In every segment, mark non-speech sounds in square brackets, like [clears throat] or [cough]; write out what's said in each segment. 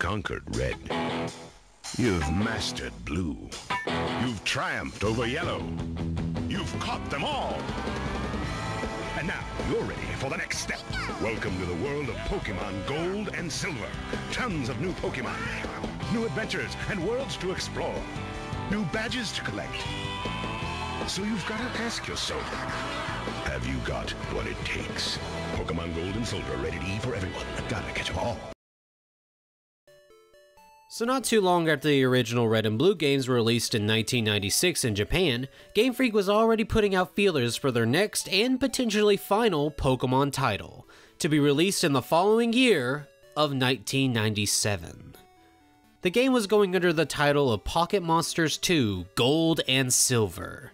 conquered red. You've mastered blue. You've triumphed over yellow. You've caught them all. And now you're ready for the next step. Welcome to the world of Pokemon Gold and Silver. Tons of new Pokemon, new adventures, and worlds to explore. New badges to collect. So you've got to ask yourself, have you got what it takes? Pokemon Gold and Silver, rated E for everyone. Gotta catch 'em all. So not too long after the original Red and Blue games were released in 1996 in Japan, Game Freak was already putting out feelers for their next and potentially final Pokemon title, to be released in the following year of 1997. The game was going under the title of Pocket Monsters 2 Gold and Silver.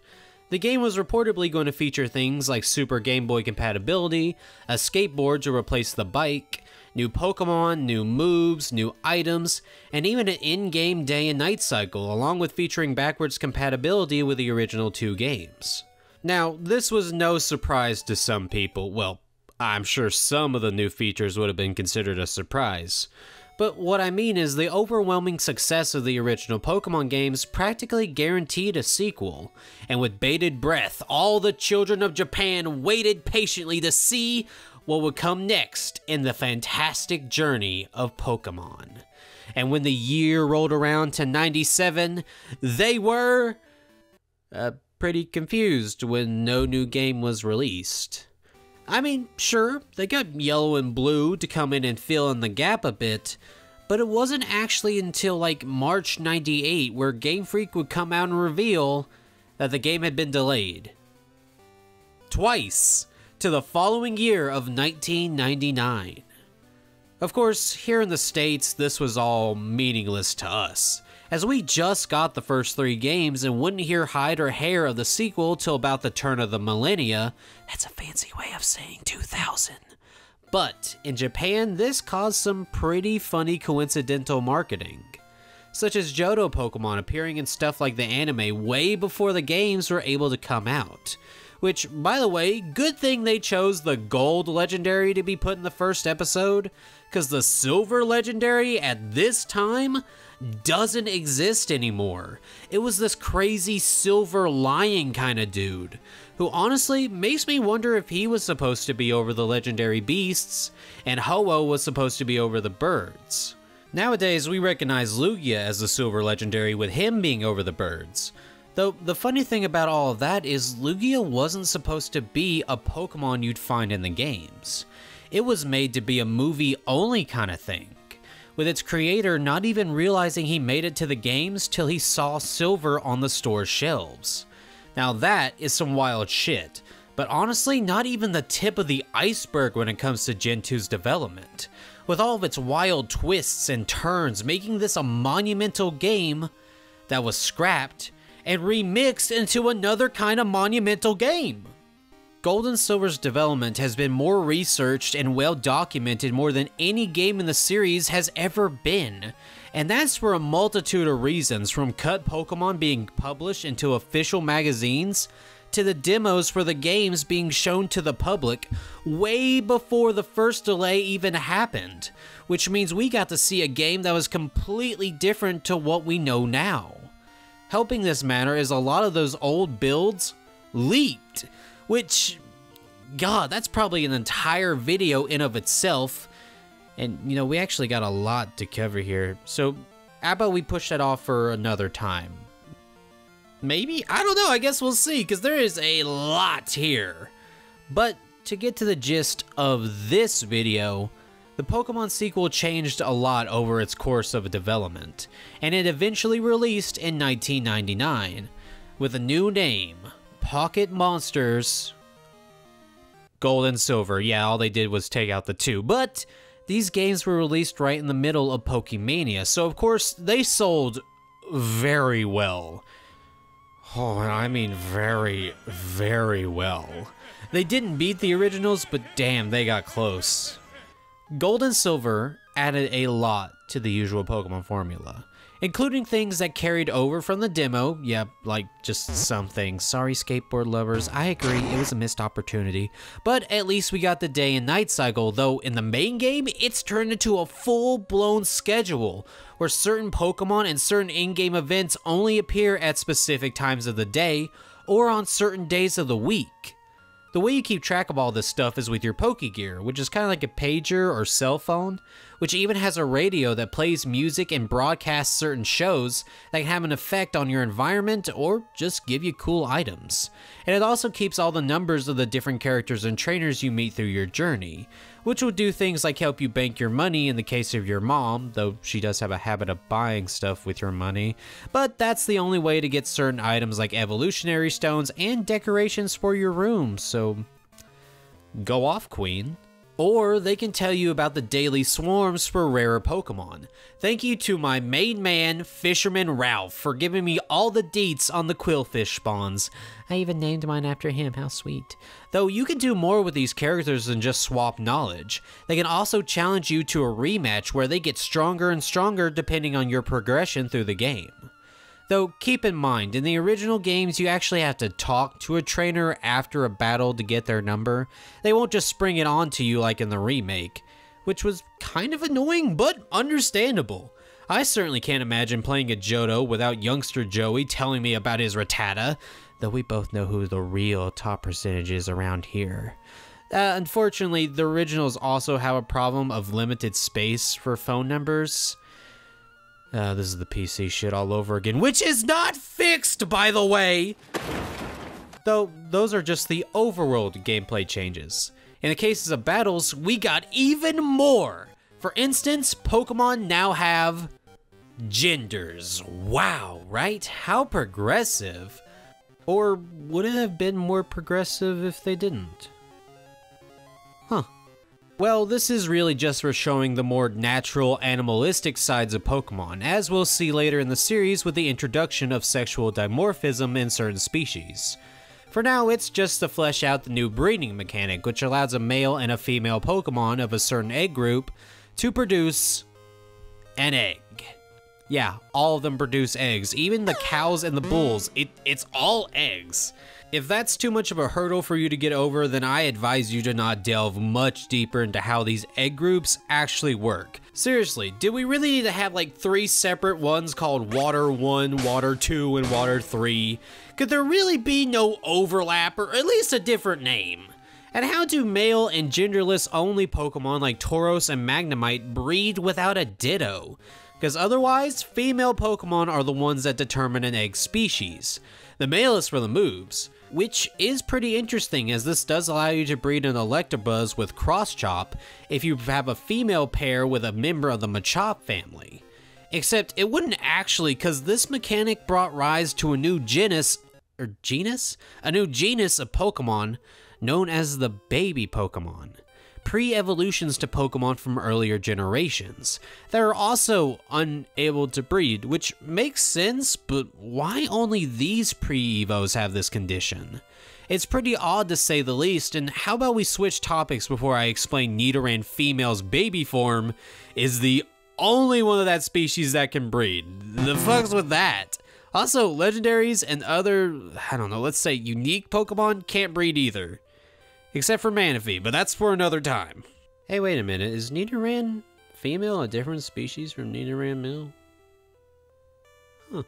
The game was reportedly going to feature things like Super Game Boy compatibility, a skateboard to replace the bike, new Pokemon, new moves, new items, and even an in-game day and night cycle, along with featuring backwards compatibility with the original two games. Now, this was no surprise to some people, well, I'm sure some of the new features would have been considered a surprise. But what I mean is the overwhelming success of the original Pokemon games practically guaranteed a sequel, and with bated breath, all the children of Japan waited patiently to see what would come next in the fantastic journey of Pokemon. And when the year rolled around to 97, they were uh, pretty confused when no new game was released. I mean, sure, they got yellow and blue to come in and fill in the gap a bit, but it wasn't actually until like March 98 where Game Freak would come out and reveal that the game had been delayed. Twice to the following year of 1999. Of course, here in the States, this was all meaningless to us, as we just got the first three games and wouldn't hear hide or hair of the sequel till about the turn of the millennia. That's a fancy way of saying 2000. But in Japan, this caused some pretty funny coincidental marketing. Such as Johto Pokemon appearing in stuff like the anime way before the games were able to come out. Which, by the way, good thing they chose the Gold Legendary to be put in the first episode, because the Silver Legendary at this time doesn't exist anymore. It was this crazy silver lion kind of dude, who honestly makes me wonder if he was supposed to be over the legendary beasts, and Ho-Oh was supposed to be over the birds. Nowadays, we recognize Lugia as the silver legendary with him being over the birds. Though the funny thing about all of that is Lugia wasn't supposed to be a Pokemon you'd find in the games. It was made to be a movie only kind of thing, with its creator not even realizing he made it to the games till he saw Silver on the store's shelves. Now that is some wild shit, but honestly not even the tip of the iceberg when it comes to Gen 2's development, with all of its wild twists and turns making this a monumental game that was scrapped and remixed into another kind of monumental game. Gold and Silver's development has been more researched and well documented more than any game in the series has ever been, and that's for a multitude of reasons from cut Pokemon being published into official magazines to the demos for the games being shown to the public way before the first delay even happened, which means we got to see a game that was completely different to what we know now. Helping this matter is a lot of those old builds leaked, which, God, that's probably an entire video in of itself. And, you know, we actually got a lot to cover here. So, how about we push that off for another time? Maybe? I don't know. I guess we'll see, because there is a lot here. But to get to the gist of this video, the Pokemon sequel changed a lot over its course of development, and it eventually released in 1999 with a new name, Pocket Monsters Gold and Silver. Yeah, all they did was take out the two, but these games were released right in the middle of Pokemania, so of course they sold very well. Oh, and I mean very, very well. They didn't beat the originals, but damn, they got close. Gold and Silver added a lot to the usual Pokemon formula, including things that carried over from the demo. Yeah, like just some things. Sorry, skateboard lovers. I agree, it was a missed opportunity. But at least we got the day and night cycle, though in the main game, it's turned into a full blown schedule where certain Pokemon and certain in game events only appear at specific times of the day or on certain days of the week. The way you keep track of all this stuff is with your Pokegear, which is kind of like a pager or cell phone, which even has a radio that plays music and broadcasts certain shows that can have an effect on your environment or just give you cool items. And it also keeps all the numbers of the different characters and trainers you meet through your journey, which will do things like help you bank your money in the case of your mom, though she does have a habit of buying stuff with your money. But that's the only way to get certain items like evolutionary stones and decorations for your room, so go off, Queen. Or they can tell you about the daily swarms for rarer Pokemon. Thank you to my main man, Fisherman Ralph, for giving me all the deets on the Qwilfish spawns. I even named mine after him, how sweet. Though you can do more with these characters than just swap knowledge. They can also challenge you to a rematch where they get stronger and stronger depending on your progression through the game. Though keep in mind, in the original games, you actually have to talk to a trainer after a battle to get their number. They won't just spring it on to you like in the remake, which was kind of annoying but understandable. I certainly can't imagine playing a Johto without youngster Joey telling me about his Rattata, though we both know who the real top percentage is around here. Uh, unfortunately, the originals also have a problem of limited space for phone numbers. Uh, this is the PC shit all over again, which is not fixed, by the way! Though, those are just the overworld gameplay changes. In the cases of battles, we got even more! For instance, Pokemon now have genders. Wow, right? How progressive. Or would it have been more progressive if they didn't? Well, this is really just for showing the more natural, animalistic sides of Pokemon, as we'll see later in the series with the introduction of sexual dimorphism in certain species. For now, it's just to flesh out the new breeding mechanic, which allows a male and a female Pokemon of a certain egg group to produce an egg. Yeah, all of them produce eggs, even the cows and the bulls, it, it's all eggs. If that's too much of a hurdle for you to get over, then I advise you to not delve much deeper into how these egg groups actually work. Seriously, did we really need to have like three separate ones called Water 1, Water 2, and Water 3? Could there really be no overlap or at least a different name? And how do male and genderless only Pokemon like Tauros and Magnemite breed without a Ditto? Because otherwise, female Pokemon are the ones that determine an egg species. The male is for the moves, which is pretty interesting as this does allow you to breed an Electabuzz with Cross Chop if you have a female pair with a member of the Machop family. Except it wouldn't actually because this mechanic brought rise to a new genus, or genus? A new genus of Pokemon known as the baby Pokemon pre-evolutions to Pokemon from earlier generations that are also unable to breed, which makes sense, but why only these pre-evos have this condition? It's pretty odd to say the least, and how about we switch topics before I explain Nidoran female's baby form is the only one of that species that can breed. The fuck's with that? Also, legendaries and other, I don't know, let's say unique Pokemon can't breed either. Except for Manaphy, but that's for another time. Hey, wait a minute. Is Nidoran female a different species from Nidoran male? Huh.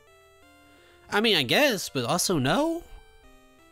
I mean, I guess, but also no?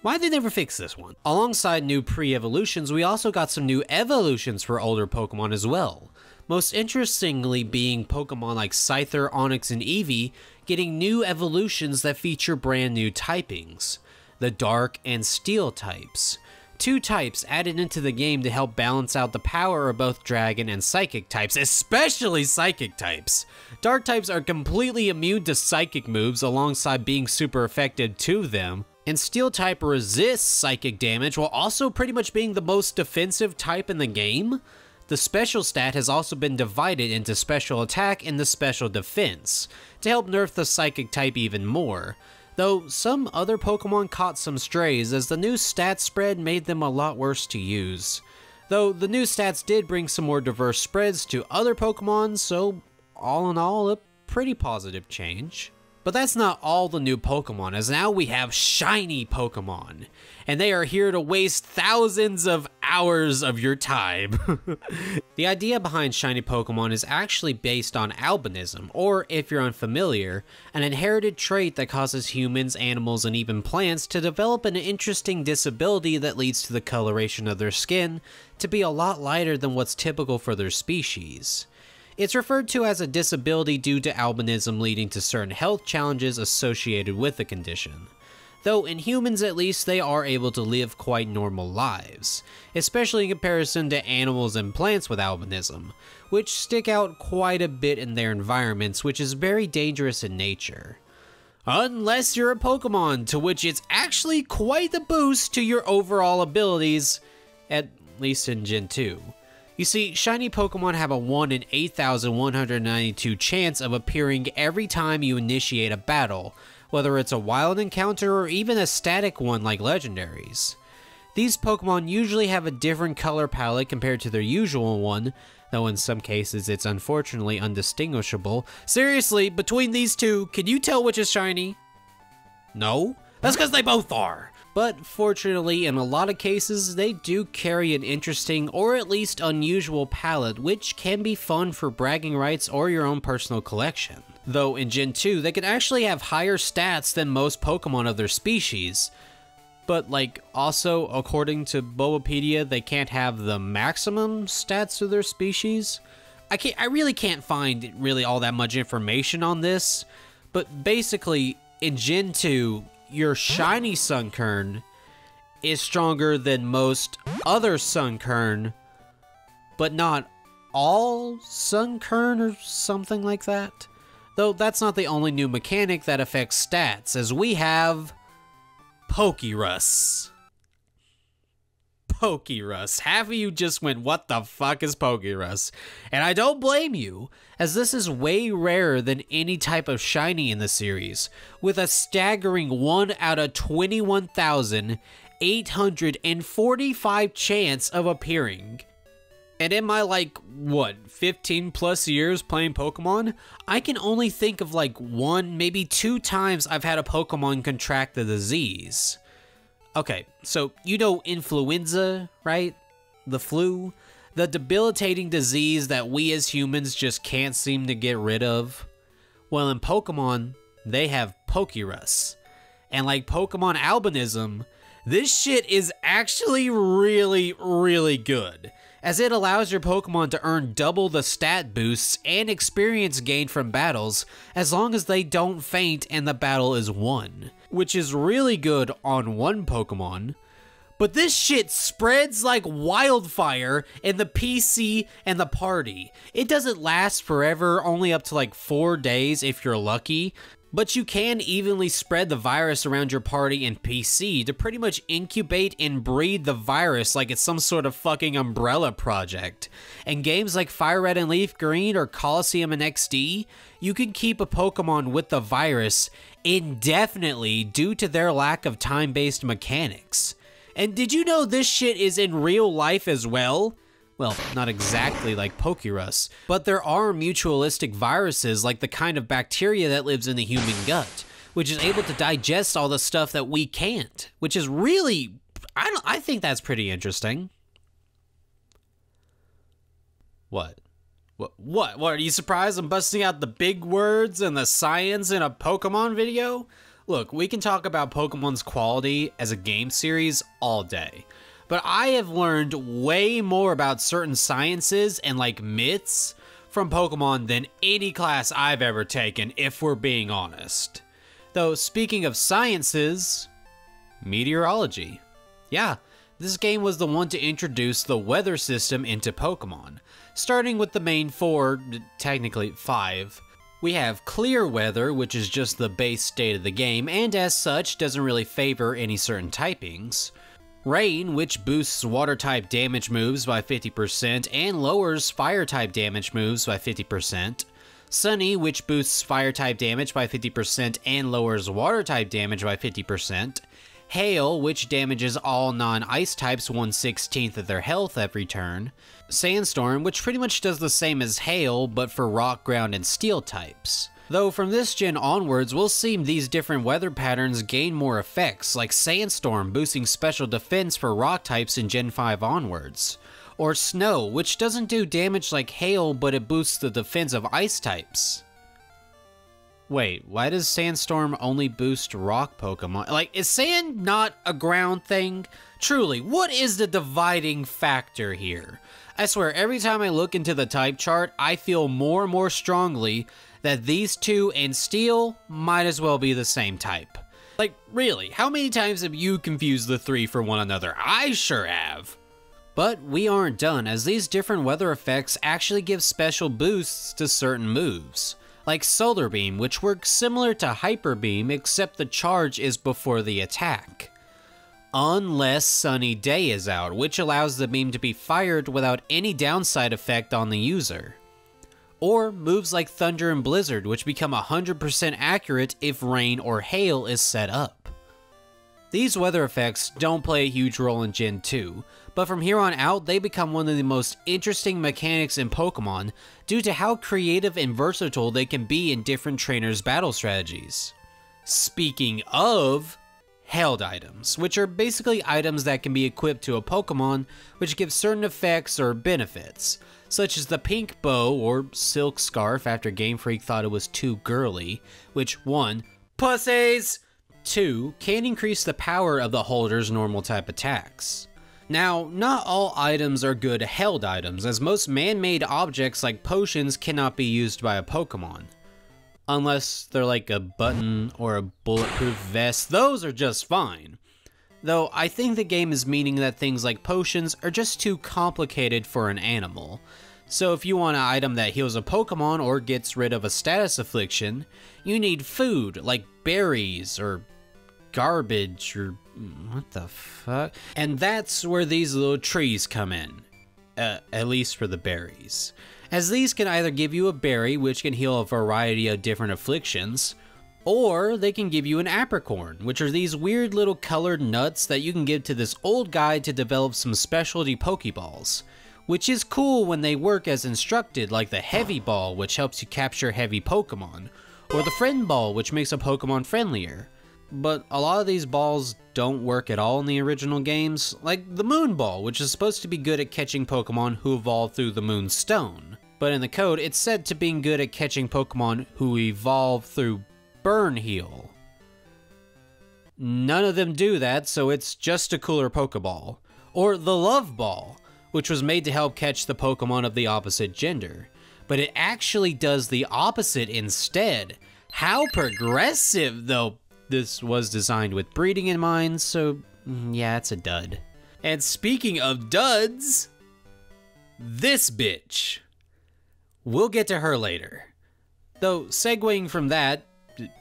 Why'd they never fix this one? Alongside new pre-evolutions, we also got some new evolutions for older Pokemon as well. Most interestingly being Pokemon like Scyther, Onix, and Eevee getting new evolutions that feature brand new typings. The Dark and Steel types two types added into the game to help balance out the power of both dragon and psychic types, especially psychic types. Dark types are completely immune to psychic moves alongside being super effective to them, and steel type resists psychic damage while also pretty much being the most defensive type in the game. The special stat has also been divided into special attack and the special defense, to help nerf the psychic type even more though some other Pokemon caught some strays as the new stat spread made them a lot worse to use. Though the new stats did bring some more diverse spreads to other Pokemon, so all in all, a pretty positive change. But that's not all the new Pokemon, as now we have shiny Pokemon, and they are here to waste thousands of hours of your time. [laughs] the idea behind shiny Pokemon is actually based on albinism, or if you're unfamiliar, an inherited trait that causes humans, animals, and even plants to develop an interesting disability that leads to the coloration of their skin to be a lot lighter than what's typical for their species. It's referred to as a disability due to albinism leading to certain health challenges associated with the condition. Though in humans at least, they are able to live quite normal lives, especially in comparison to animals and plants with albinism, which stick out quite a bit in their environments, which is very dangerous in nature. Unless you're a Pokemon, to which it's actually quite the boost to your overall abilities, at least in Gen 2. You see, shiny Pokemon have a 1 in 8,192 chance of appearing every time you initiate a battle, whether it's a wild encounter or even a static one like legendaries. These Pokemon usually have a different color palette compared to their usual one, though in some cases it's unfortunately undistinguishable. Seriously, between these two, can you tell which is shiny? No? That's because they both are! But fortunately in a lot of cases they do carry an interesting or at least unusual palette which can be fun for bragging rights or your own personal collection. Though in Gen 2 they can actually have higher stats than most Pokemon of their species, but like also according to Bulbapedia they can't have the maximum stats of their species. I can't I really can't find really all that much information on this, but basically in Gen 2 your shiny Sunkern is stronger than most other Sunkern, but not all Sunkern or something like that. Though that's not the only new mechanic that affects stats, as we have Pokerus. Pokerus. Half of you just went, what the fuck is Pokerus? And I don't blame you, as this is way rarer than any type of shiny in the series, with a staggering 1 out of 21,845 chance of appearing. And in my like, what, 15 plus years playing Pokemon, I can only think of like one, maybe two times I've had a Pokemon contract the disease. Okay, so you know influenza, right? The flu? The debilitating disease that we as humans just can't seem to get rid of? Well, in Pokemon, they have Pokerus. And like Pokemon albinism, this shit is actually really, really good, as it allows your Pokemon to earn double the stat boosts and experience gained from battles as long as they don't faint and the battle is won which is really good on one Pokemon. But this shit spreads like wildfire in the PC and the party. It doesn't last forever, only up to like four days if you're lucky, but you can evenly spread the virus around your party and PC to pretty much incubate and breed the virus like it's some sort of fucking umbrella project. In games like Fire Red and Leaf Green or Colosseum and XD, you can keep a Pokemon with the virus indefinitely due to their lack of time-based mechanics. And did you know this shit is in real life as well? Well, not exactly like Pokerus, but there are mutualistic viruses like the kind of bacteria that lives in the human gut, which is able to digest all the stuff that we can't, which is really, I, don't, I think that's pretty interesting. What? What, what? What? Are you surprised I'm busting out the big words and the science in a Pokemon video? Look, we can talk about Pokemon's quality as a game series all day, but I have learned way more about certain sciences and like myths from Pokemon than any class I've ever taken, if we're being honest. Though, speaking of sciences, meteorology. Yeah, this game was the one to introduce the weather system into Pokemon, starting with the main four, technically five. We have clear weather, which is just the base state of the game, and as such doesn't really favor any certain typings. Rain, which boosts water type damage moves by 50% and lowers fire type damage moves by 50%. Sunny, which boosts fire type damage by 50% and lowers water type damage by 50%. Hail, which damages all non-ice types 1 16th of their health every turn, Sandstorm, which pretty much does the same as Hail, but for rock, ground, and steel types. Though from this gen onwards, we'll see these different weather patterns gain more effects, like Sandstorm boosting special defense for rock types in Gen 5 onwards. Or Snow, which doesn't do damage like Hail, but it boosts the defense of ice types. Wait, why does Sandstorm only boost rock Pokemon? Like, is sand not a ground thing? Truly, what is the dividing factor here? I swear, every time I look into the type chart, I feel more and more strongly that these two and Steel might as well be the same type. Like, really, how many times have you confused the three for one another? I sure have. But we aren't done, as these different weather effects actually give special boosts to certain moves. Like Solar Beam, which works similar to Hyper Beam, except the charge is before the attack. Unless Sunny Day is out, which allows the beam to be fired without any downside effect on the user or moves like Thunder and Blizzard, which become 100% accurate if rain or hail is set up. These weather effects don't play a huge role in Gen 2, but from here on out, they become one of the most interesting mechanics in Pokemon due to how creative and versatile they can be in different trainers' battle strategies. Speaking of, held items, which are basically items that can be equipped to a Pokemon, which give certain effects or benefits such as the pink bow or silk scarf after Game Freak thought it was too girly, which 1. Pussies! 2. Can increase the power of the holder's normal type attacks. Now, not all items are good held items, as most man-made objects like potions cannot be used by a Pokemon. Unless they're like a button or a bulletproof vest, those are just fine. Though I think the game is meaning that things like potions are just too complicated for an animal. So if you want an item that heals a Pokemon or gets rid of a status affliction, you need food like berries or garbage or what the fuck? And that's where these little trees come in. Uh, at least for the berries. As these can either give you a berry, which can heal a variety of different afflictions, or they can give you an apricorn, which are these weird little colored nuts that you can give to this old guy to develop some specialty Pokeballs. Which is cool when they work as instructed, like the Heavy Ball, which helps you capture heavy Pokemon, or the Friend Ball, which makes a Pokemon friendlier. But a lot of these balls don't work at all in the original games, like the Moon Ball, which is supposed to be good at catching Pokemon who evolve through the Moon Stone. But in the code, it's said to being good at catching Pokemon who evolve through Burn Heal. None of them do that, so it's just a cooler Pokeball. Or the Love Ball, which was made to help catch the Pokemon of the opposite gender. But it actually does the opposite instead. How progressive, though this was designed with breeding in mind, so mm, yeah, it's a dud. And speaking of duds, this bitch. We'll get to her later. Though, segueing from that,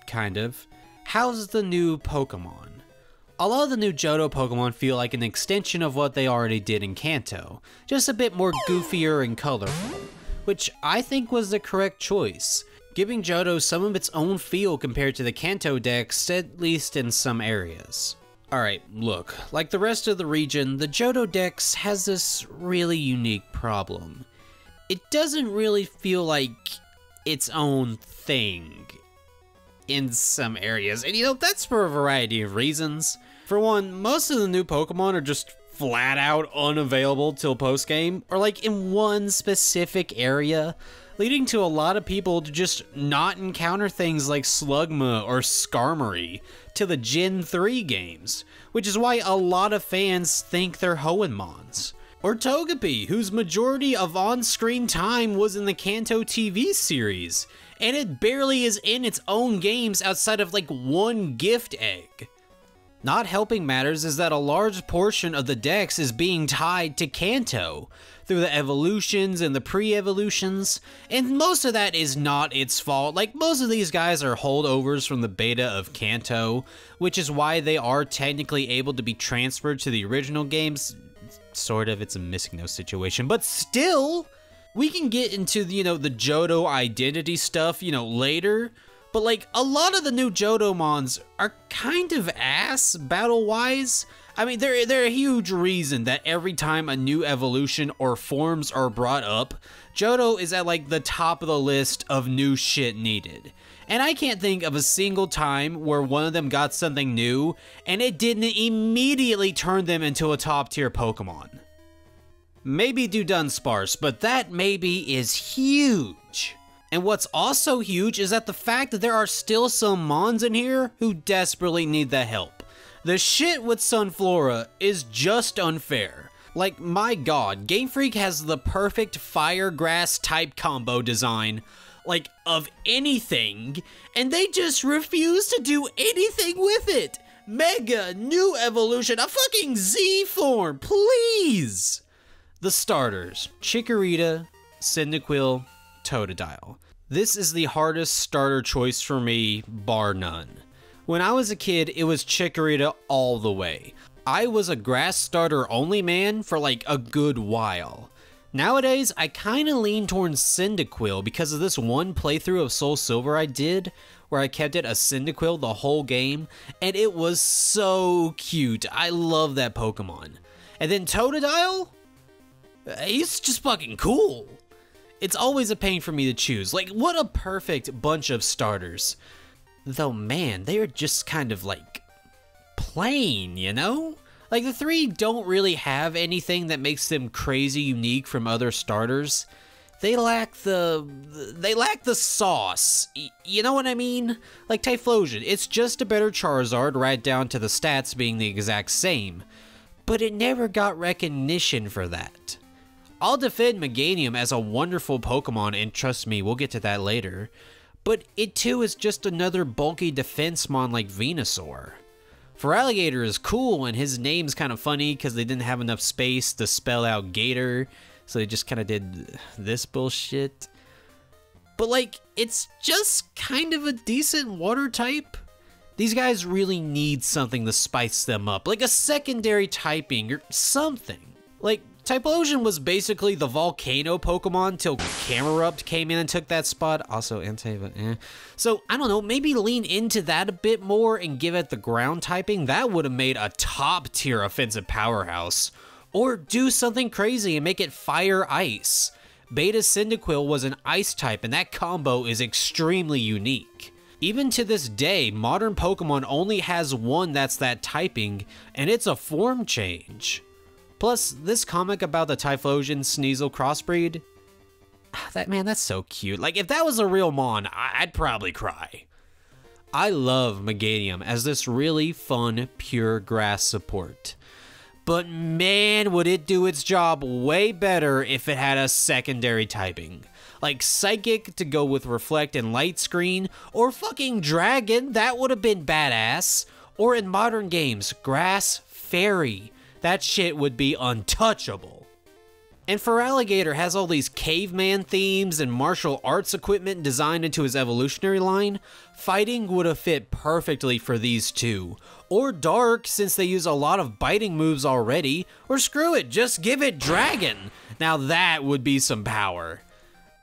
kind of. How's the new Pokemon? A lot of the new Johto Pokemon feel like an extension of what they already did in Kanto, just a bit more goofier and colorful, which I think was the correct choice, giving Johto some of its own feel compared to the Kanto Dex, at least in some areas. Alright, look, like the rest of the region, the Johto Dex has this really unique problem. It doesn't really feel like its own thing in some areas. And you know, that's for a variety of reasons. For one, most of the new Pokemon are just flat out unavailable till post game, or like in one specific area, leading to a lot of people to just not encounter things like Slugma or Skarmory to the Gen 3 games, which is why a lot of fans think they're Hoennmons. Or Togepi, whose majority of on screen time was in the Kanto TV series, and it barely is in its own games outside of like one gift egg. Not helping matters is that a large portion of the dex is being tied to Kanto through the evolutions and the pre-evolutions, and most of that is not its fault. Like most of these guys are holdovers from the beta of Kanto, which is why they are technically able to be transferred to the original games. Sort of, it's a MissingNo situation, but still, we can get into, you know, the Johto identity stuff, you know, later, But like a lot of the new Johtomons are kind of ass battle wise. I mean, they're they're a huge reason that every time a new evolution or forms are brought up, Johto is at like the top of the list of new shit needed. And I can't think of a single time where one of them got something new and it didn't immediately turn them into a top tier Pokemon. Maybe do Dunsparce, but that maybe is huge. And what's also huge is that the fact that there are still some Mons in here who desperately need the help. The shit with Sunflora is just unfair. Like, my god, Game Freak has the perfect fire grass type combo design, like, of anything, and they just refuse to do anything with it. Mega, new evolution, a fucking Z form, please! The starters Chikorita, Cyndaquil, Totodile. This is the hardest starter choice for me, bar none. When I was a kid, it was Chikorita all the way. I was a grass starter only man for like a good while. Nowadays, I kinda lean towards Cyndaquil because of this one playthrough of Soul Silver I did, where I kept it a Cyndaquil the whole game, and it was so cute. I love that Pokemon. And then Totodile? He's just fucking cool. It's always a pain for me to choose. Like, what a perfect bunch of starters. Though, man, they are just kind of like plain, you know? Like, the three don't really have anything that makes them crazy unique from other starters. They lack the. They lack the sauce. Y you know what I mean? Like Typhlosion, it's just a better Charizard, right down to the stats being the exact same. But it never got recognition for that. I'll defend Meganium as a wonderful Pokemon, and trust me, we'll get to that later. But it too is just another bulky defense mon like Venusaur. Feraligatr is cool, and his name's kind of funny because they didn't have enough space to spell out Gator, so they just kind of did this bullshit. But like, it's just kind of a decent water type. These guys really need something to spice them up, like a secondary typing or something. Like, Typhlosion was basically the volcano Pokemon till Camerupt came in and took that spot. Also Entei, eh. So, I don't know, maybe lean into that a bit more and give it the ground typing. That would have made a top tier offensive powerhouse. Or do something crazy and make it fire ice. Beta Cyndaquil was an ice type and that combo is extremely unique. Even to this day, modern Pokemon only has one that's that typing, and it's a form change. Plus, this comic about the Typhlosion Sneasel crossbreed, [sighs] that man, that's so cute. Like, if that was a real Mon, I'd probably cry. I love Meganium as this really fun, pure grass support. But man, would it do its job way better if it had a secondary typing. Like Psychic to go with Reflect and Light Screen, or fucking Dragon, that would have been badass. Or in modern games, Grass Fairy that shit would be untouchable. And Feraligatr has all these caveman themes and martial arts equipment designed into his evolutionary line. Fighting would have fit perfectly for these two. Or Dark, since they use a lot of biting moves already. Or screw it, just give it Dragon. Now that would be some power.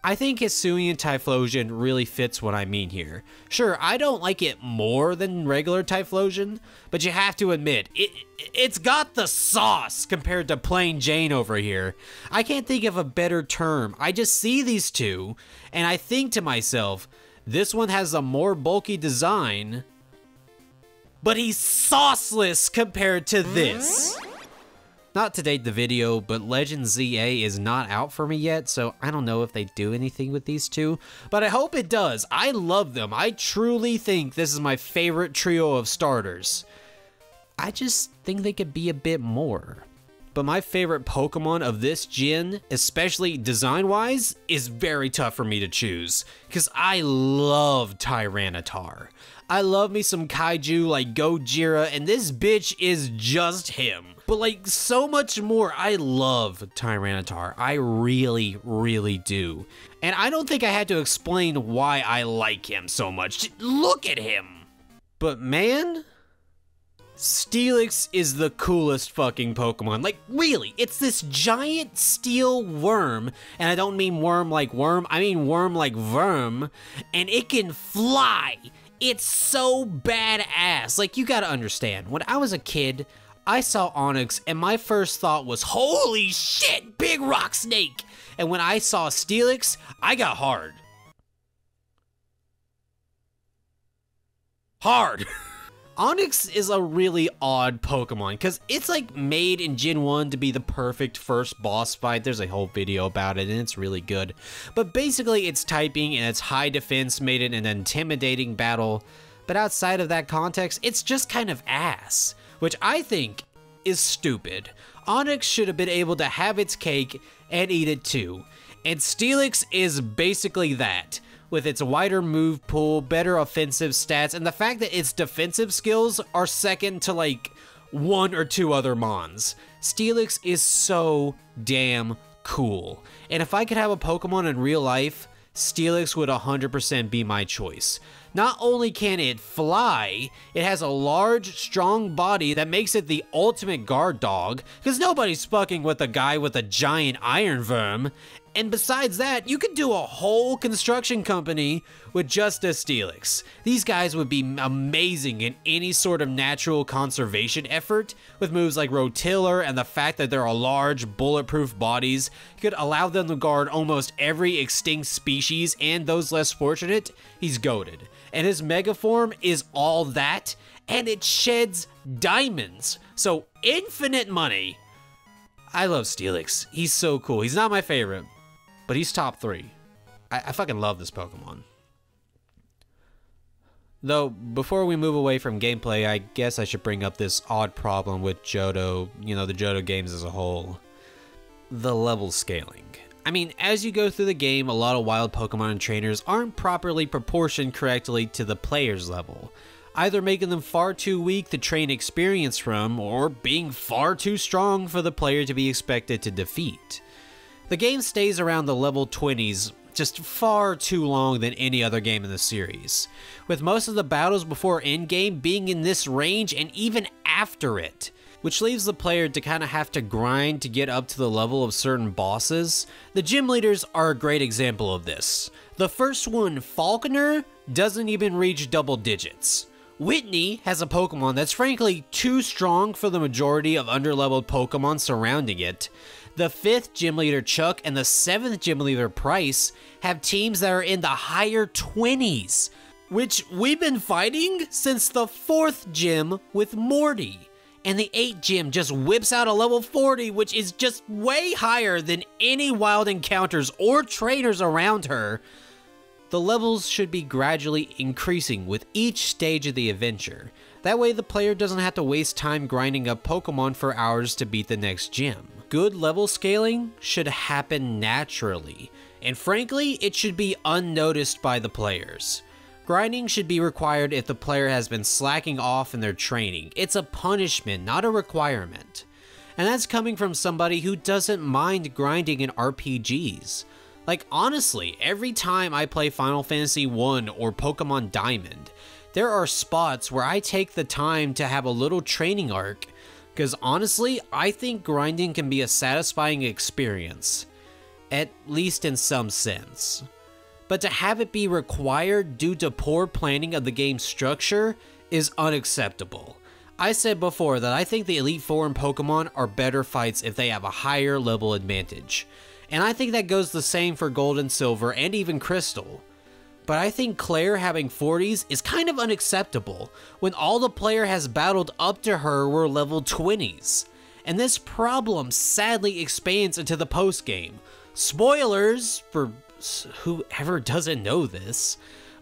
I think Hisuian Typhlosion really fits what I mean here. Sure, I don't like it more than regular Typhlosion, but you have to admit, it, it's got the sauce compared to plain Jane over here. I can't think of a better term. I just see these two, and I think to myself, this one has a more bulky design, but he's sauceless compared to this. Not to date the video, but Legend ZA is not out for me yet, so I don't know if they do anything with these two, but I hope it does. I love them. I truly think this is my favorite trio of starters. I just think they could be a bit more. But my favorite Pokemon of this gen, especially design-wise, is very tough for me to choose. Because I love Tyranitar. I love me some kaiju like Gojira, and this bitch is just him. But like so much more, I love Tyranitar. I really, really do. And I don't think I had to explain why I like him so much. Look at him. But man, Steelix is the coolest fucking Pokemon. Like, really, it's this giant steel worm, and I don't mean worm like worm, I mean worm like worm, and it can fly. It's so badass. Like, you gotta understand, when I was a kid, I saw Onix and my first thought was, holy shit, big rock snake! And when I saw Steelix, I got hard. Hard! [laughs] Onix is a really odd Pokemon because it's like made in Gen 1 to be the perfect first boss fight. There's a whole video about it and it's really good. But basically, its typing and its high defense made it an intimidating battle. But outside of that context, it's just kind of ass, which I think is stupid. Onix should have been able to have its cake and eat it too. And Steelix is basically that with its wider move pool, better offensive stats, and the fact that its defensive skills are second to like one or two other Mons. Steelix is so damn cool. And if I could have a Pokemon in real life, Steelix would 100% be my choice. Not only can it fly, it has a large, strong body that makes it the ultimate guard dog, because nobody's fucking with a guy with a giant iron worm, and besides that, you could do a whole construction company with just a Steelix. These guys would be amazing in any sort of natural conservation effort, with moves like Rototiller and the fact that they're a large, bulletproof bodies could allow them to guard almost every extinct species and those less fortunate. He's goaded. And his mega form is all that, and it sheds diamonds. So infinite money. I love Steelix. He's so cool. He's not my favorite, but he's top three. I, I fucking love this Pokemon. Though, before we move away from gameplay, I guess I should bring up this odd problem with Johto, you know, the Johto games as a whole. The level scaling. I mean, as you go through the game, a lot of wild Pokemon and trainers aren't properly proportioned correctly to the player's level, either making them far too weak to train experience from, or being far too strong for the player to be expected to defeat. The game stays around the level 20s just far too long than any other game in the series, with most of the battles before endgame being in this range and even after it, which leaves the player to kind of have to grind to get up to the level of certain bosses. The gym leaders are a great example of this. The first one, Falkner, doesn't even reach double digits. Whitney has a Pokemon that's frankly too strong for the majority of underleveled Pokemon surrounding it, the fifth gym leader Chuck and the seventh gym leader Pryce, have teams that are in the higher 20s, which we've been fighting since the fourth gym with Morty. And the 8th gym just whips out a level 40, which is just way higher than any wild encounters or trainers around her. The levels should be gradually increasing with each stage of the adventure. That way the player doesn't have to waste time grinding up Pokemon for hours to beat the next gym. Good level scaling should happen naturally, and frankly, it should be unnoticed by the players. Grinding should be required if the player has been slacking off in their training. It's a punishment, not a requirement. And that's coming from somebody who doesn't mind grinding in RPGs. Like honestly, every time I play Final Fantasy 1 or Pokemon Diamond, there are spots where I take the time to have a little training arc because honestly, I think grinding can be a satisfying experience, at least in some sense. But to have it be required due to poor planning of the game's structure is unacceptable. I said before that I think the Elite Four and Pokemon are better fights if they have a higher level advantage. And I think that goes the same for Gold and Silver and even Crystal. But I think Clair having 40s is kind of unacceptable when all the player has battled up to her were level 20s. And this problem sadly expands into the post game. Spoilers for whoever doesn't know this,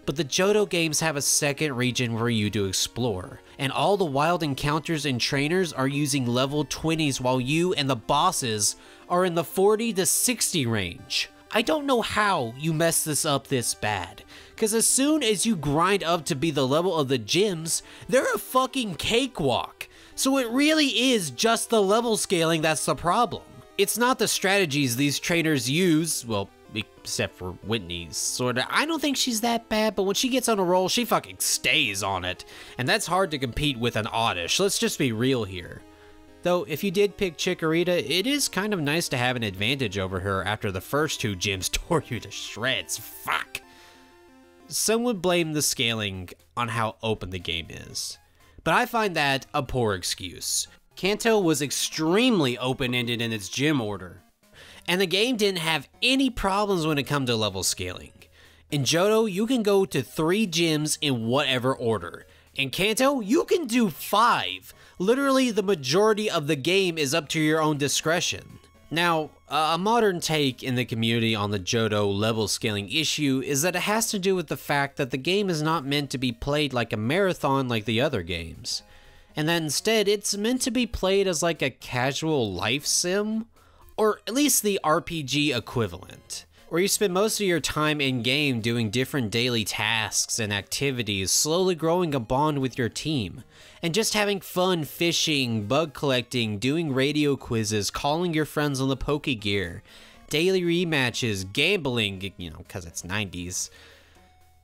but the Johto games have a second region for you to explore, and all the wild encounters and trainers are using level 20s while you and the bosses are in the 40 to 60 range. I don't know how you mess this up this bad. Because as soon as you grind up to be the level of the gyms, they're a fucking cakewalk. So it really is just the level scaling that's the problem. It's not the strategies these trainers use, well, except for Whitney's sorta. I don't think she's that bad, but when she gets on a roll, she fucking stays on it. And that's hard to compete with an Oddish, let's just be real here. Though, if you did pick Chikorita, it is kind of nice to have an advantage over her after the first two gyms [laughs] tore you to shreds. Fuck. Some would blame the scaling on how open the game is. But I find that a poor excuse. Kanto was extremely open-ended in its gym order. And the game didn't have any problems when it comes to level scaling. In Johto, you can go to three gyms in whatever order. In Kanto, you can do five. Literally, the majority of the game is up to your own discretion. Now, a modern take in the community on the Johto level scaling issue is that it has to do with the fact that the game is not meant to be played like a marathon like the other games, and that instead it's meant to be played as like a casual life sim, or at least the RPG equivalent where you spend most of your time in game doing different daily tasks and activities, slowly growing a bond with your team, and just having fun fishing, bug collecting, doing radio quizzes, calling your friends on the Pokegear, daily rematches, gambling, you know, because it's 90s.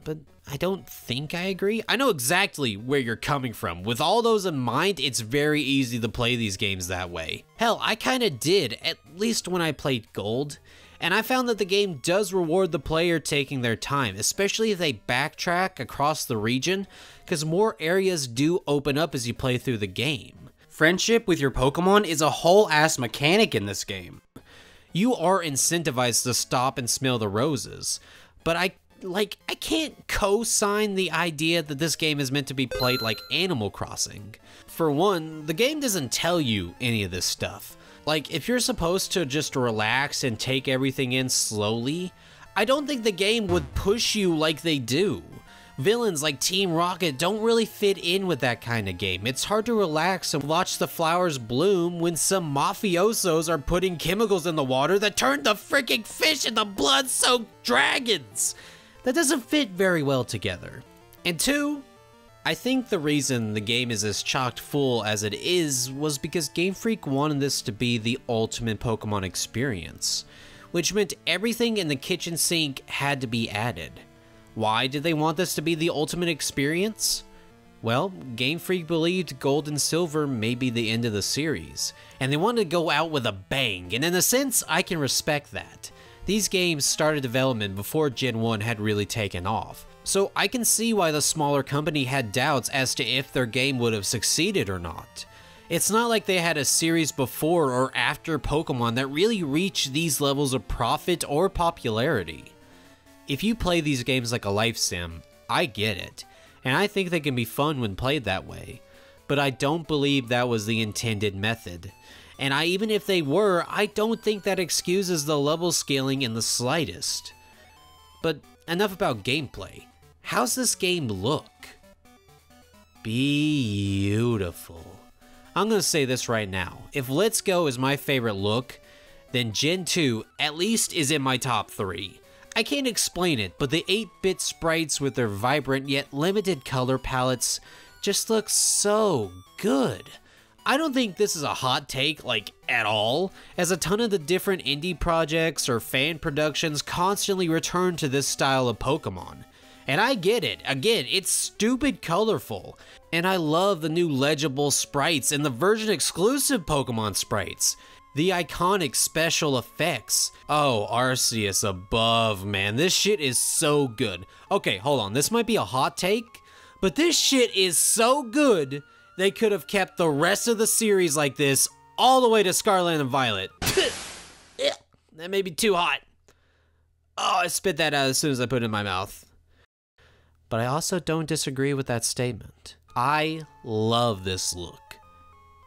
But I don't think I agree. I know exactly where you're coming from. With all those in mind, it's very easy to play these games that way. Hell, I kinda did, at least when I played Gold and I found that the game does reward the player taking their time, especially if they backtrack across the region, because more areas do open up as you play through the game. Friendship with your Pokemon is a whole ass mechanic in this game. You are incentivized to stop and smell the roses, but I like I can't co-sign the idea that this game is meant to be played like Animal Crossing. For one, the game doesn't tell you any of this stuff. Like, if you're supposed to just relax and take everything in slowly, I don't think the game would push you like they do. Villains like Team Rocket don't really fit in with that kind of game. It's hard to relax and watch the flowers bloom when some mafiosos are putting chemicals in the water that turn the freaking fish into blood-soaked dragons. That doesn't fit very well together. And two, I think the reason the game is as chocked full as it is was because Game Freak wanted this to be the ultimate Pokemon experience, which meant everything in the kitchen sink had to be added. Why did they want this to be the ultimate experience? Well, Game Freak believed Gold and Silver may be the end of the series, and they wanted to go out with a bang, and in a sense, I can respect that. These games started development before Gen 1 had really taken off, so I can see why the smaller company had doubts as to if their game would have succeeded or not. It's not like they had a series before or after Pokemon that really reached these levels of profit or popularity. If you play these games like a life sim, I get it, and I think they can be fun when played that way, but I don't believe that was the intended method. And I even if they were, I don't think that excuses the level scaling in the slightest. But enough about gameplay. How's this game look? Beautiful. I'm gonna say this right now. If Let's Go is my favorite look, then Gen 2 at least is in my top 3. I can't explain it, but the 8-bit sprites with their vibrant yet limited color palettes just look so good. I don't think this is a hot take, like, at all, as a ton of the different indie projects or fan productions constantly return to this style of Pokemon. And I get it. Again, it's stupid colorful. And I love the new legible sprites and the version exclusive Pokemon sprites. The iconic special effects. Oh, Arceus above, man. This shit is so good. Okay, hold on. This might be a hot take, but this shit is so good, they could have kept the rest of the series like this all the way to Scarlet and Violet. [laughs] that may be too hot. Oh, I spit that out as soon as I put it in my mouth but I also don't disagree with that statement. I love this look.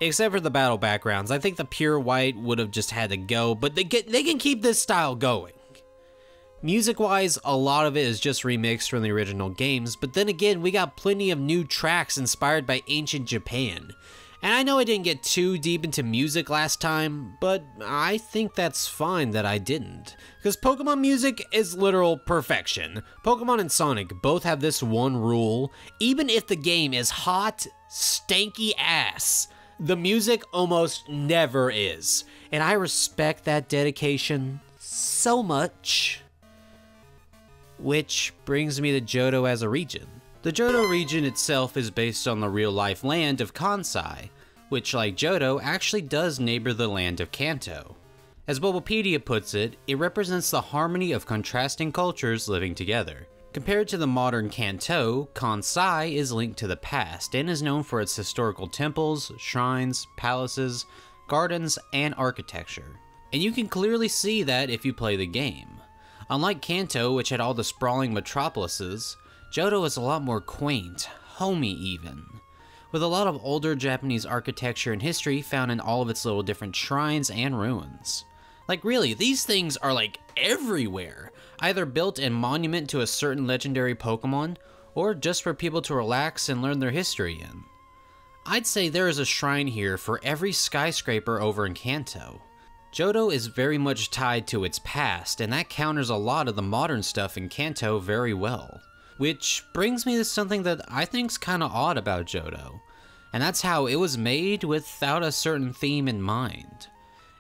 Except for the battle backgrounds, I think the pure white would have just had to go, but they get they can keep this style going. Music-wise, a lot of it is just remixed from the original games, but then again, we got plenty of new tracks inspired by ancient Japan, and I know I didn't get too deep into music last time, but I think that's fine that I didn't. Because Pokemon music is literal perfection. Pokemon and Sonic both have this one rule, even if the game is hot, stanky ass, the music almost never is. And I respect that dedication so much. Which brings me to Johto as a region. The Johto region itself is based on the real life land of Kansai, which like Johto actually does neighbor the land of Kanto. As Bulbapedia puts it, it represents the harmony of contrasting cultures living together. Compared to the modern Kanto, Kansai is linked to the past and is known for its historical temples, shrines, palaces, gardens, and architecture. And you can clearly see that if you play the game. Unlike Kanto, which had all the sprawling metropolises, Johto is a lot more quaint, homey even, with a lot of older Japanese architecture and history found in all of its little different shrines and ruins. Like really, these things are like everywhere, either built in monument to a certain legendary Pokemon, or just for people to relax and learn their history in. I'd say there is a shrine here for every skyscraper over in Kanto. Johto is very much tied to its past, and that counters a lot of the modern stuff in Kanto very well. Which brings me to something that I think's kinda odd about Johto, and that's how it was made without a certain theme in mind.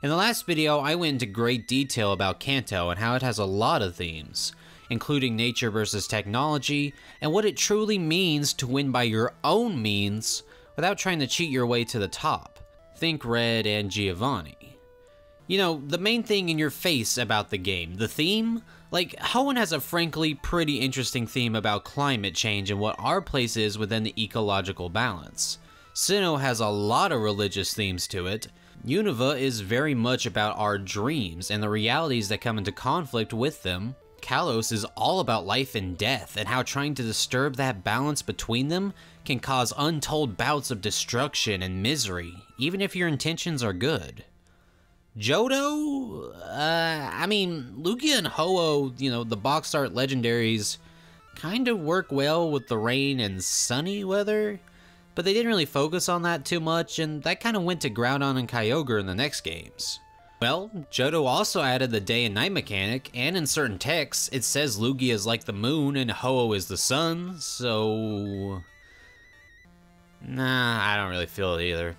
In the last video, I went into great detail about Kanto and how it has a lot of themes, including nature versus technology, and what it truly means to win by your own means without trying to cheat your way to the top. Think Red and Giovanni. You know, the main thing in your face about the game, the theme? Like, Hoenn has a frankly pretty interesting theme about climate change and what our place is within the ecological balance. Sinnoh has a lot of religious themes to it, Unova is very much about our dreams and the realities that come into conflict with them. Kalos is all about life and death and how trying to disturb that balance between them can cause untold bouts of destruction and misery, even if your intentions are good. Johto? Uh, I mean, Lugia and Ho-Oh, you know, the box art legendaries, kind of work well with the rain and sunny weather but they didn't really focus on that too much, and that kind of went to Groudon and Kyogre in the next games. Well, Johto also added the day and night mechanic, and in certain texts, it says Lugia is like the moon and Ho-Oh is the sun, so... Nah, I don't really feel it either.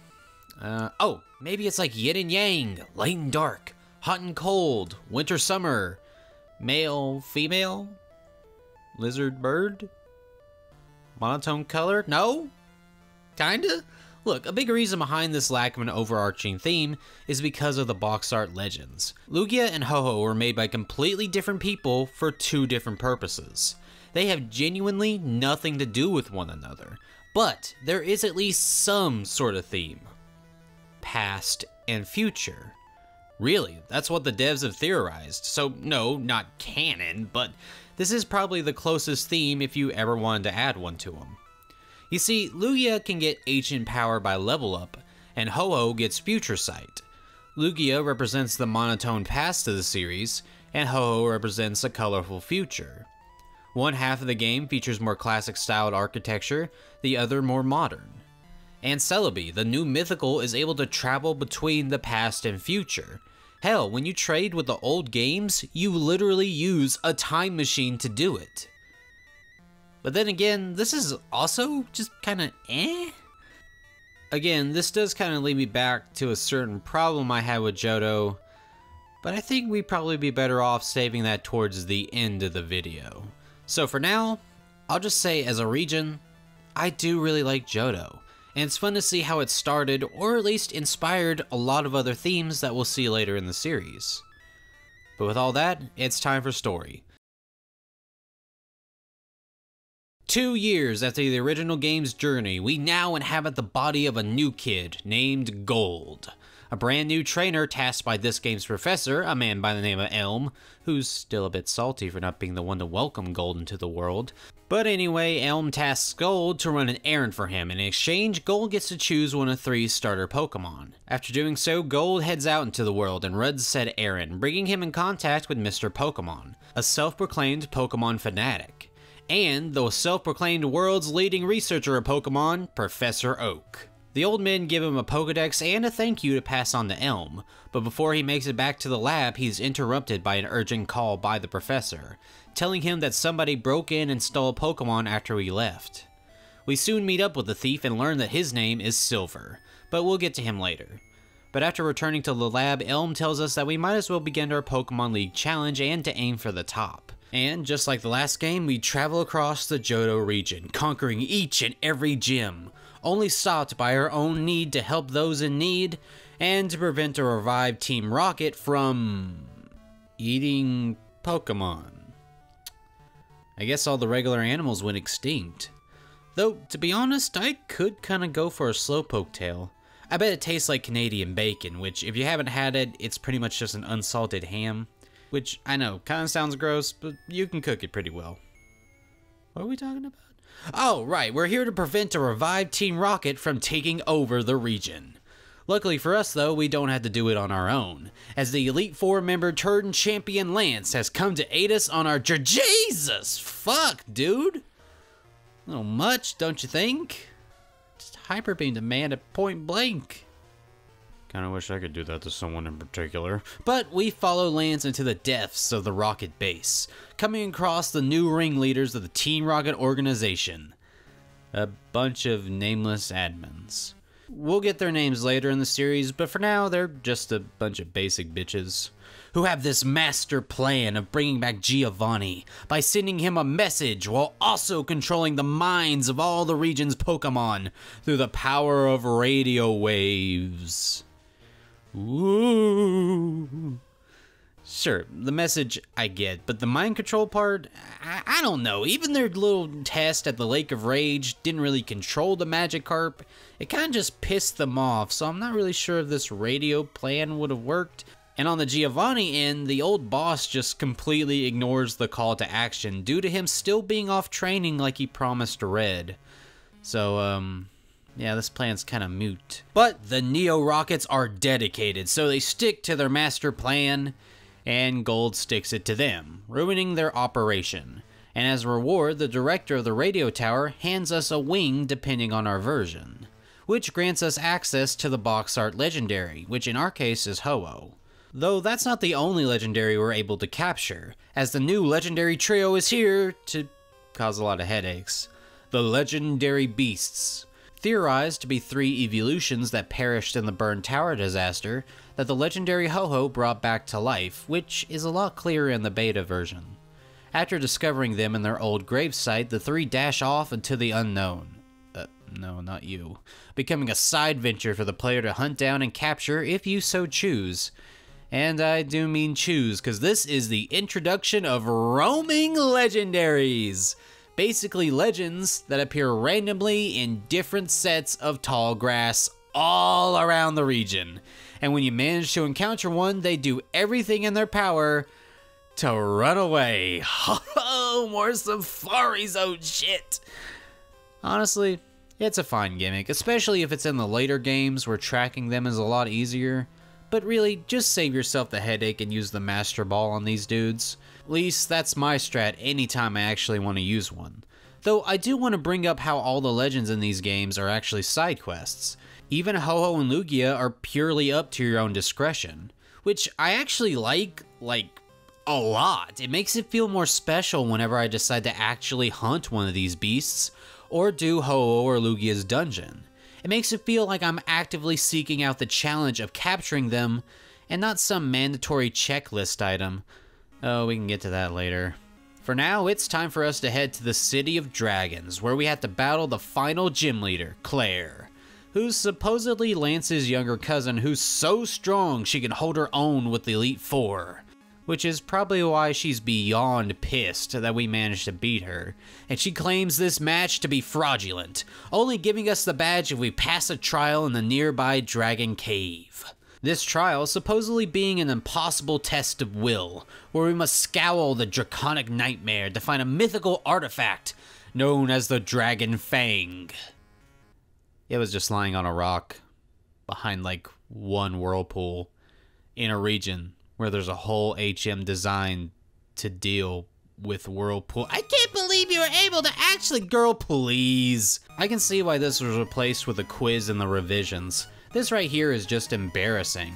Uh, oh, maybe it's like yin and yang, light and dark, hot and cold, winter summer, male, female, lizard, bird, monotone color? No? Kinda? Look, a big reason behind this lack of an overarching theme is because of the box art legends. Lugia and Ho-Oh were made by completely different people for two different purposes. They have genuinely nothing to do with one another, but there is at least some sort of theme. Past and future. Really, that's what the devs have theorized, so no, not canon, but this is probably the closest theme if you ever wanted to add one to them. You see, Lugia can get ancient power by level up, and Ho-Oh gets future sight. Lugia represents the monotone past of the series, and Ho-Oh represents a colorful future. One half of the game features more classic styled architecture, the other more modern. And Celebi, the new mythical, is able to travel between the past and future. Hell, when you trade with the old games, you literally use a time machine to do it. But then again, this is also just kind of eh? Again, this does kind of lead me back to a certain problem I had with Johto, but I think we'd probably be better off saving that towards the end of the video. So for now, I'll just say as a region, I do really like Johto, and it's fun to see how it started, or at least inspired a lot of other themes that we'll see later in the series. But with all that, it's time for story. Two years after the original game's journey, we now inhabit the body of a new kid named Gold. A brand new trainer tasked by this game's professor, a man by the name of Elm, who's still a bit salty for not being the one to welcome Gold into the world. But anyway, Elm tasks Gold to run an errand for him, and in exchange, Gold gets to choose one of three starter Pokemon. After doing so, Gold heads out into the world and runs said errand, bringing him in contact with Mr. Pokemon, a self-proclaimed Pokemon fanatic and the self-proclaimed world's leading researcher of Pokemon, Professor Oak. The old men give him a Pokedex and a thank you to pass on to Elm, but before he makes it back to the lab, he's interrupted by an urgent call by the professor, telling him that somebody broke in and stole a Pokemon after we left. We soon meet up with the thief and learn that his name is Silver, but we'll get to him later. But after returning to the lab, Elm tells us that we might as well begin our Pokemon League challenge and to aim for the top. And just like the last game, we travel across the Johto region, conquering each and every gym, only stopped by our own need to help those in need and to prevent a revived Team Rocket from eating Pokemon. I guess all the regular animals went extinct. Though, to be honest, I could kinda go for a Slowpoke tail. I bet it tastes like Canadian bacon, which, if you haven't had it, it's pretty much just an unsalted ham. Which, I know, kinda sounds gross, but you can cook it pretty well. What are we talking about? Oh, right, we're here to prevent a revived Team Rocket from taking over the region. Luckily for us, though, we don't have to do it on our own, as the Elite Four member Turton Champion Lance has come to aid us on our Jesus! Fuck, dude! A little much, don't you think? Just hyper beam man at point blank. Kinda wish I could do that to someone in particular. But we follow Lance into the depths of the Rocket base, coming across the new ringleaders of the Team Rocket organization. A bunch of nameless admins. We'll get their names later in the series, but for now, they're just a bunch of basic bitches who have this master plan of bringing back Giovanni by sending him a message while also controlling the minds of all the region's Pokemon through the power of radio waves. Ooh. Sure, the message I get, but the mind control part, I, I, don't know. Even their little test at the Lake of Rage didn't really control the Magikarp. It kind of just pissed them off, so I'm not really sure if this radio plan would have worked. And on the Giovanni end, the old boss just completely ignores the call to action due to him still being off training like he promised Red. So, um, yeah, this plan's kind of moot. But the Neo Rockets are dedicated, so they stick to their master plan and Gold sticks it to them, ruining their operation. And as a reward, the director of the radio tower hands us a wing depending on our version, which grants us access to the box art legendary, which in our case is Ho-Oh. Though that's not the only legendary we're able to capture, as the new legendary trio is here to cause a lot of headaches. The legendary beasts. Theorized to be three evolutions that perished in the Burn Tower disaster, that the legendary Ho-Oh brought back to life, which is a lot clearer in the beta version. After discovering them in their old gravesite, the three dash off into the unknown. Uh, no, not you. Becoming a side venture for the player to hunt down and capture if you so choose. And I do mean choose, because this is the introduction of roaming legendaries. Basically, legends that appear randomly in different sets of tall grass all around the region and when you manage to encounter one, they do everything in their power to run away. [laughs] Oh, more safaris, Zone shit. Honestly, it's a fine gimmick, especially if it's in the later games where tracking them is a lot easier. But really, just save yourself the headache and use the Master Ball on these dudes. Least that's my strat anytime I actually want to use one. Though I do want to bring up how all the legends in these games are actually side quests. Even Ho-Oh and Lugia are purely up to your own discretion, which I actually like, like, a lot. It makes it feel more special whenever I decide to actually hunt one of these beasts, or do Ho-Oh or Lugia's dungeon. It makes it feel like I'm actively seeking out the challenge of capturing them, and not some mandatory checklist item. Oh, we can get to that later. For now, it's time for us to head to the City of Dragons, where we have to battle the final gym leader, Clair who's supposedly Lance's younger cousin who's so strong she can hold her own with the Elite Four. Which is probably why she's beyond pissed that we managed to beat her. And she claims this match to be fraudulent, only giving us the badge if we pass a trial in the nearby Dragon Cave. This trial supposedly being an impossible test of will, where we must scowl the draconic nightmare to find a mythical artifact known as the Dragon Fang. It was just lying on a rock behind like one whirlpool in a region where there's a whole HM designed to deal with whirlpool. I can't believe you were able to actually, girl, please. I can see why this was replaced with a quiz in the revisions. This right here is just embarrassing.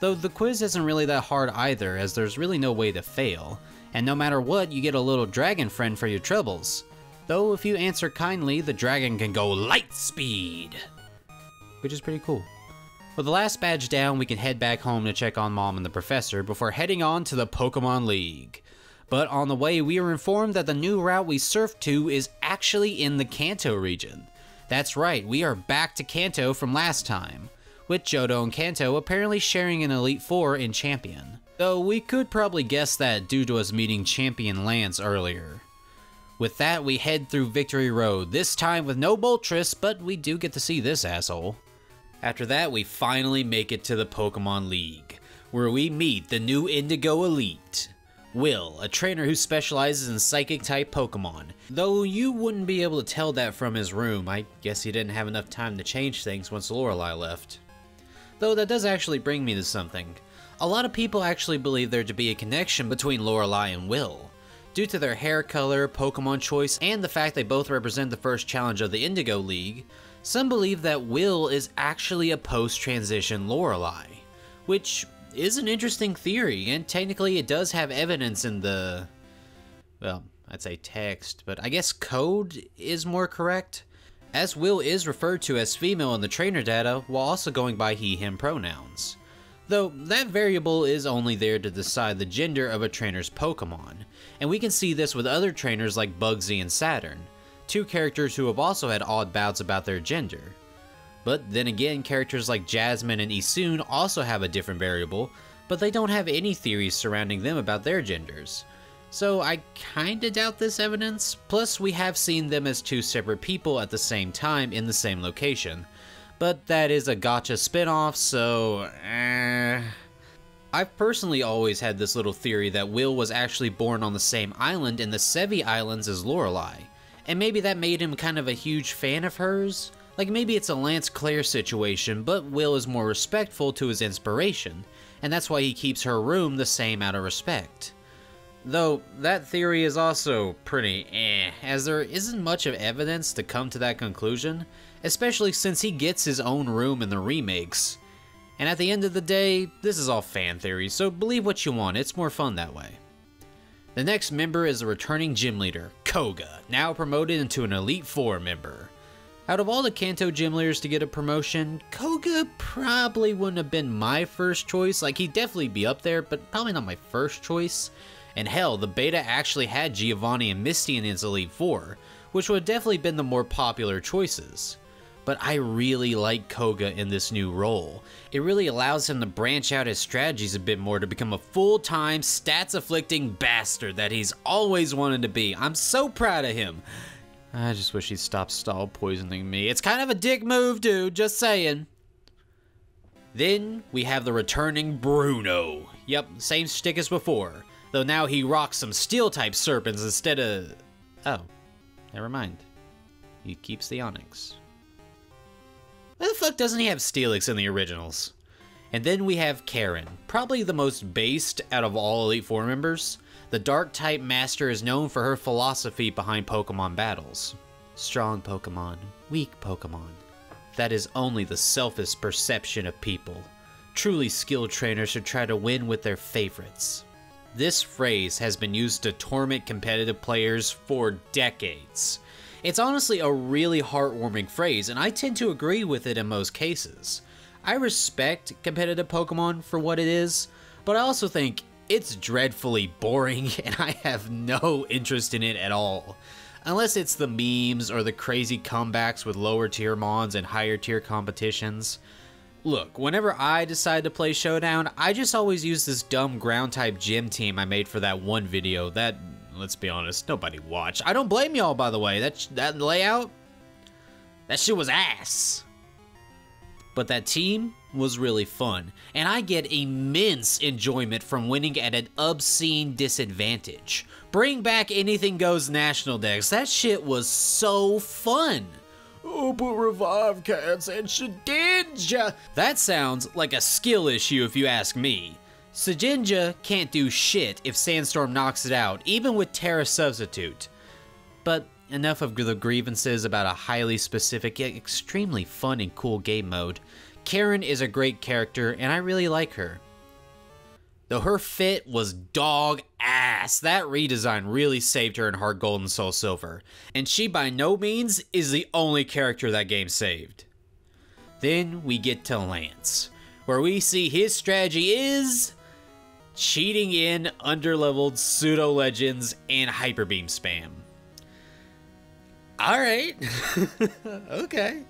Though the quiz isn't really that hard either, as there's really no way to fail. And no matter what, you get a little dragon friend for your troubles. Though if you answer kindly, the dragon can go light speed, which is pretty cool. With the last badge down, we can head back home to check on Mom and the Professor before heading on to the Pokemon League. But on the way, we are informed that the new route we surfed to is actually in the Kanto region. That's right, we are back to Kanto from last time, with Johto and Kanto apparently sharing an Elite Four in Champion. Though we could probably guess that due to us meeting Champion Lance earlier. With that, we head through Victory Road, this time with no Moltres, but we do get to see this asshole. After that, we finally make it to the Pokemon League, where we meet the new Indigo Elite. Will, a trainer who specializes in psychic type Pokemon. Though you wouldn't be able to tell that from his room, I guess he didn't have enough time to change things once Lorelei left. Though that does actually bring me to something. A lot of people actually believe there to be a connection between Lorelei and Will. Due to their hair color, Pokemon choice, and the fact they both represent the first challenge of the Indigo League, some believe that Will is actually a post-transition Lorelei, which is an interesting theory, and technically it does have evidence in the, well, I'd say text, but I guess code is more correct, as Will is referred to as female in the trainer data while also going by he-him pronouns. Though that variable is only there to decide the gender of a trainer's Pokemon, and we can see this with other trainers like Bugsy and Saturn, two characters who have also had odd bouts about their gender. But then again, characters like Jasmine and Issun also have a different variable, but they don't have any theories surrounding them about their genders. So I kinda doubt this evidence, plus we have seen them as two separate people at the same time in the same location. But that is a gotcha spin-off, so eh. I've personally always had this little theory that Will was actually born on the same island in the Sevii Islands as Lorelei, and maybe that made him kind of a huge fan of hers? Like maybe it's a Lance Clair situation, but Will is more respectful to his inspiration, and that's why he keeps her room the same out of respect. Though, that theory is also pretty eh, as there isn't much of evidence to come to that conclusion, especially since he gets his own room in the remakes. And at the end of the day, this is all fan theory, so believe what you want, it's more fun that way. The next member is a returning gym leader, Koga, now promoted into an Elite Four member. Out of all the Kanto gym leaders to get a promotion, Koga probably wouldn't have been my first choice. Like, he'd definitely be up there, but probably not my first choice. And hell, the beta actually had Giovanni and Misty in its Elite Four, which would have definitely been the more popular choices. But I really like Koga in this new role. It really allows him to branch out his strategies a bit more to become a full-time, stats-afflicting bastard that he's always wanted to be. I'm so proud of him. I just wish he'd stop stall poisoning me. It's kind of a dick move, dude, just saying. Then we have the returning Bruno. Yep, same stick as before. Though now he rocks some steel-type serpents instead of... Oh, never mind. He keeps the Onix. Why the fuck doesn't he have Steelix in the originals? And then we have Karen, probably the most based out of all Elite Four members. The Dark type master is known for her philosophy behind Pokemon battles. Strong Pokemon, weak Pokemon. That is only the selfish perception of people. Truly skilled trainers should try to win with their favorites. This phrase has been used to torment competitive players for decades. It's honestly a really heartwarming phrase, and I tend to agree with it in most cases. I respect competitive Pokemon for what it is, but I also think it's dreadfully boring [laughs] and I have no interest in it at all. Unless it's the memes or the crazy comebacks with lower tier mons and higher tier competitions. Look, whenever I decide to play Showdown, I just always use this dumb ground type gym team I made for that one video that, let's be honest, nobody watched. I don't blame y'all, by the way. That, that layout, that shit was ass. But that team was really fun, and I get immense enjoyment from winning at an obscene disadvantage. Bring back Anything Goes National Dex. That shit was so fun. Oh, but Revive Cats and Shedinja. That sounds like a skill issue if you ask me. Shedinja can't do shit if Sandstorm knocks it out, even with Tera Substitute. But enough of the grievances about a highly specific yet extremely fun and cool game mode. Karen is a great character, and I really like her. Though her fit was dog ass, that redesign really saved her in Heart Gold and Soul Silver, and she by no means is the only character that game saved. Then we get to Lance, where we see his strategy is cheating in underleveled pseudo legends and hyper beam spam. All right. [laughs] okay.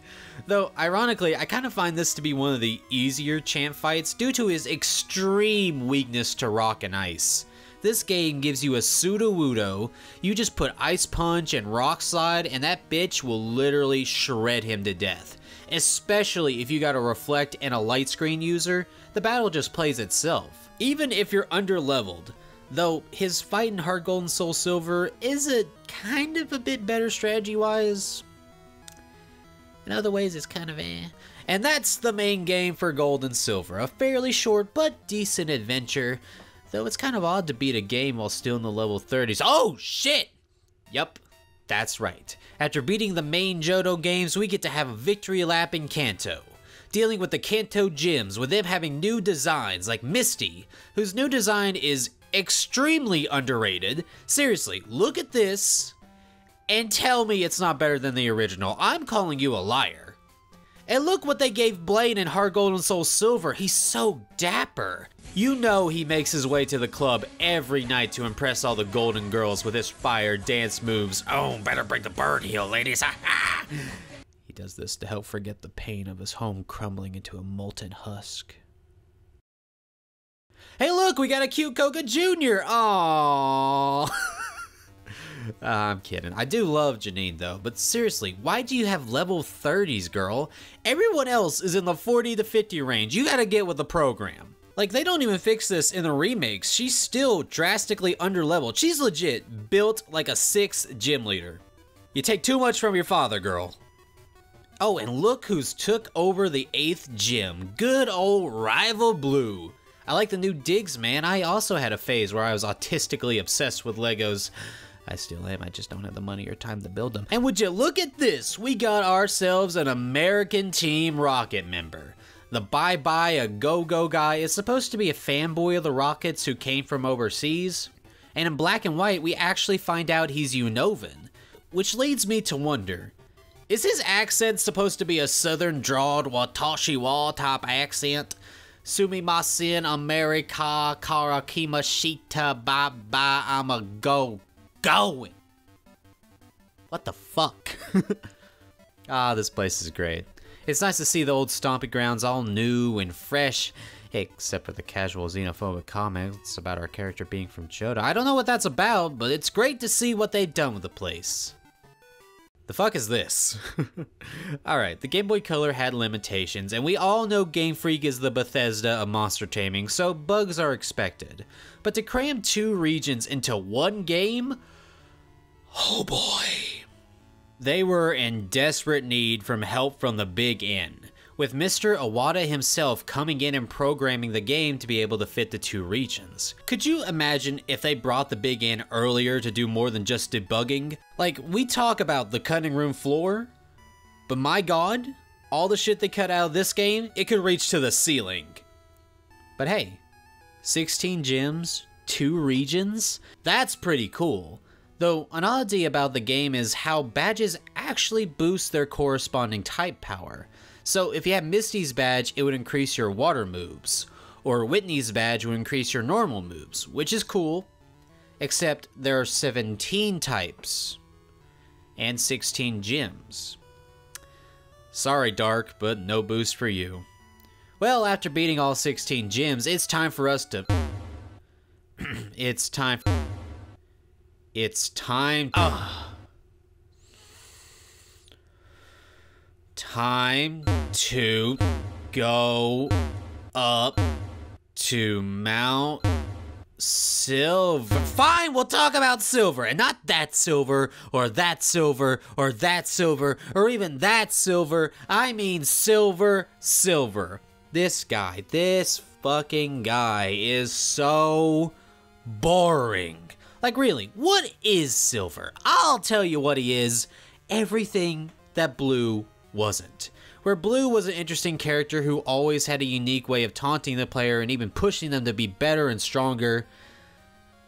Though, ironically, I kind of find this to be one of the easier champ fights due to his extreme weakness to rock and ice. This game gives you a pseudo wudo. you just put Ice Punch and Rock Slide, and that bitch will literally shred him to death. Especially if you got a Reflect and a Light Screen user, the battle just plays itself. Even if you're under leveled, though his fight in Heart Gold and Soul Silver is a kind of a bit better strategy wise. In other ways, it's kind of eh. And that's the main game for Gold and Silver, a fairly short but decent adventure Though it's kind of odd to beat a game while still in the level 30s. Oh, shit! Yep, that's right. After beating the main Johto games, we get to have a victory lap in Kanto. Dealing with the Kanto gyms, with them having new designs like Misty, whose new design is extremely underrated. Seriously, look at this and tell me it's not better than the original. I'm calling you a liar. And look what they gave Blaine in Heart Gold and Soul Silver. He's so dapper. You know he makes his way to the club every night to impress all the golden girls with his fire dance moves. Oh, better bring the bird heel, ladies. [laughs] he does this to help forget the pain of his home crumbling into a molten husk. Hey, look, we got a cute Koga Jr. Aww. [laughs] [laughs] I'm kidding. I do love Janine though, but seriously, why do you have level 30s, girl? Everyone else is in the 40 to 50 range. You gotta get with the program. Like, they don't even fix this in the remakes. She's still drastically underleveled. She's legit built like a six gym leader. You take too much from your father, girl. Oh, and look who's took over the 8th gym. Good old Rival Blue. I like the new digs, man. I also had a phase where I was autistically obsessed with Legos. I still am, I just don't have the money or time to build them. And would you look at this? We got ourselves an American Team Rocket member. The Bye Bye a Go Go guy is supposed to be a fanboy of the Rockets who came from overseas. And in black and white, we actually find out he's Unovan. which leads me to wonder is his accent supposed to be a southern drawled Watashi wa type accent? Sumimasen America Karakimashita bye bye I'm a go going. What the fuck? [laughs] ah, this place is great. It's nice to see the old stomping grounds all new and fresh, except for the casual xenophobic comments about our character being from Johto. I don't know what that's about, but it's great to see what they've done with the place. The fuck is this? [laughs] Alright, the Game Boy Color had limitations, and we all know Game Freak is the Bethesda of monster taming, so bugs are expected. But to cram two regions into one game? Oh boy. They were in desperate need from help from the Big N, with Mr. Iwata himself coming in and programming the game to be able to fit the two regions. Could you imagine if they brought the Big N earlier to do more than just debugging? Like, we talk about the cutting room floor, but my god, all the shit they cut out of this game, it could reach to the ceiling. But hey, 16 gyms, two regions, that's pretty cool. Though, an oddity about the game is how badges actually boost their corresponding type power. So if you have Misty's badge, it would increase your water moves, or Whitney's badge would increase your normal moves, which is cool, except there are 17 types, and 16 gyms. Sorry, Dark, but no boost for you. Well, after beating all 16 gyms, it's time for us to... [clears throat] it's time... It's time. Uh, time to go up to Mount Silver. Fine, we'll talk about silver, and not that silver, or that silver, or that silver, or even that silver. I mean silver, silver. This guy, this fucking guy is so boring. Like, really, what is Silver? I'll tell you what he is everything that Blue wasn't. Where Blue was an interesting character who always had a unique way of taunting the player and even pushing them to be better and stronger.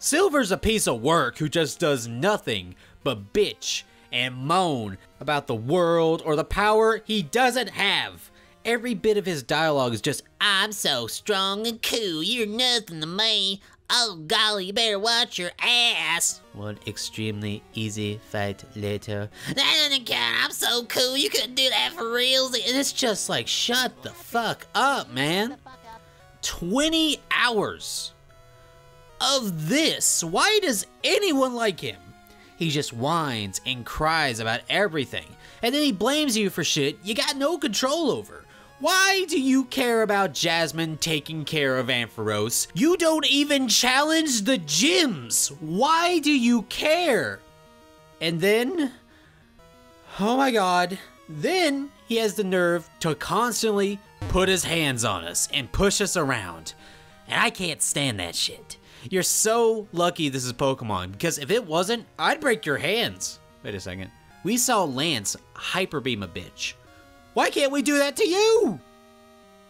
Silver's a piece of work who just does nothing but bitch and moan about the world or the power he doesn't have. Every bit of his dialogue is just, I'm so strong and cool, you're nothing to me. Oh golly, you better watch your ass. one extremely easy fight later. That doesn't count. I'm so cool. You couldn't do that for real. And it's just like, shut the fuck up, man. 20 hours of this. Why does anyone like him? He just whines and cries about everything, and then he blames you for shit you got no control over. Why do you care about Jasmine taking care of Ampharos? You don't even challenge the gyms. Why do you care? And then, oh my god, then he has the nerve to constantly put his hands on us and push us around. And I can't stand that shit. You're so lucky this is Pokemon, because if it wasn't, I'd break your hands. Wait a second. We saw Lance hyper beam a bitch. Why can't we do that to you?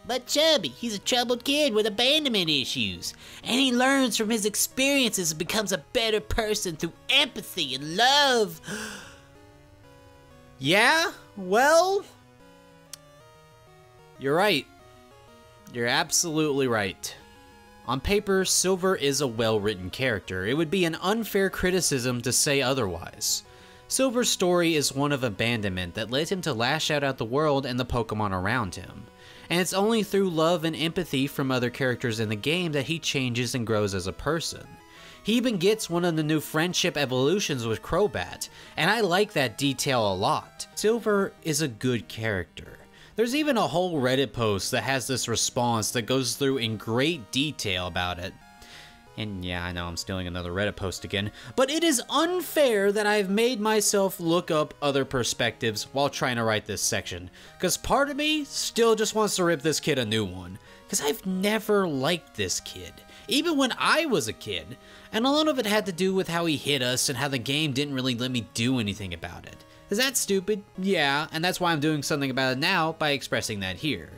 But Chubby, he's a troubled kid with abandonment issues. And he learns from his experiences and becomes a better person through empathy and love. [gasps] Yeah, well, you're right. You're absolutely right. On paper, Silver is a well written character. It would be an unfair criticism to say otherwise. Silver's story is one of abandonment that led him to lash out at the world and the Pokemon around him. And it's only through love and empathy from other characters in the game that he changes and grows as a person. He even gets one of the new friendship evolutions with Crobat, and I like that detail a lot. Silver is a good character. There's even a whole Reddit post that has this response that goes through in great detail about it. And yeah, I know I'm stealing another Reddit post again, but it is unfair that I've made myself look up other perspectives while trying to write this section. Because part of me still just wants to rip this kid a new one. Because I've never liked this kid, even when I was a kid. And a lot of it had to do with how he hit us and how the game didn't really let me do anything about it. Is that stupid? Yeah, and that's why I'm doing something about it now by expressing that here.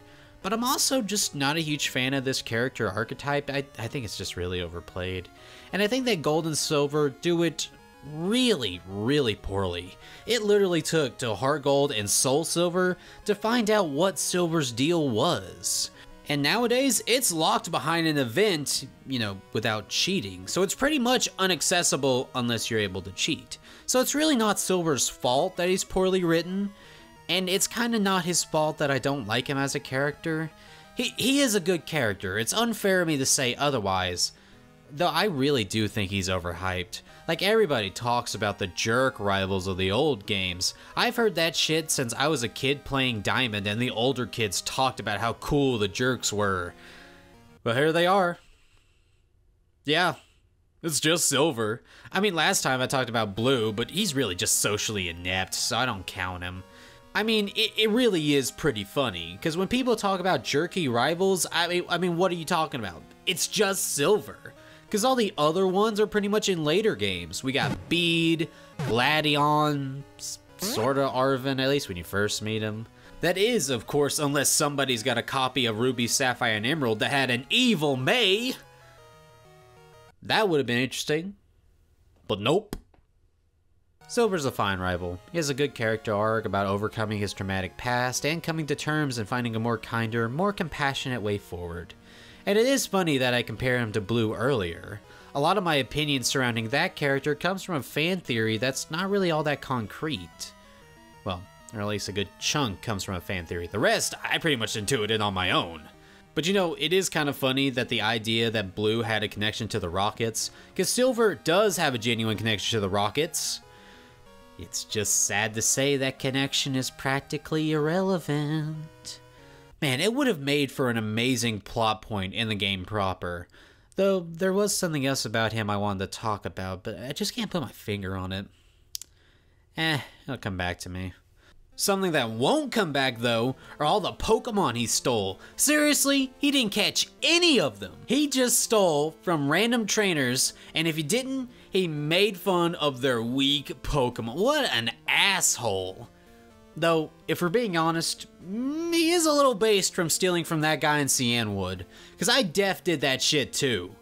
But I'm also just not a huge fan of this character archetype. I, I think it's just really overplayed. And I think that Gold and Silver do it really, really poorly. It literally took to Heart Gold and Soul Silver to find out what Silver's deal was. And nowadays, it's locked behind an event, you know, without cheating. So it's pretty much inaccessible unless you're able to cheat. So it's really not Silver's fault that he's poorly written. And it's kind of not his fault that I don't like him as a character. He, he is a good character. It's unfair of me to say otherwise. Though I really do think he's overhyped. Like everybody talks about the jerk rivals of the old games. I've heard that shit since I was a kid playing Diamond and the older kids talked about how cool the jerks were. But here they are. Yeah, it's just Silver. I mean, last time I talked about Blue, but he's really just socially inept, so I don't count him. I mean, it, it really is pretty funny because when people talk about jerky rivals, I mean, I mean, what are you talking about? It's just Silver. Because all the other ones are pretty much in later games. We got Bede, Gladion, sorta Arven, at least when you first meet him. That is, of course, unless somebody's got a copy of Ruby, Sapphire, and Emerald that had an evil May. That would have been interesting. But nope. Silver's a fine rival. He has a good character arc about overcoming his traumatic past and coming to terms and finding a more kinder, more compassionate way forward. And it is funny that I compare him to Blue earlier. A lot of my opinion surrounding that character comes from a fan theory that's not really all that concrete. Well, or at least a good chunk comes from a fan theory. The rest, I pretty much intuited on my own. But you know, it is kind of funny that the idea that Blue had a connection to the Rockets, because Silver does have a genuine connection to the Rockets. It's just sad to say that connection is practically irrelevant. Man, it would have made for an amazing plot point in the game proper. Though there was something else about him I wanted to talk about, but I just can't put my finger on it. Eh, it'll come back to me. Something that won't come back though are all the Pokemon he stole. Seriously, he didn't catch any of them. He just stole from random trainers, and if he didn't, he made fun of their weak Pokemon. What an asshole. Though, if we're being honest, he is a little based from stealing from that guy in Cianwood. Because I def did that shit too.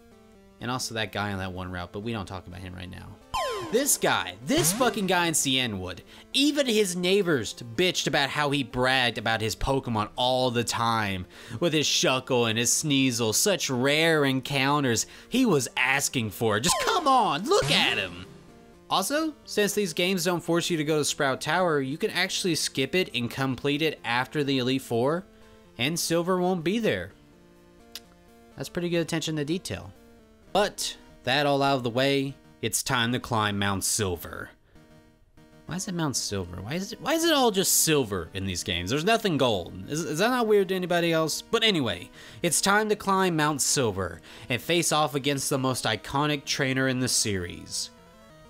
And also that guy on that one route, but we don't talk about him right now. This guy, this fucking guy in Cianwood, even his neighbors bitched about how he bragged about his Pokemon all the time. With his Shuckle and his Sneasel, such rare encounters he was asking for. Just come on, look at him! Also, since these games don't force you to go to Sprout Tower, you can actually skip it and complete it after the Elite Four, and Silver won't be there. That's pretty good attention to detail. But, that all out of the way, it's time to climb Mount Silver. Why is it Mount Silver? Why is it why is it all just silver in these games? There's nothing gold. Is, is that not weird to anybody else? But anyway, it's time to climb Mount Silver and face off against the most iconic trainer in the series.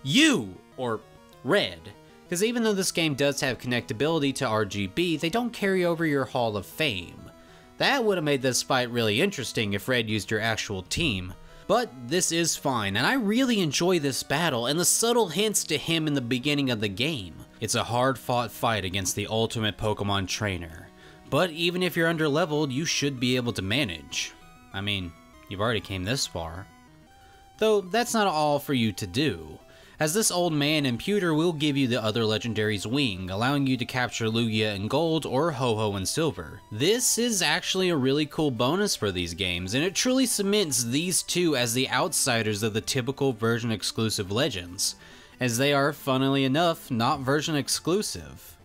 You or Red. Because even though this game does have connectability to RGB, they don't carry over your Hall of Fame. That would have made this fight really interesting if Red used your actual team. But this is fine, and I really enjoy this battle and the subtle hints to him in the beginning of the game. It's a hard fought fight against the ultimate Pokemon trainer. But even if you're underleveled, you should be able to manage. I mean, you've already came this far. Though that's not all for you to do as this old man and Pewter will give you the other legendary's wing, allowing you to capture Lugia in gold or Ho-Oh in silver. This is actually a really cool bonus for these games, and it truly cements these two as the outsiders of the typical version exclusive legends, as they are, funnily enough, not version exclusive.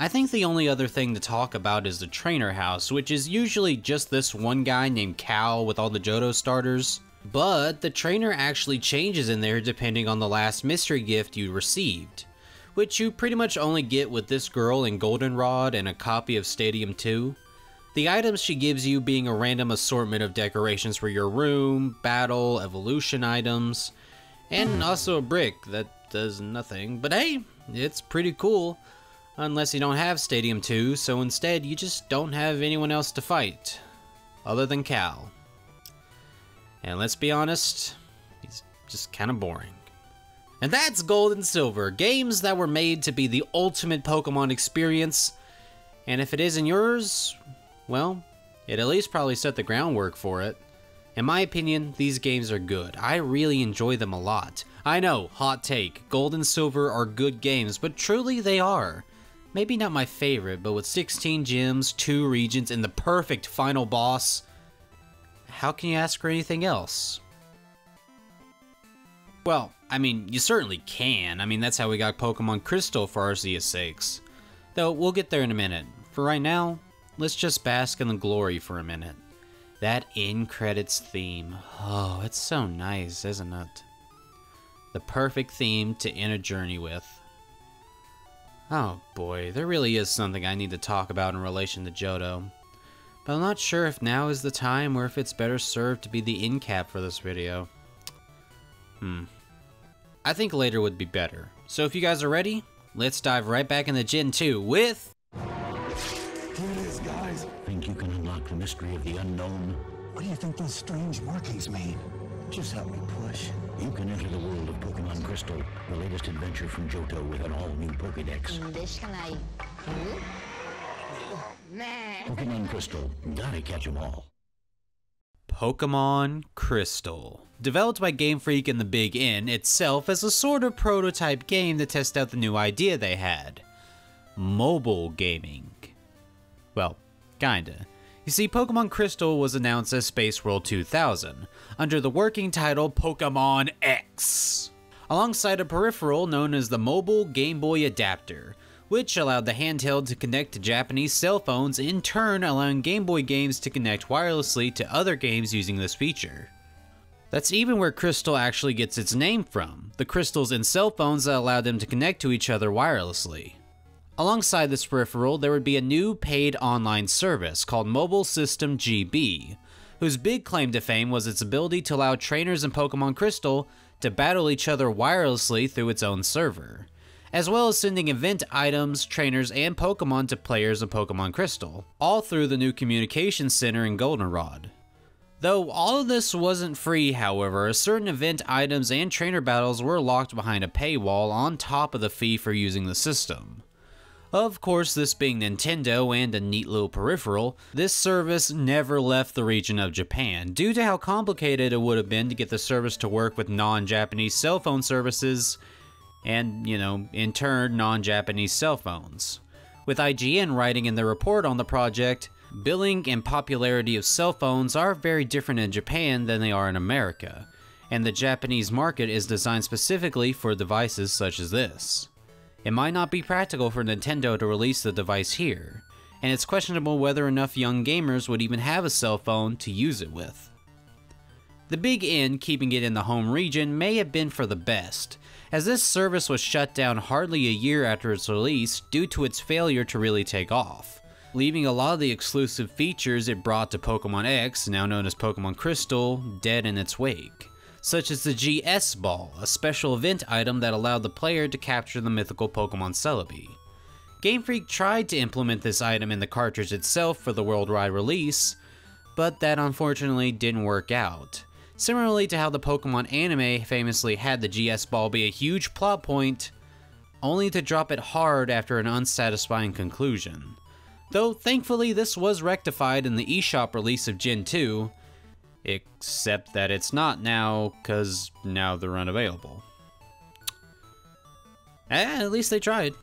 I think the only other thing to talk about is the trainer house, which is usually just this one guy named Cal with all the Johto starters. But the trainer actually changes in there depending on the last mystery gift you received, which you pretty much only get with this girl in Goldenrod and a copy of Stadium 2. The items she gives you being a random assortment of decorations for your room, battle, evolution items, and also a brick that does nothing. But hey, it's pretty cool. Unless you don't have Stadium 2, so instead you just don't have anyone else to fight. Other than Cal. And let's be honest, he's just kind of boring. And that's Gold and Silver, games that were made to be the ultimate Pokemon experience. And if it isn't yours, well, it at least probably set the groundwork for it. In my opinion, these games are good. I really enjoy them a lot. I know, hot take, Gold and Silver are good games, but truly they are. Maybe not my favorite, but with 16 gyms, 2 regions, and the perfect final boss, how can you ask for anything else? Well, I mean, you certainly can. I mean, that's how we got Pokemon Crystal for Arceus' sakes. Though, we'll get there in a minute. For right now, let's just bask in the glory for a minute. That in credits theme. Oh, it's so nice, isn't it? The perfect theme to end a journey with. Oh boy, there really is something I need to talk about in relation to Johto but I'm not sure if now is the time or if it's better served to be the in cap for this video. Hmm. I think later would be better. So if you guys are ready, let's dive right back into Gen 2 with... Here it is, guys. Think you can unlock the mystery of the unknown? What do you think those strange markings mean? Just help me push. You can enter the world of Pokemon Crystal, the latest adventure from Johto with an all-new Pokedex. Deixa aí. Pokemon Crystal, gotta catch 'em all. Pokemon Crystal. Developed by Game Freak and the Big N itself as a sort of prototype game to test out the new idea they had mobile gaming. Well, kinda. You see, Pokemon Crystal was announced as Space World 2000, under the working title Pokemon X, alongside a peripheral known as the Mobile Game Boy Adapter, which allowed the handheld to connect to Japanese cell phones, in turn allowing Game Boy games to connect wirelessly to other games using this feature. That's even where Crystal actually gets its name from, the crystals in cell phones that allowed them to connect to each other wirelessly. Alongside this peripheral, there would be a new paid online service called Mobile System GB, whose big claim to fame was its ability to allow trainers in Pokemon Crystal to battle each other wirelessly through its own server as well as sending event items, trainers, and Pokemon to players of Pokemon Crystal, all through the new communication center in Goldenrod. Though all of this wasn't free, however, certain event items and trainer battles were locked behind a paywall on top of the fee for using the system. Of course, this being Nintendo and a neat little peripheral, this service never left the region of Japan due to how complicated it would have been to get the service to work with non Japanese cell phone services and, you know, in turn, non Japanese cell phones. With IGN writing in their report on the project, billing and popularity of cell phones are very different in Japan than they are in America, and the Japanese market is designed specifically for devices such as this. It might not be practical for Nintendo to release the device here, and it's questionable whether enough young gamers would even have a cell phone to use it with. The Big N keeping it in the home region may have been for the best, as this service was shut down hardly a year after its release due to its failure to really take off, leaving a lot of the exclusive features it brought to Pokemon X, now known as Pokemon Crystal, dead in its wake such as the GS Ball, a special event item that allowed the player to capture the mythical Pokemon Celebi. Game Freak tried to implement this item in the cartridge itself for the worldwide release, but that unfortunately didn't work out. Similarly to how the Pokemon anime famously had the GS Ball be a huge plot point, only to drop it hard after an unsatisfying conclusion. Though thankfully this was rectified in the eShop release of Gen 2, except that it's not now, because now they're unavailable. Eh, at least they tried.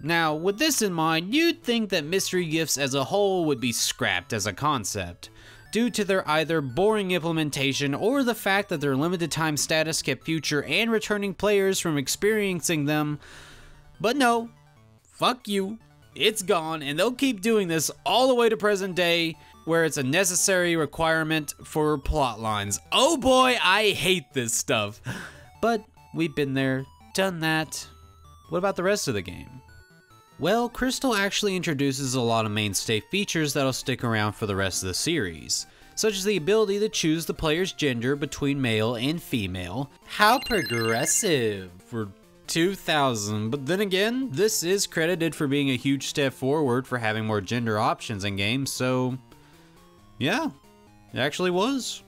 Now, with this in mind, you'd think that mystery gifts as a whole would be scrapped as a concept, due to their either boring implementation or the fact that their limited time status kept future and returning players from experiencing them. But no, fuck you, it's gone, and they'll keep doing this all the way to present day, where it's a necessary requirement for plot lines. Oh boy, I hate this stuff. But we've been there, done that. What about the rest of the game? Well, Crystal actually introduces a lot of mainstay features that'll stick around for the rest of the series, such as the ability to choose the player's gender between male and female. How progressive for 2000, but then again, this is credited for being a huge step forward for having more gender options in games, so yeah, it actually was.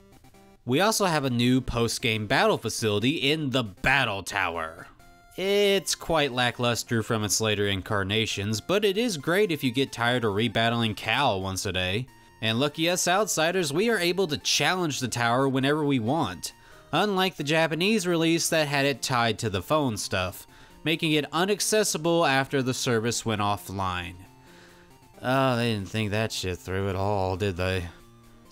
We also have a new post-game battle facility in the Battle Tower. It's quite lackluster from its later incarnations, but it is great if you get tired of rebattling Cal once a day. And lucky us outsiders, we are able to challenge the tower whenever we want, unlike the Japanese release that had it tied to the phone stuff, making it inaccessible after the service went offline. Oh, they didn't think that shit through at all, did they?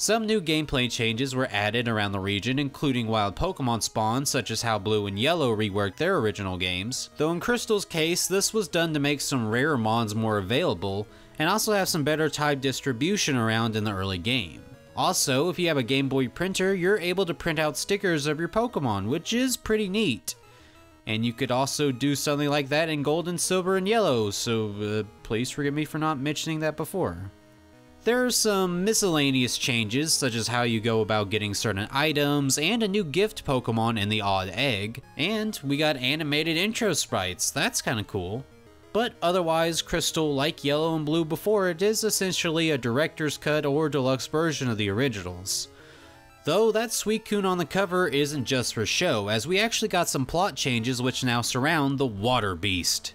Some new gameplay changes were added around the region, including wild Pokemon spawns, such as how Blue and Yellow reworked their original games, though in Crystal's case, this was done to make some rare mons more available, and also have some better type distribution around in the early game. Also, if you have a Game Boy printer, you're able to print out stickers of your Pokemon, which is pretty neat. And you could also do something like that in Gold and Silver and Yellow, so uh, please forgive me for not mentioning that before. There are some miscellaneous changes, such as how you go about getting certain items, and a new gift Pokemon in the Odd Egg, and we got animated intro sprites, that's kinda cool. But otherwise, Crystal, like Yellow and Blue before it, is essentially a director's cut or deluxe version of the originals. Though that Suicune on the cover isn't just for show, as we actually got some plot changes which now surround the Water Beast.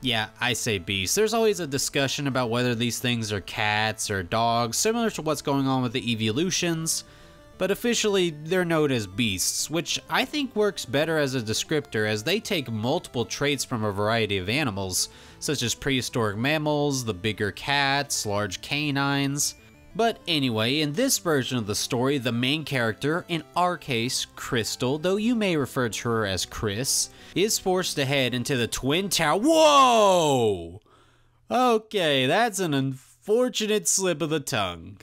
Yeah, I say beasts. There's always a discussion about whether these things are cats or dogs, similar to what's going on with the evolutions, but officially they're known as beasts, which I think works better as a descriptor as they take multiple traits from a variety of animals, such as prehistoric mammals, the bigger cats, large canines. But anyway, in this version of the story, the main character, in our case, Crystal, though you may refer to her as Chris, is forced to head into the Twin Tower. Whoa! Okay, that's an unfortunate slip of the tongue.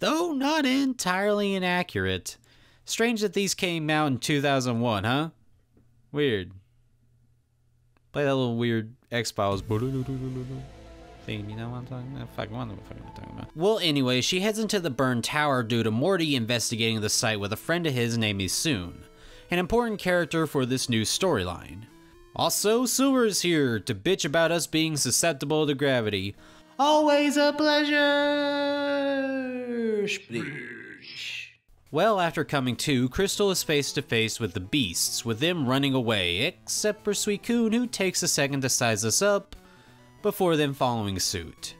Though not entirely inaccurate. Strange that these came out in 2001, huh? Weird. Play that little weird X Files you know what I'm talking about? Fuck, what am I talking about? Well, anyway, she heads into the burned tower due to Morty investigating the site with a friend of his named Eusine an important character for this new storyline. Also, Silver is here to bitch about us being susceptible to gravity. Always a pleasure! Well, after coming to, Crystal is face to face with the beasts, with them running away, except for Suicune who takes a second to size us up, before then following suit.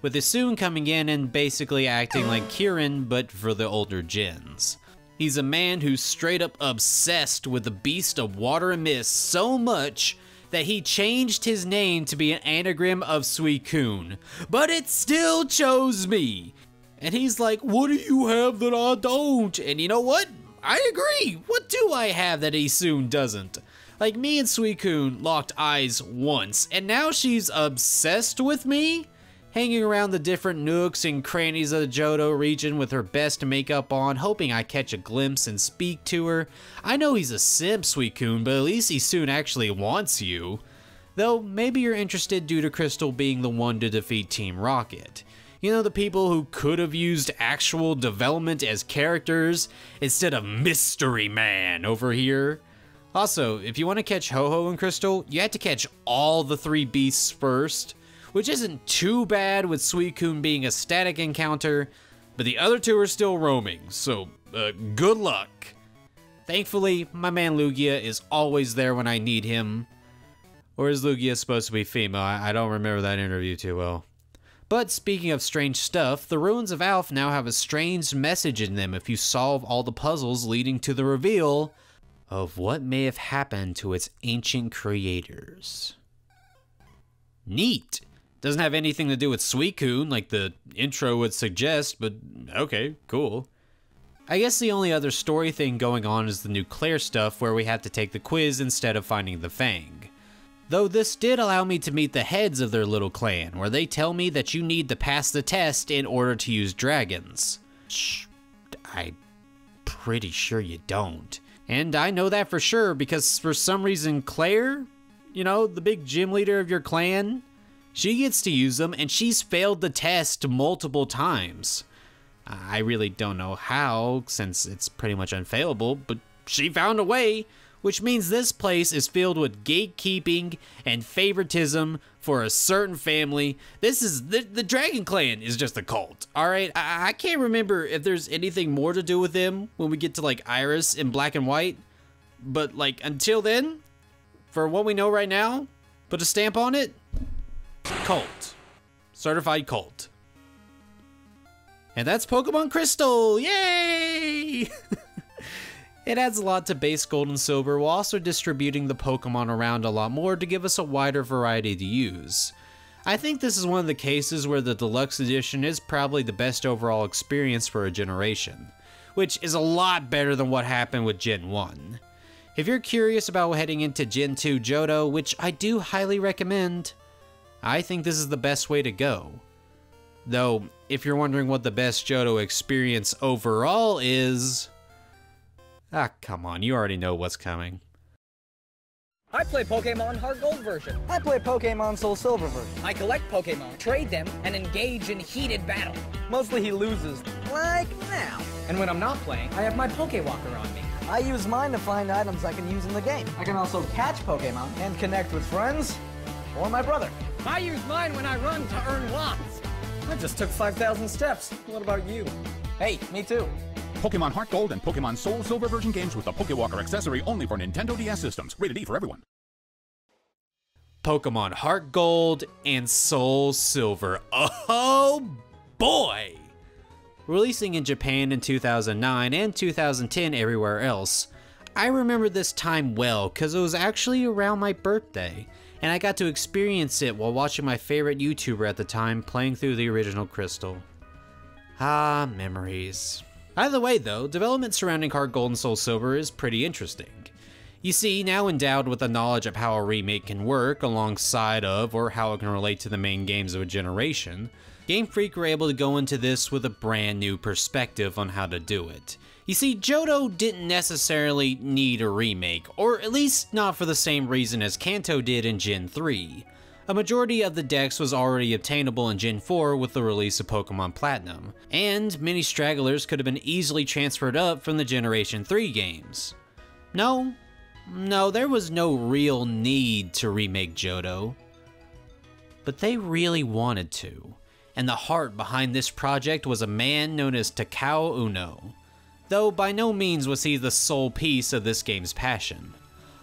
With Eusine coming in and basically acting like Kieran but for the older gens. He's a man who's straight up obsessed with the beast of water and mist so much that he changed his name to be an anagram of Suicune, but it still chose me. And he's like, What do you have that I don't? And you know what? I agree. What do I have that Eusine doesn't? Like, me and Suicune locked eyes once, and now she's obsessed with me? Hanging around the different nooks and crannies of the Johto region with her best makeup on, hoping I catch a glimpse and speak to her. I know he's a simp, Suicune, but at least Eusine actually wants you. Though, maybe you're interested due to Crystal being the one to defeat Team Rocket. You know, the people who could have used actual development as characters instead of Mystery Man over here. Also, if you want to catch Ho-Oh and Crystal, you had to catch all the three beasts first, which isn't too bad with Suicune being a static encounter, but the other two are still roaming, so uh, good luck. Thankfully, my man Lugia is always there when I need him. Or is Lugia supposed to be female? I, I don't remember that interview too well. But speaking of strange stuff, the ruins of Alph now have a strange message in them if you solve all the puzzles leading to the reveal of what may have happened to its ancient creators. Neat. Doesn't have anything to do with Suicune like the intro would suggest, but okay, cool. I guess the only other story thing going on is the new Clair stuff where we have to take the quiz instead of finding the Fang. Though this did allow me to meet the heads of their little clan, where they tell me that you need to pass the test in order to use dragons. Shh, I'm pretty sure you don't. And I know that for sure because for some reason Clair, you know, the big gym leader of your clan, she gets to use them and she's failed the test multiple times. I really don't know how, since it's pretty much unfailable, but she found a way, which means this place is filled with gatekeeping and favoritism for a certain family. This is the, the Dragon Clan is just a cult. All right, I, I can't remember if there's anything more to do with them when we get to like Iris in black and white, but like until then, for what we know right now, put a stamp on it. Cult, certified cult. And that's Pokemon Crystal! Yay! [laughs] it adds a lot to base Gold and Silver while also distributing the Pokemon around a lot more to give us a wider variety to use. I think this is one of the cases where the Deluxe Edition is probably the best overall experience for a generation, which is a lot better than what happened with Gen 1. If you're curious about heading into Gen 2 Johto, which I do highly recommend, I think this is the best way to go. Though, if you're wondering what the best Johto experience overall is... Ah, come on, you already know what's coming. I play Pokemon Heart Gold version. I play Pokemon Soul Silver version. I collect Pokemon, trade them, and engage in heated battle. Mostly he loses, like now. And when I'm not playing, I have my Pokewalker on me. I use mine to find items I can use in the game. I can also catch Pokemon and connect with friends or my brother. I use mine when I run to earn lots. I just took 5,000 steps. What about you? Hey, me too. Pokemon Heart Gold and Pokemon Soul Silver version games with the Pokewalker accessory only for Nintendo DS systems. Rated E for everyone. Pokemon Heart Gold and Soul Silver. Oh boy! Releasing in Japan in 2009 and 2010 everywhere else, I remember this time well because it was actually around my birthday, and I got to experience it while watching my favorite YouTuber at the time playing through the original Crystal. Ah, memories. Either way though, development surrounding Heart Gold and Soul Silver is pretty interesting. You see, now endowed with the knowledge of how a remake can work alongside of or how it can relate to the main games of a generation, Game Freak were able to go into this with a brand new perspective on how to do it. You see, Johto didn't necessarily need a remake, or at least not for the same reason as Kanto did in Gen 3. A majority of the dex was already obtainable in Gen 4 with the release of Pokemon Platinum, and many stragglers could have been easily transferred up from the Generation 3 games. No, no, there was no real need to remake Johto. But they really wanted to, and the heart behind this project was a man known as Takao Unno. Though by no means was he the sole piece of this game's passion.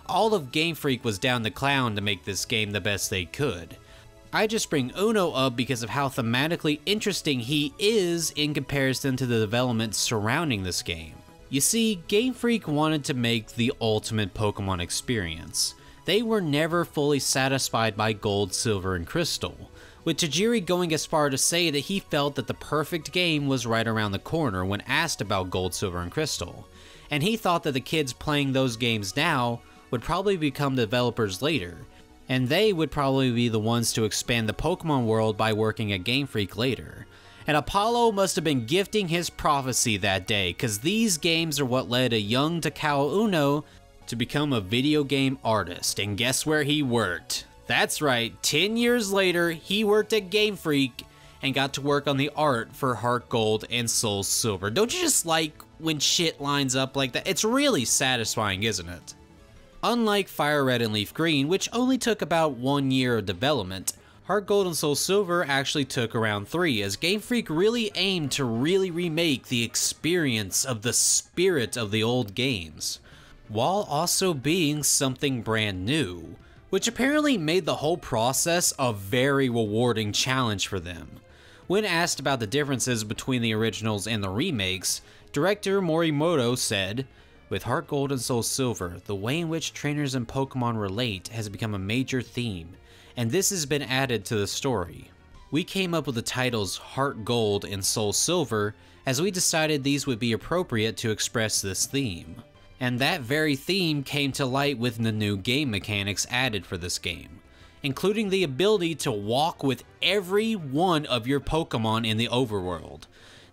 All of Game Freak was down the clown to make this game the best they could, I just bring Unno up because of how thematically interesting he is in comparison to the development surrounding this game. You see, Game Freak wanted to make the ultimate Pokemon experience. They were never fully satisfied by Gold, Silver, and Crystal, with Tajiri going as far to say that he felt that the perfect game was right around the corner when asked about Gold, Silver, and Crystal, and he thought that the kids playing those games now would probably become developers later, and they would probably be the ones to expand the Pokemon world by working at Game Freak later. And Apollo must have been gifting his prophecy that day, because these games are what led a young Takao Unno to become a video game artist. And guess where he worked? That's right, 10 years later, he worked at Game Freak and got to work on the art for Heart Gold and Soul Silver. Don't you just like when shit lines up like that? It's really satisfying, isn't it? Unlike Fire Red and Leaf Green, which only took about one year of development, Heart Gold and Soul Silver actually took around three, as Game Freak really aimed to really remake the experience of the spirit of the old games, while also being something brand new, which apparently made the whole process a very rewarding challenge for them. When asked about the differences between the originals and the remakes, director Morimoto said, with Heart Gold and Soul Silver, the way in which trainers and Pokemon relate has become a major theme, and this has been added to the story. We came up with the titles Heart Gold and Soul Silver as we decided these would be appropriate to express this theme. And that very theme came to light with the new game mechanics added for this game, including the ability to walk with every one of your Pokemon in the overworld,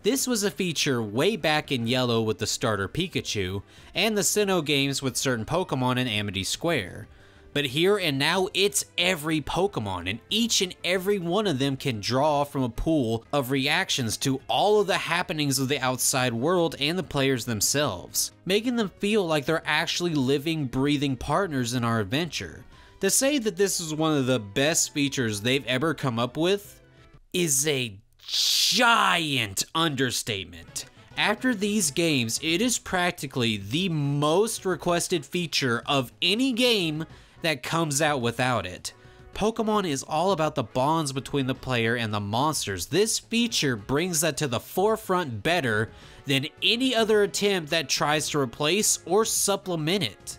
this was a feature way back in Yellow with the starter Pikachu, and the Sinnoh games with certain Pokemon in Amity Square. But here and now, it's every Pokemon, and each and every one of them can draw from a pool of reactions to all of the happenings of the outside world and the players themselves, making them feel like they're actually living, breathing partners in our adventure. To say that this is one of the best features they've ever come up with is a giant understatement. After these games, it is practically the most requested feature of any game that comes out without it. Pokemon is all about the bonds between the player and the monsters. This feature brings that to the forefront better than any other attempt that tries to replace or supplement it.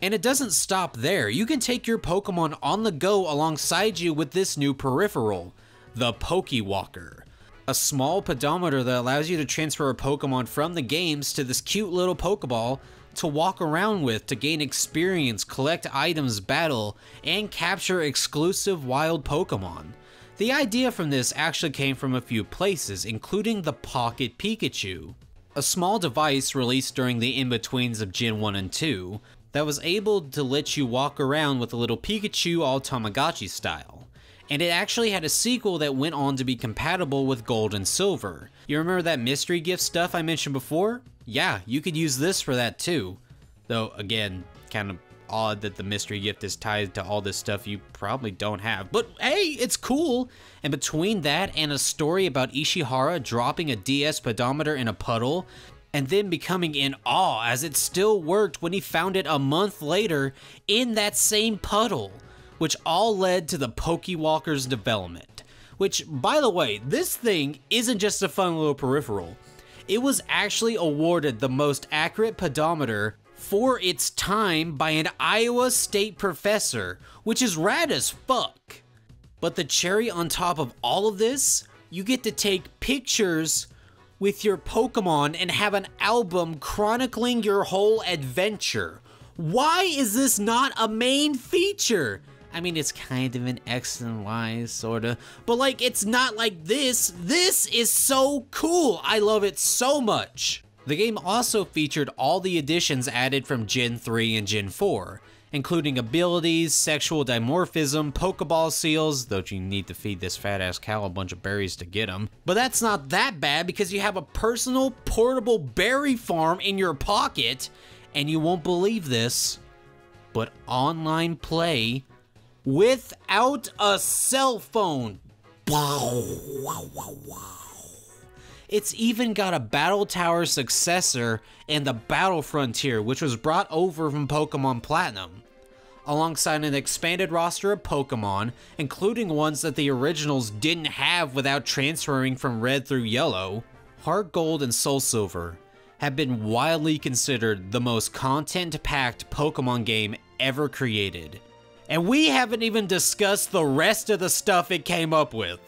And it doesn't stop there. You can take your Pokemon on the go alongside you with this new peripheral, the Pokewalker a small pedometer that allows you to transfer a Pokemon from the games to this cute little Pokeball to walk around with to gain experience, collect items, battle, and capture exclusive wild Pokemon. The idea from this actually came from a few places, including the Pocket Pikachu, a small device released during the in-betweens of Gen 1 and 2 that was able to let you walk around with a little Pikachu all Tamagotchi style and it actually had a sequel that went on to be compatible with gold and silver. You remember that mystery gift stuff I mentioned before? Yeah, you could use this for that too. Though, again, kind of odd that the mystery gift is tied to all this stuff you probably don't have. But hey, it's cool! And between that and a story about Ishihara dropping a DS pedometer in a puddle, and then becoming in awe as it still worked when he found it a month later in that same puddle which all led to the Pokewalker's development. Which, by the way, this thing isn't just a fun little peripheral. It was actually awarded the most accurate pedometer for its time by an Iowa State professor, which is rad as fuck. But the cherry on top of all of this, you get to take pictures with your Pokemon and have an album chronicling your whole adventure. Why is this not a main feature? I mean, it's kind of an X and Y, sorta. But like, it's not like this. This is so cool. I love it so much. The game also featured all the additions added from Gen 3 and Gen 4, including abilities, sexual dimorphism, Pokeball seals, though you need to feed this fat ass cow a bunch of berries to get them. But that's not that bad because you have a personal portable berry farm in your pocket, and you won't believe this, but online play without a cell phone. It's even got a Battle Tower successor and the Battle Frontier, which was brought over from Pokemon Platinum. alongside an expanded roster of Pokemon, including ones that the originals didn't have without transferring from Red through Yellow, Heart Gold and Soul Silver have been widely considered the most content packed Pokemon game ever created. And we haven't even discussed the rest of the stuff it came up with,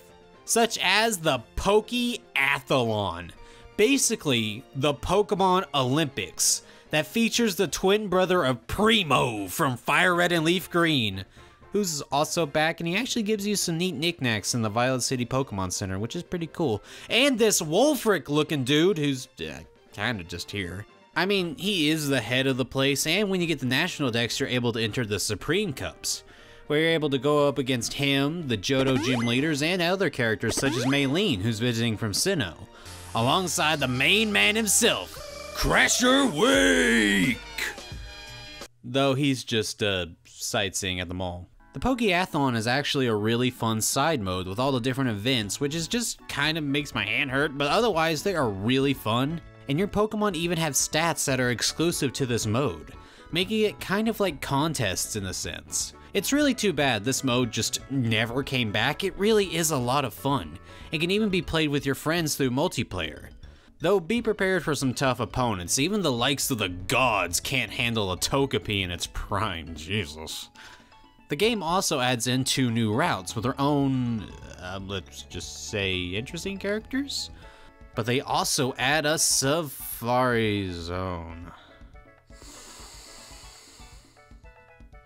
such as the Pokeathlon, basically the Pokemon Olympics that features the twin brother of Primo from Fire Red and Leaf Green, who's also back and he actually gives you some neat knickknacks in the Violet City Pokemon Center, which is pretty cool. And this Wulfric looking dude who's uh, kind of just here. I mean, he is the head of the place, and when you get the National Dex, you're able to enter the Supreme Cups, where you're able to go up against him, the Johto gym leaders, and other characters such as Maylene, who's visiting from Sinnoh, alongside the main man himself, Crasher Wake! Though he's just uh, sightseeing at the mall. The Pokeathlon is actually a really fun side mode with all the different events, which is just kind of makes my hand hurt, but otherwise they are really fun. And your Pokemon even have stats that are exclusive to this mode, making it kind of like contests in a sense. It's really too bad this mode just never came back, it really is a lot of fun. It can even be played with your friends through multiplayer. Though be prepared for some tough opponents, even the likes of the gods can't handle a Togepi in its prime, Jesus. The game also adds in two new routes with their own, uh, let's just say, interesting characters? But they also add a Safari Zone.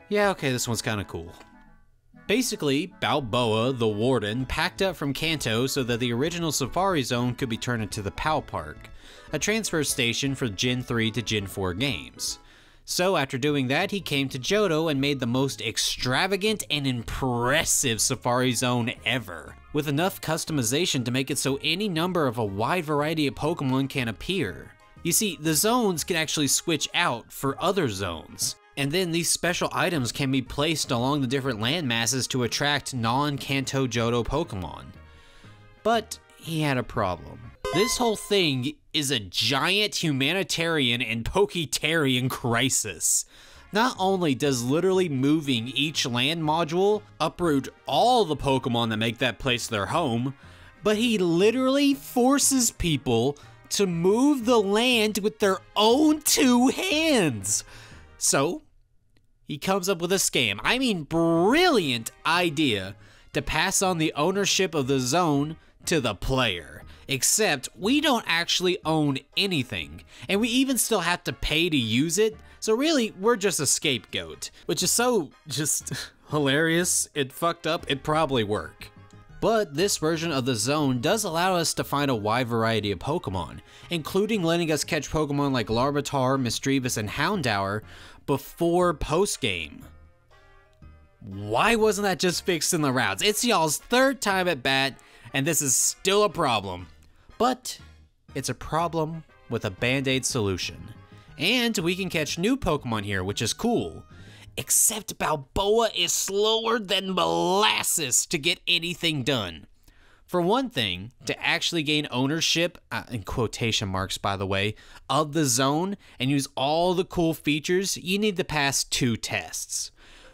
Yeah, okay, this one's kinda cool. Basically, Balboa, the warden, packed up from Kanto so that the original Safari Zone could be turned into the PAL Park, a transfer station for Gen 3 to Gen 4 games. So after doing that, he came to Johto and made the most extravagant and impressive Safari Zone ever, with enough customization to make it so any number of a wide variety of Pokemon can appear. You see, the zones can actually switch out for other zones, and then these special items can be placed along the different land masses to attract non-Kanto Johto Pokemon. But he had a problem. This whole thing is a giant humanitarian and Poketarian crisis. Not only does literally moving each land module uproot all the Pokemon that make that place their home, but he literally forces people to move the land with their own two hands. So, he comes up with a scam, I mean brilliant idea, to pass on the ownership of the zone to the player. Except we don't actually own anything, and we even still have to pay to use it, so really, we're just a scapegoat. Which is so just [laughs] hilarious, it fucked up, it probably work. But this version of the zone does allow us to find a wide variety of Pokemon, including letting us catch Pokemon like Larvitar, Misdreavus, and Houndour before post-game. Why wasn't that just fixed in the rounds? It's y'all's third time at bat, and this is still a problem. But it's a problem with a band-aid solution. And we can catch new Pokemon here, which is cool. Except Balboa is slower than molasses to get anything done. For one thing, to actually gain ownership, uh, in quotation marks by the way, of the zone and use all the cool features, you need to pass two tests,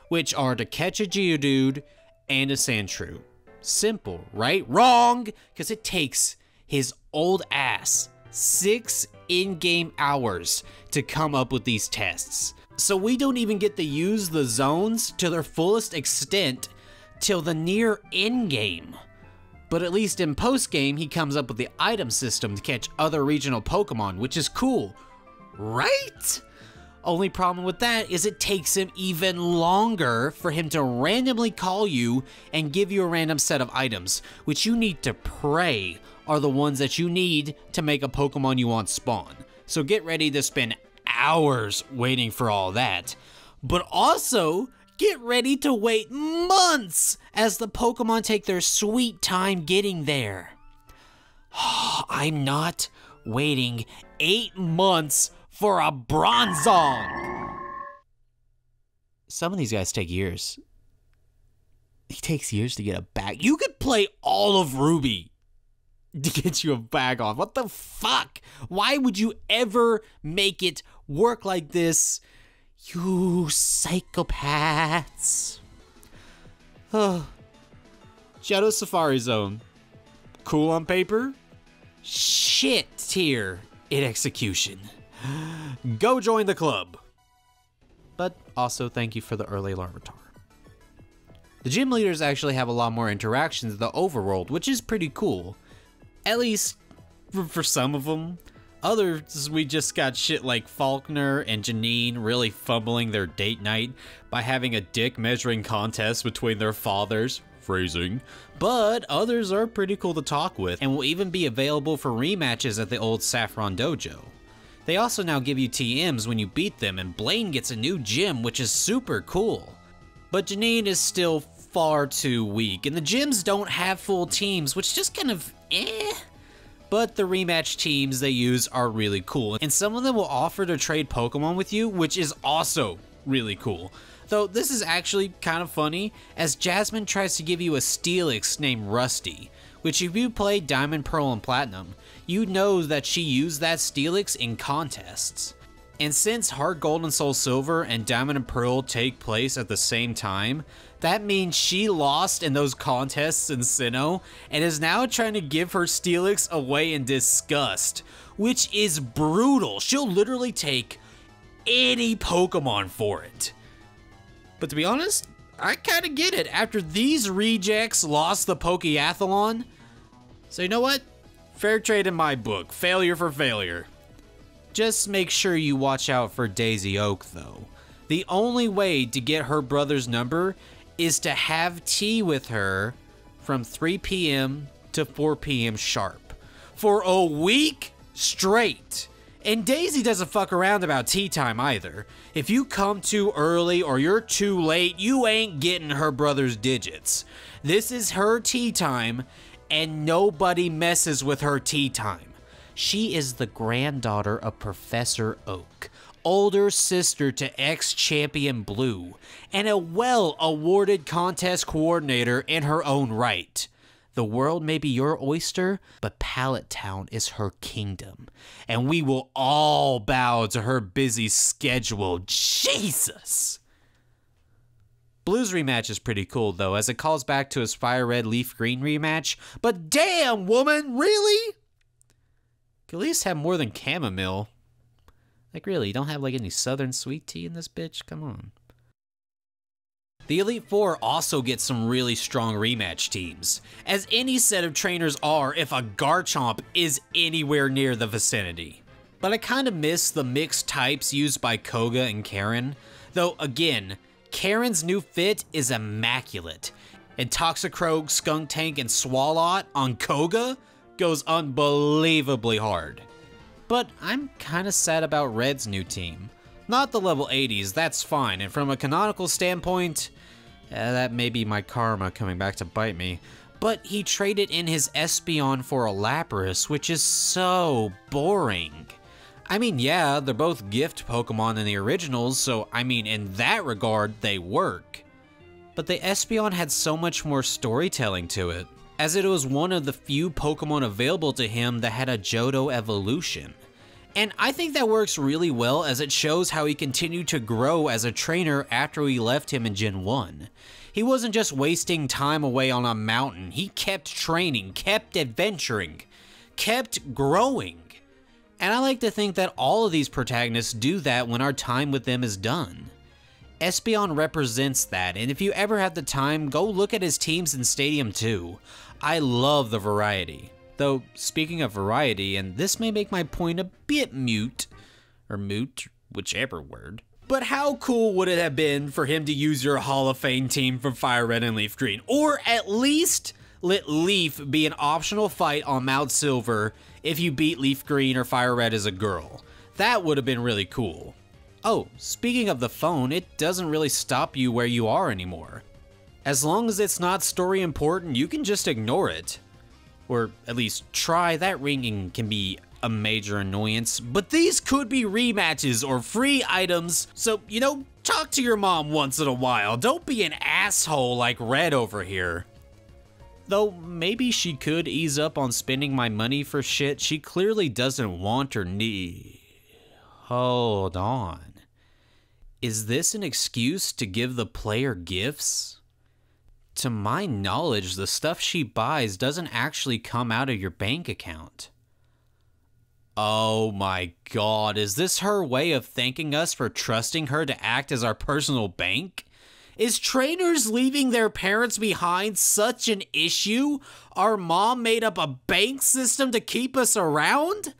which are to catch a Geodude and a Sandshrew. Simple, right? Wrong, because it takes his old ass six in-game hours to come up with these tests. So we don't even get to use the zones to their fullest extent till the near in-game. But at least in post-game, he comes up with the item system to catch other regional Pokemon, which is cool, right? Only problem with that is it takes him even longer for him to randomly call you and give you a random set of items, which you need to pray are the ones that you need to make a Pokemon you want spawn. So get ready to spend hours waiting for all that. But also, get ready to wait months as the Pokemon take their sweet time getting there. [sighs] I'm not waiting eight months for a Bronzong. Some of these guys take years. It takes years to get a bag. You could play all of Ruby to get you a bag off. What the fuck? Why would you ever make it work like this? You psychopaths. Oh. [sighs] Shadow Safari Zone. Cool on paper? Shit tier in execution. [gasps] Go join the club. But also thank you for the early Larvitar. The gym leaders actually have a lot more interactions in the overworld, which is pretty cool. At least for, some of them. Others, we just got shit like Falkner and Janine really fumbling their date night by having a dick measuring contest between their fathers. Phrasing. But others are pretty cool to talk with and will even be available for rematches at the old Saffron Dojo. They also now give you TMs when you beat them, and Blaine gets a new gym, which is super cool. But Janine is still far too weak, and the gyms don't have full teams, which just kind of eh. But the rematch teams they use are really cool, and some of them will offer to trade Pokemon with you, which is also really cool. Though this is actually kind of funny, as Jasmine tries to give you a Steelix named Rusty, which if you play Diamond, Pearl, and Platinum, you know that she used that Steelix in contests. And since Heart Gold and Soul Silver and Diamond and Pearl take place at the same time, that means she lost in those contests in Sinnoh and is now trying to give her Steelix away in disgust, which is brutal. She'll literally take any Pokemon for it. But to be honest, I kind of get it. After these rejects lost the Pokeathlon, so you know what? Fair trade in my book. Failure for failure. Just make sure you watch out for Daisy Oak, though. The only way to get her brother's number is to have tea with her from 3 p.m. to 4 p.m. sharp for a week straight. And Daisy doesn't fuck around about tea time either. If you come too early or you're too late, you ain't getting her brother's digits. This is her tea time, and nobody messes with her tea time. She is the granddaughter of Professor Oak, older sister to ex champion Blue, and a well awarded contest coordinator in her own right. The world may be your oyster, but Pallet Town is her kingdom, and we will all bow to her busy schedule. Jesus! Blue's rematch is pretty cool though, as it calls back to his Fire Red Leaf Green rematch. But damn, woman, really? At least have more than chamomile. Like, really, you don't have like any southern sweet tea in this bitch? Come on. The Elite Four also get some really strong rematch teams, as any set of trainers are if a Garchomp is anywhere near the vicinity. But I kinda miss the mixed types used by Koga and Karen, though again, Karen's new fit is immaculate, and Toxicroak, Skuntank, and Swalot on Koga goes unbelievably hard. But I'm kinda sad about Red's new team. Not the level 80s, that's fine, and from a canonical standpoint, uh, that may be my karma coming back to bite me. But he traded in his Espeon for a Lapras, which is so boring. I mean, yeah, they're both gift Pokemon in the originals, so I mean, in that regard, they work. But the Espeon had so much more storytelling to it, as it was one of the few Pokemon available to him that had a Johto evolution. And I think that works really well as it shows how he continued to grow as a trainer after we left him in Gen 1. He wasn't just wasting time away on a mountain, he kept training, kept adventuring, kept growing. And I like to think that all of these protagonists do that when our time with them is done. Espeon represents that, and if you ever have the time, go look at his teams in Stadium 2. I love the variety. Though, speaking of variety, and this may make my point a bit mute, or moot, whichever word, but how cool would it have been for him to use your Hall of Fame team from Fire Red and Leaf Green? Or at least let Leaf be an optional fight on Mount Silver if you beat Leaf Green or Fire Red as a girl. That would have been really cool. Oh, speaking of the phone, it doesn't really stop you where you are anymore. As long as it's not story important, you can just ignore it or at least try, that ringing can be a major annoyance, but these could be rematches or free items, so, you know, talk to your mom once in a while. Don't be an asshole like Red over here. Though maybe she could ease up on spending my money for shit she clearly doesn't want or need. Hold on. Is this an excuse to give the player gifts? To my knowledge, the stuff she buys doesn't actually come out of your bank account. Oh my god, is this her way of thanking us for trusting her to act as our personal bank? Is trainers leaving their parents behind such an issue? Our mom made up a bank system to keep us around?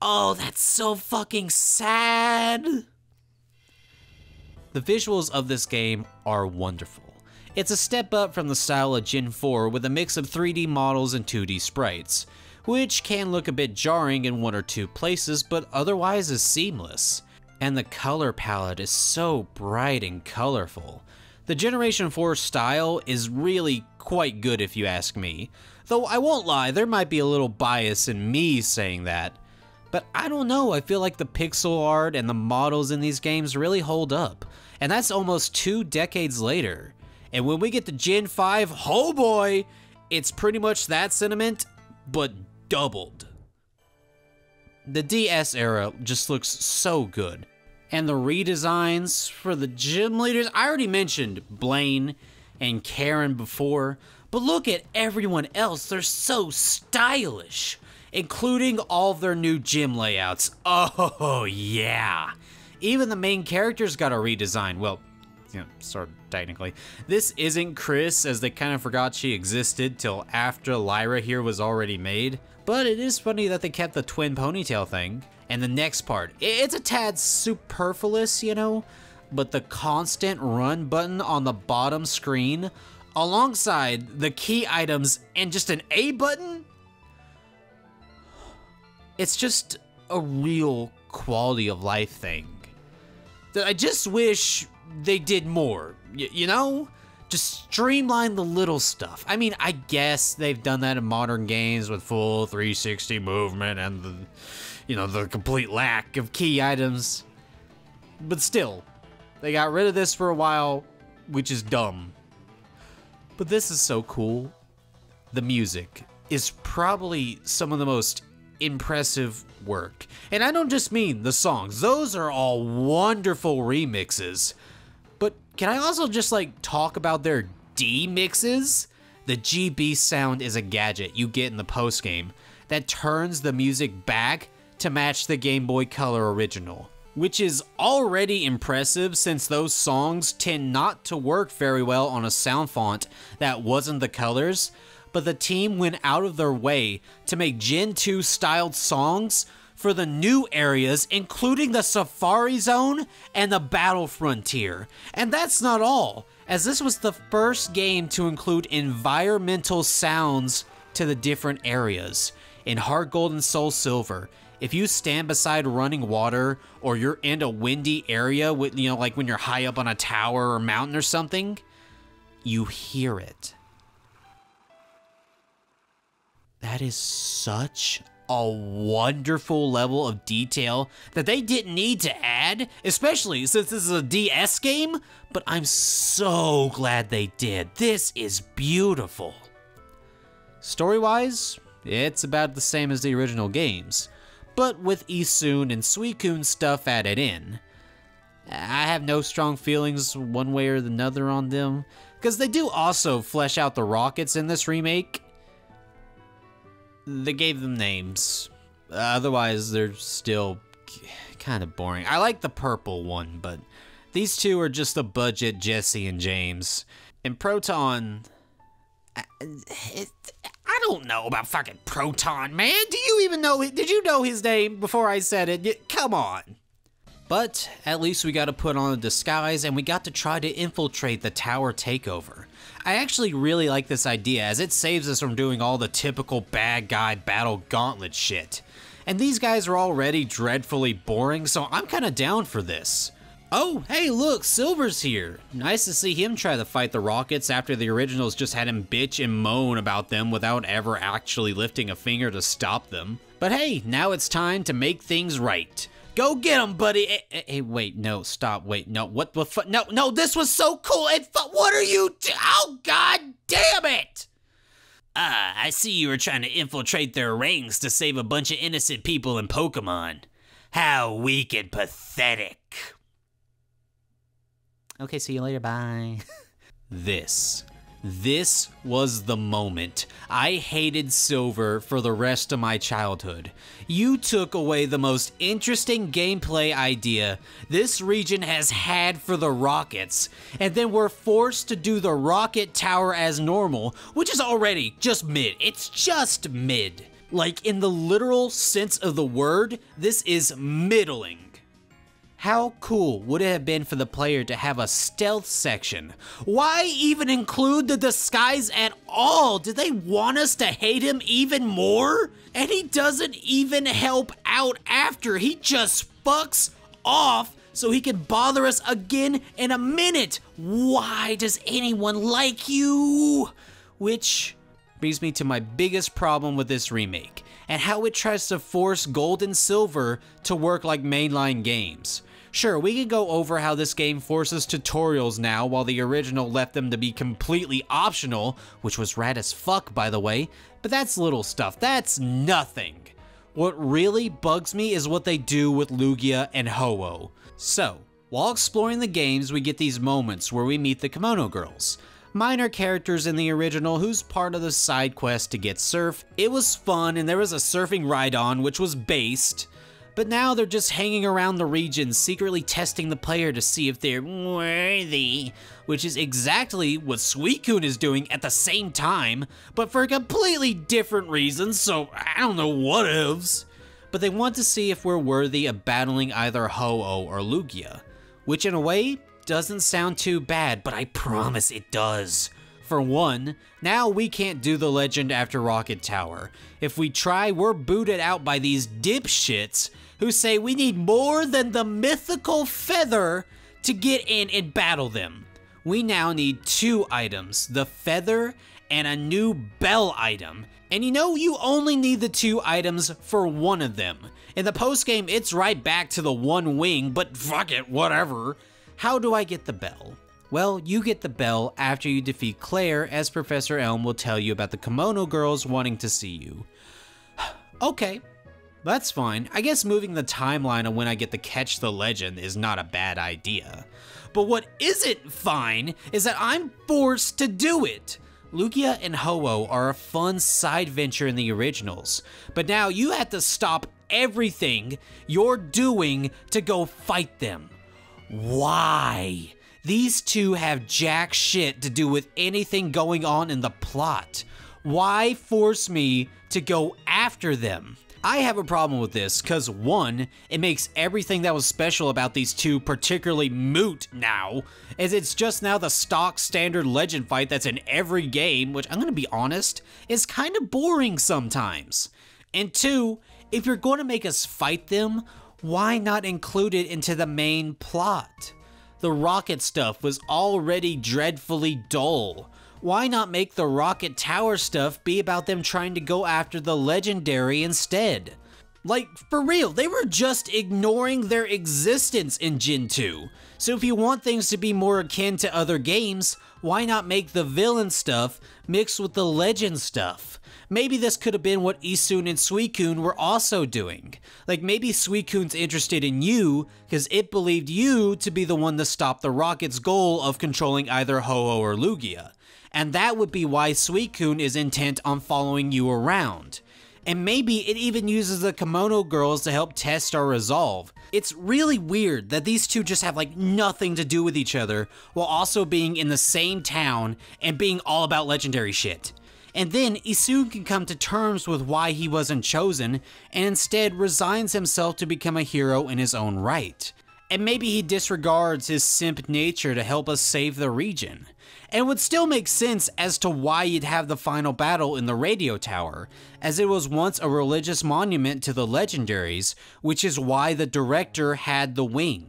Oh, that's so fucking sad. The visuals of this game are wonderful. It's a step up from the style of Gen 4 with a mix of 3D models and 2D sprites, which can look a bit jarring in one or two places, but otherwise is seamless. And the color palette is so bright and colorful. The Generation 4 style is really quite good if you ask me, though I won't lie, there might be a little bias in me saying that. But I don't know, I feel like the pixel art and the models in these games really hold up, and that's almost two decades later. And when we get to Gen 5, oh boy, it's pretty much that sentiment, but doubled. The DS era just looks so good. And the redesigns for the gym leaders, I already mentioned Blaine and Karen before, but look at everyone else, they're so stylish, including all their new gym layouts. Oh, yeah. Even the main characters got a redesign. Well, you know, sort of technically. This isn't Chris, as they kind of forgot she existed till after Lyra here was already made. But it is funny that they kept the twin ponytail thing. And the next part, it's a tad superfluous, you know, but the constant run button on the bottom screen, alongside the key items and just an A button, it's just a real quality of life thing. I just wish they did more, y you know? Just streamline the little stuff. I mean, I guess they've done that in modern games with full 360 movement and the, you know, the complete lack of key items. But still, they got rid of this for a while, which is dumb. But this is so cool. The music is probably some of the most impressive work. And I don't just mean the songs, those are all wonderful remixes. But can I also just like talk about their D mixes? The GB sound is a gadget you get in the post game that turns the music back to match the Game Boy Color original, which is already impressive since those songs tend not to work very well on a sound font that wasn't the colors, but the team went out of their way to make Gen 2 styled songs for the new areas, including the Safari Zone and the Battle Frontier. And that's not all, as this was the first game to include environmental sounds to the different areas. In Heart Gold and Soul Silver, if you stand beside running water or you're in a windy area with you know like when you're high up on a tower or mountain or something, you hear it. That is such a wonderful level of detail that they didn't need to add, especially since this is a DS game, but I'm so glad they did. This is beautiful. Story-wise, it's about the same as the original games, but with Eusine and Suicune stuff added in. I have no strong feelings one way or another on them, because they do also flesh out the rockets in this remake, they gave them names. Uh, otherwise, they're still kind of boring. I like the purple one, but these two are just the budget Jesse and James. And Proton. I, I don't know about fucking Proton, man. Do you even know? Did you know his name before I said it? Come on. But at least we got to put on a disguise and we got to try to infiltrate the tower takeover. I actually really like this idea as it saves us from doing all the typical bad guy battle gauntlet shit. And these guys are already dreadfully boring, so I'm kinda down for this. Oh, hey look, Silver's here. Nice to see him try to fight the Rockets after the originals just had him bitch and moan about them without ever actually lifting a finger to stop them. But hey, now it's time to make things right. Go get him, buddy. Hey, hey, hey, wait, no, stop, wait, no, what the fuck? No, no, this was so cool. And what are you? oh, god damn it! Ah, I see you were trying to infiltrate their rings to save a bunch of innocent people in Pokemon. How weak and pathetic. Okay, see you later. Bye. [laughs] This. This was the moment. I hated Silver for the rest of my childhood. You took away the most interesting gameplay idea this region has had for the rockets, and then we're forced to do the rocket tower as normal, which is already just mid. It's just mid. Like, in the literal sense of the word, this is middling. How cool would it have been for the player to have a stealth section? Why even include the disguise at all? Did they want us to hate him even more? And he doesn't even help out after. He just fucks off so he can bother us again in a minute. Why does anyone like you? Which brings me to my biggest problem with this remake and how it tries to force gold and silver to work like mainline games. Sure, we could go over how this game forces tutorials now while the original left them to be completely optional, which was rad as fuck by the way, but that's little stuff, that's nothing. What really bugs me is what they do with Lugia and Ho-Oh. So, while exploring the games, we get these moments where we meet the Kimono Girls. Minor characters in the original who's part of the side quest to get surf. It was fun and there was a surfing ride on which was based, but now they're just hanging around the region, secretly testing the player to see if they're worthy, which is exactly what Suicune is doing at the same time, but for completely different reasons, so I don't know what ifs. But they want to see if we're worthy of battling either Ho-Oh or Lugia, which in a way doesn't sound too bad, but I promise it does. For one, now we can't do the legend after Rocket Tower. If we try, we're booted out by these dipshits who say we need more than the mythical feather to get in and battle them. We now need two items, the feather and a new bell item. And you know, you only need the two items for one of them. In the post game, it's right back to the one wing, but fuck it, whatever. How do I get the bell? Well, you get the bell after you defeat Clair, as Professor Elm will tell you about the Kimono Girls wanting to see you. [sighs] okay, that's fine. I guess moving the timeline of when I get to catch the legend is not a bad idea. But what isn't fine is that I'm forced to do it. Lugia and Ho-Oh are a fun side venture in the originals, but now you have to stop everything you're doing to go fight them. Why? These two have jack shit to do with anything going on in the plot. Why force me to go after them? I have a problem with this because one, it makes everything that was special about these two particularly moot now, as it's just now the stock standard legend fight that's in every game, which I'm gonna be honest, is kind of boring sometimes. And two, if you're to make us fight them, why not include it into the main plot? The rocket stuff was already dreadfully dull. Why not make the rocket tower stuff be about them trying to go after the legendary instead? Like, for real, they were just ignoring their existence in Gen 2. So if you want things to be more akin to other games, why not make the villain stuff mixed with the legend stuff? Maybe this could have been what Eusine and Suicune were also doing. Like maybe Suicune's interested in you because it believed you to be the one to stop the rocket's goal of controlling either Ho-Oh or Lugia. And that would be why Suicune is intent on following you around. And maybe it even uses the Kimono girls to help test our resolve. It's really weird that these two just have like nothing to do with each other while also being in the same town and being all about legendary shit. And then Eusine can come to terms with why he wasn't chosen and instead resigns himself to become a hero in his own right. And maybe he disregards his simp nature to help us save the region. And would still make sense as to why you'd have the final battle in the radio tower, as it was once a religious monument to the legendaries, which is why the director had the wing.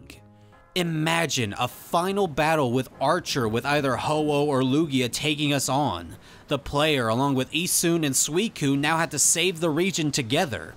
Imagine a final battle with Archer with either Ho-Oh or Lugia taking us on. The player, along with Eusine and Suicune, now had to save the region together.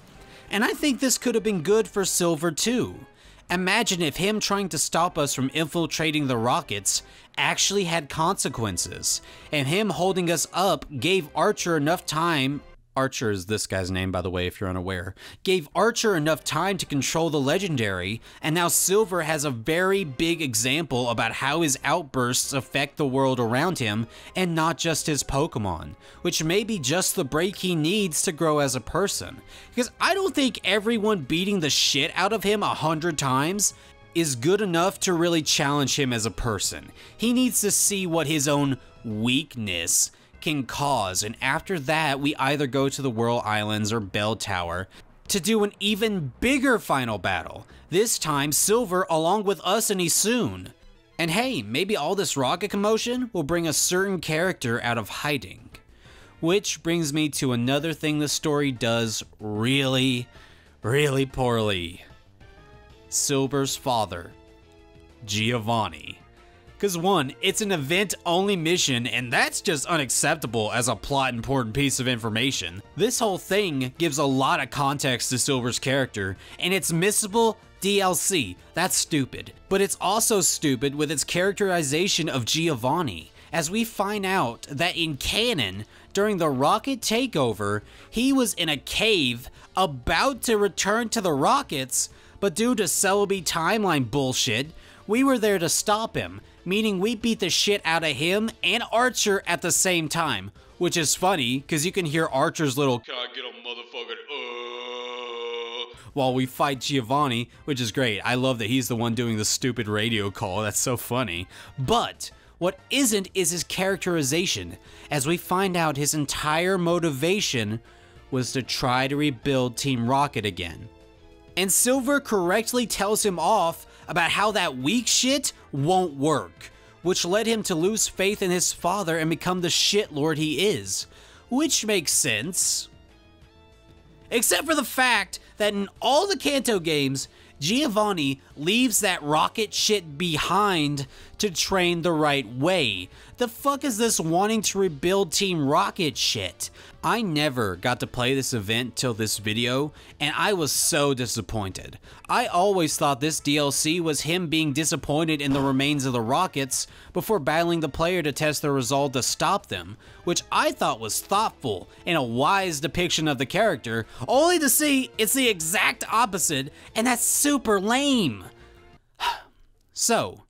And I think this could have been good for Silver too. Imagine if him trying to stop us from infiltrating the rockets actually had consequences, and him holding us up gave Archer enough time Archer is this guy's name, by the way, if you're unaware, gave Archer enough time to control the legendary, and now Silver has a very big example about how his outbursts affect the world around him and not just his Pokemon, which may be just the break he needs to grow as a person. Because I don't think everyone beating the shit out of him a hundred times is good enough to really challenge him as a person. He needs to see what his own weakness can cause, and after that, we either go to the Whirl Islands or Bell Tower to do an even bigger final battle. This time, Silver along with us and Eusine. And hey, maybe all this rocket commotion will bring a certain character out of hiding. Which brings me to another thing the story does really, really poorly. Silver's father, Giovanni. Because one, it's an event only mission, and that's just unacceptable as a plot important piece of information. This whole thing gives a lot of context to Silver's character, and it's missable DLC. That's stupid. But it's also stupid with its characterization of Giovanni, as we find out that in canon, during the rocket takeover, he was in a cave about to return to the rockets, but due to Celebi timeline bullshit, we were there to stop him, meaning we beat the shit out of him and Archer at the same time. Which is funny, because you can hear Archer's little Can I get a motherfucking uh while we fight Giovanni, which is great. I love that he's the one doing the stupid radio call. That's so funny. But what isn't is his characterization, as we find out his entire motivation was to try to rebuild Team Rocket again. And Silver correctly tells him off about how that weak shit won't work, which led him to lose faith in his father and become the shit lord he is. Which makes sense. Except for the fact that in all the Kanto games, Giovanni leaves that rocket shit behind to train the right way. The fuck is this wanting to rebuild Team Rocket shit? I never got to play this event till this video, and I was so disappointed. I always thought this DLC was him being disappointed in the remains of the rockets before battling the player to test their resolve to stop them, which I thought was thoughtful and a wise depiction of the character, only to see it's the exact opposite, and that's super lame. [sighs] so,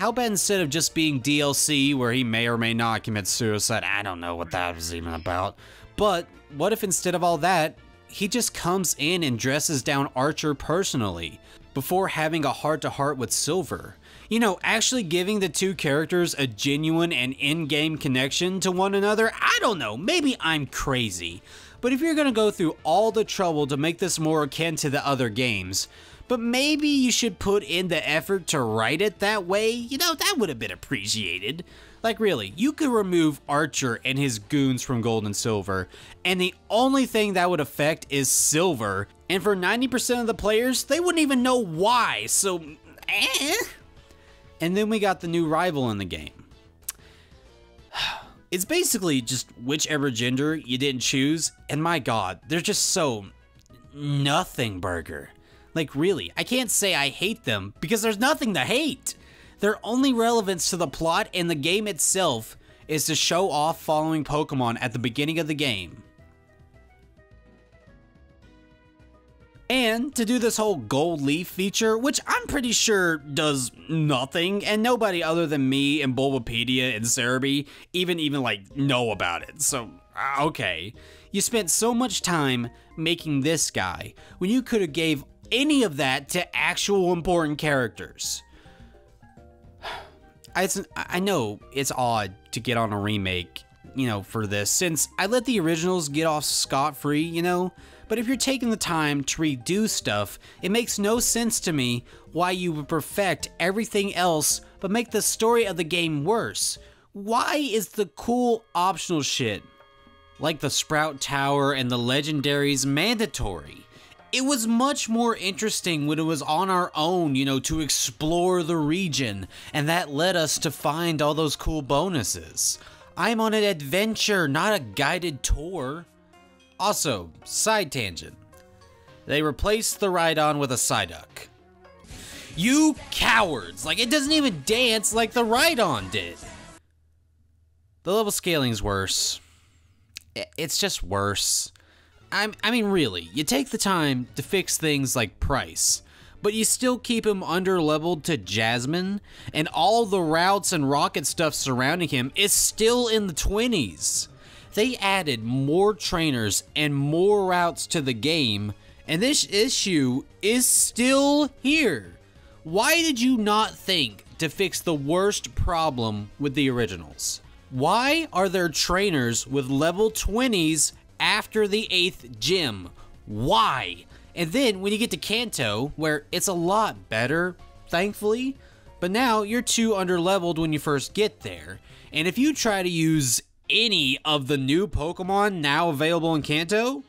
how about instead of just being DLC where he may or may not commit suicide? I don't know what that was even about. But what if instead of all that, he just comes in and dresses down Archer personally before having a heart to heart with Silver? You know, actually giving the two characters a genuine and in game connection to one another? I don't know, maybe I'm crazy. But if you're gonna go through all the trouble to make this more akin to the other games, but maybe you should put in the effort to write it that way. You know, that would have been appreciated. Like, really, you could remove Archer and his goons from Gold and Silver, and the only thing that would affect is Silver. And for 90% of the players, they wouldn't even know why, so eh. And then we got the new rival in the game. [sighs] It's basically just whichever gender you didn't choose, and my god, they're just so nothing burger. Like, really, I can't say I hate them because there's nothing to hate. Their only relevance to the plot and the game itself is to show off following Pokemon at the beginning of the game. And to do this whole gold leaf feature, which I'm pretty sure does nothing, and nobody other than me and Bulbapedia and Serebii even even like know about it. So, uh, okay. You spent so much time making this guy when you could have gave any of that to actual important characters. I, I know it's odd to get on a remake, you know, for this, since I let the originals get off scot-free, you know? But if you're taking the time to redo stuff, it makes no sense to me why you would perfect everything else but make the story of the game worse. Why is the cool optional shit, like the Sprout Tower and the legendaries, mandatory? It was much more interesting when it was on our own, you know, to explore the region, and that led us to find all those cool bonuses. I'm on an adventure, not a guided tour. Also, side tangent. They replaced the Rhydon with a Psyduck. You cowards! Like, it doesn't even dance like the Rhydon did. The level scaling's worse. it's just worse. I'm, I mean, really, you take the time to fix things like Pryce, but you still keep him under leveled to Jasmine, and all the routes and rocket stuff surrounding him is still in the 20s. They added more trainers and more routes to the game, and this issue is still here. Why did you not think to fix the worst problem with the originals? Why are there trainers with level 20s after the 8th gym? Why? And then when you get to Kanto, where it's a lot better, thankfully, but now you're too underleveled when you first get there. And if you try to use any of the new Pokemon now available in Kanto,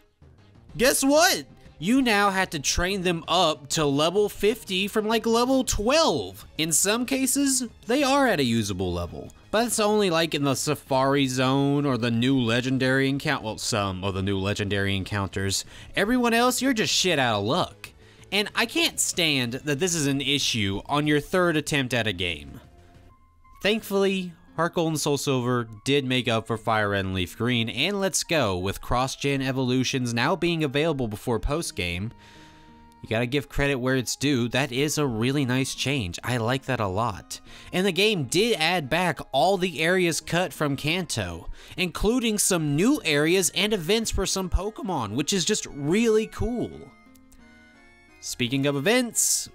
guess what? You now have to train them up to level 50 from like level 12. In some cases, they are at a usable level, but it's only like in the Safari Zone or the new Legendary encounter. Well, some of the new Legendary encounters. Everyone else, you're just shit out of luck. And I can't stand that this is an issue on your third attempt at a game. Thankfully, Heart and Soul Silver did make up for Fire Red and Leaf Green, and Let's Go, with cross-gen evolutions now being available before post-game. You gotta give credit where it's due, that is a really nice change, I like that a lot. And the game did add back all the areas cut from Kanto, including some new areas and events for some Pokemon, which is just really cool. Speaking of events,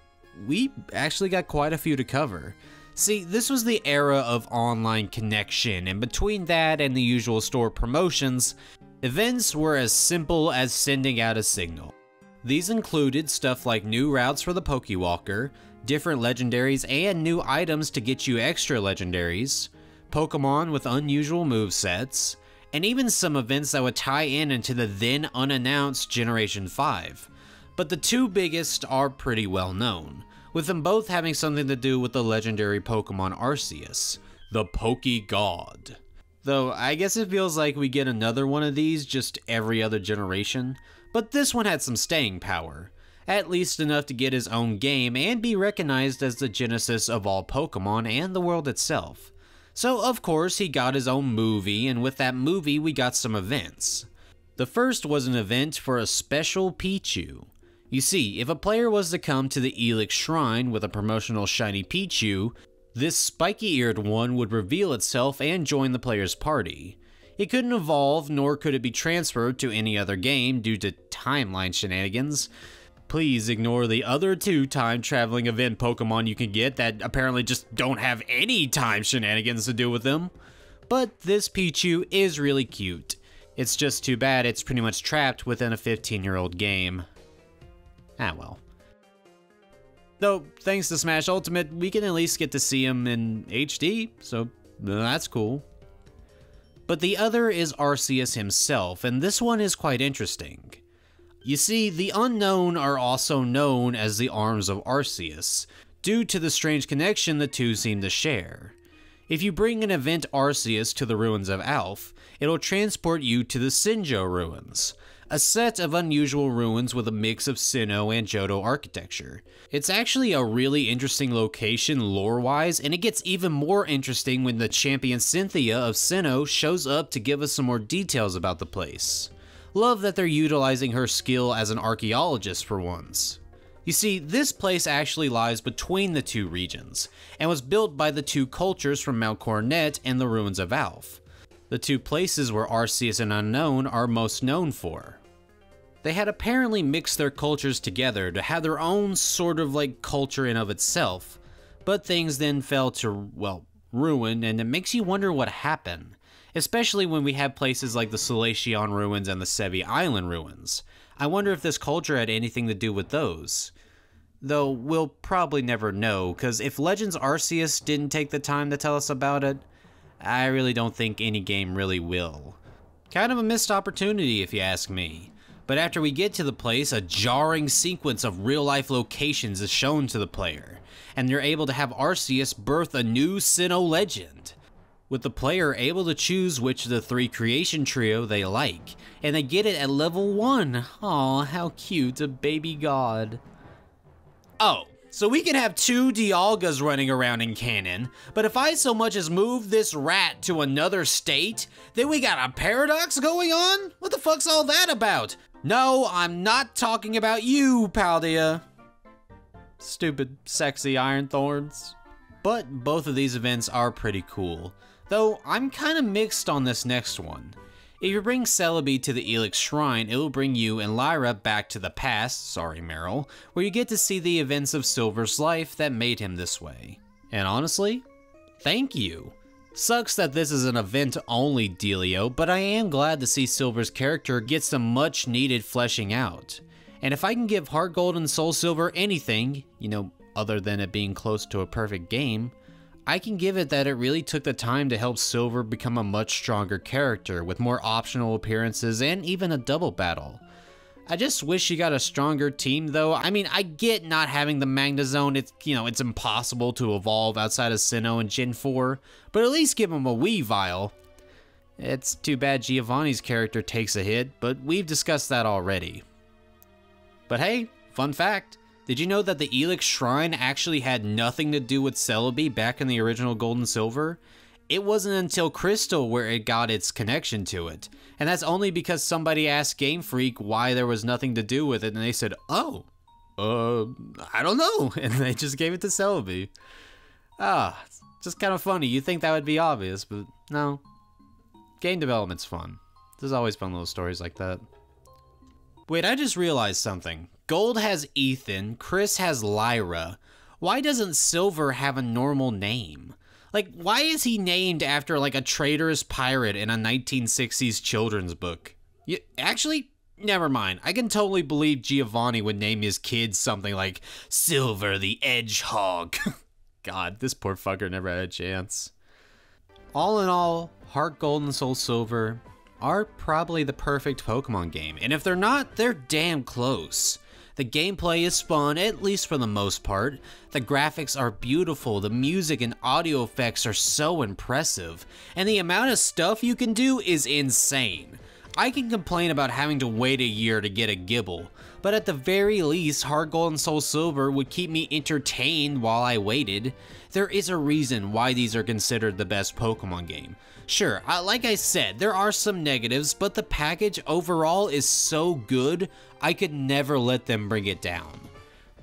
we actually got quite a few to cover. See, this was the era of online connection, and between that and the usual store promotions, events were as simple as sending out a signal. These included stuff like new routes for the Pokewalker, different legendaries and new items to get you extra legendaries, Pokemon with unusual movesets, and even some events that would tie in into the then unannounced Generation 5. But the two biggest are pretty well known with them both having something to do with the legendary Pokemon Arceus, the Poke God. Though I guess it feels like we get another one of these just every other generation, but this one had some staying power, at least enough to get his own game and be recognized as the genesis of all Pokemon and the world itself. So of course he got his own movie, and with that movie we got some events. The first was an event for a special Pichu. You see, if a player was to come to the Ilex Shrine with a promotional shiny Pichu, this spiky-eared one would reveal itself and join the player's party. It couldn't evolve, nor could it be transferred to any other game due to timeline shenanigans. Please ignore the other two time-traveling event Pokemon you can get that apparently just don't have any time shenanigans to do with them. But this Pichu is really cute. It's just too bad it's pretty much trapped within a 15-year-old game. Ah, well. Though, thanks to Smash Ultimate, we can at least get to see him in HD, so that's cool. But the other is Arceus himself, and this one is quite interesting. You see, the Unknown are also known as the Arms of Arceus, due to the strange connection the two seem to share. If you bring an event Arceus to the ruins of Alph, it'll transport you to the Sinjoh ruins, a set of unusual ruins with a mix of Sinnoh and Johto architecture. It's actually a really interesting location lore-wise, and it gets even more interesting when the champion Cynthia of Sinnoh shows up to give us some more details about the place. Love that they're utilizing her skill as an archaeologist for once. You see, this place actually lies between the two regions, and was built by the two cultures from Mount Coronet and the ruins of Alph the two places where Arceus and Unknown are most known for. They had apparently mixed their cultures together to have their own sort of like culture in of itself, but things then fell to, well, ruin, and it makes you wonder what happened, especially when we have places like the Solaceon ruins and the Sevii Island ruins. I wonder if this culture had anything to do with those. Though we'll probably never know, because if Legends Arceus didn't take the time to tell us about it, I really don't think any game really will. Kind of a missed opportunity if you ask me. But after we get to the place, a jarring sequence of real life locations is shown to the player, and they're able to have Arceus birth a new Sinnoh legend. With the player able to choose which of the three creation trio they like, and they get it at level 1. Aw, how cute, a baby god. Oh, So we can have two Dialgas running around in canon, but if I so much as move this rat to another state, then we got a paradox going on? What the fuck's all that about? No, I'm not talking about you, Paldea. Stupid, sexy Iron Thorns. But both of these events are pretty cool, though I'm kinda mixed on this next one. If you bring Celebi to the Ilex Shrine, it will bring you and Lyra back to the past, sorry Meryl, where you get to see the events of Silver's life that made him this way. And honestly, thank you. Sucks that this is an event only dealio, but I am glad to see Silver's character get some much needed fleshing out. And if I can give Heart Gold and Soul Silver anything, you know, other than it being close to a perfect game, I can give it that it really took the time to help Silver become a much stronger character with more optional appearances and even a double battle. I just wish you got a stronger team though. I mean, I get not having the Magnezone, it's, you know, it's impossible to evolve outside of Sinnoh and Gen 4, but at least give him a Weavile. It's too bad Giovanni's character takes a hit, but we've discussed that already. But hey, fun fact, did you know that the Ilex Shrine actually had nothing to do with Celebi back in the original Gold and Silver? It wasn't until Crystal where it got its connection to it. And that's only because somebody asked Game Freak why there was nothing to do with it, and they said, oh, uh, I don't know. [laughs] And they just gave it to Celebi. Ah, it's just kind of funny. You think that would be obvious, but no. Game development's fun. There's always fun little stories like that. Wait, I just realized something. Gold has Ethan, Chris has Lyra. Why doesn't Silver have a normal name? Like, why is he named after like a traitorous pirate in a 1960s children's book? You, actually, never mind. I can totally believe Giovanni would name his kid something like Silver the Edgehog. [laughs] God, this poor fucker never had a chance. All in all, Heart Gold and Soul Silver are probably the perfect Pokemon game, and if they're not, they're damn close. The gameplay is fun, at least for the most part. The graphics are beautiful, the music and audio effects are so impressive, and the amount of stuff you can do is insane. I can complain about having to wait a year to get a Gible, but at the very least, Heart Gold and Soul Silver would keep me entertained while I waited. There is a reason why these are considered the best Pokemon game. Sure, like I said, there are some negatives, but the package overall is so good, I could never let them bring it down.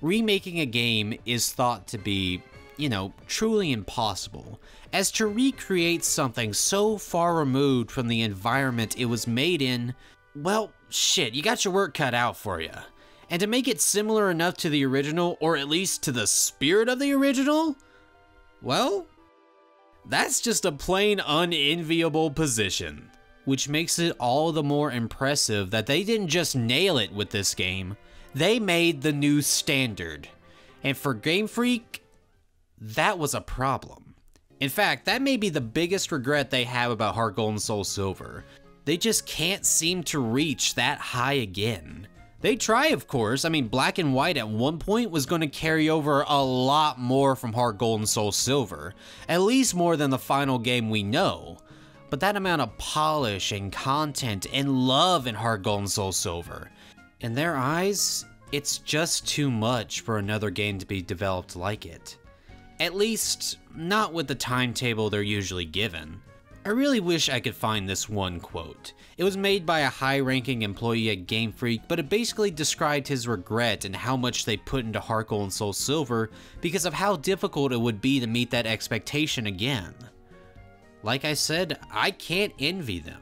Remaking a game is thought to be, you know, truly impossible, as to recreate something so far removed from the environment it was made in, well, shit, you got your work cut out for you. And to make it similar enough to the original, or at least to the spirit of the original, well, that's just a plain unenviable position. Which makes it all the more impressive that they didn't just nail it with this game, they made the new standard. And for Game Freak, that was a problem. In fact, that may be the biggest regret they have about Heart Gold and Soul Silver. They just can't seem to reach that high again. They try, of course. I mean, Black and White at one point was going to carry over a lot more from Heart Gold and Soul Silver, at least more than the final game we know. But that amount of polish and content and love in Heart Gold and Soul Silver, in their eyes, it's just too much for another game to be developed like it. At least, not with the timetable they're usually given. I really wish I could find this one quote. It was made by a high-ranking employee at Game Freak, but it basically described his regret and how much they put into Gold and Soul Silver because of how difficult it would be to meet that expectation again. Like I said, I can't envy them.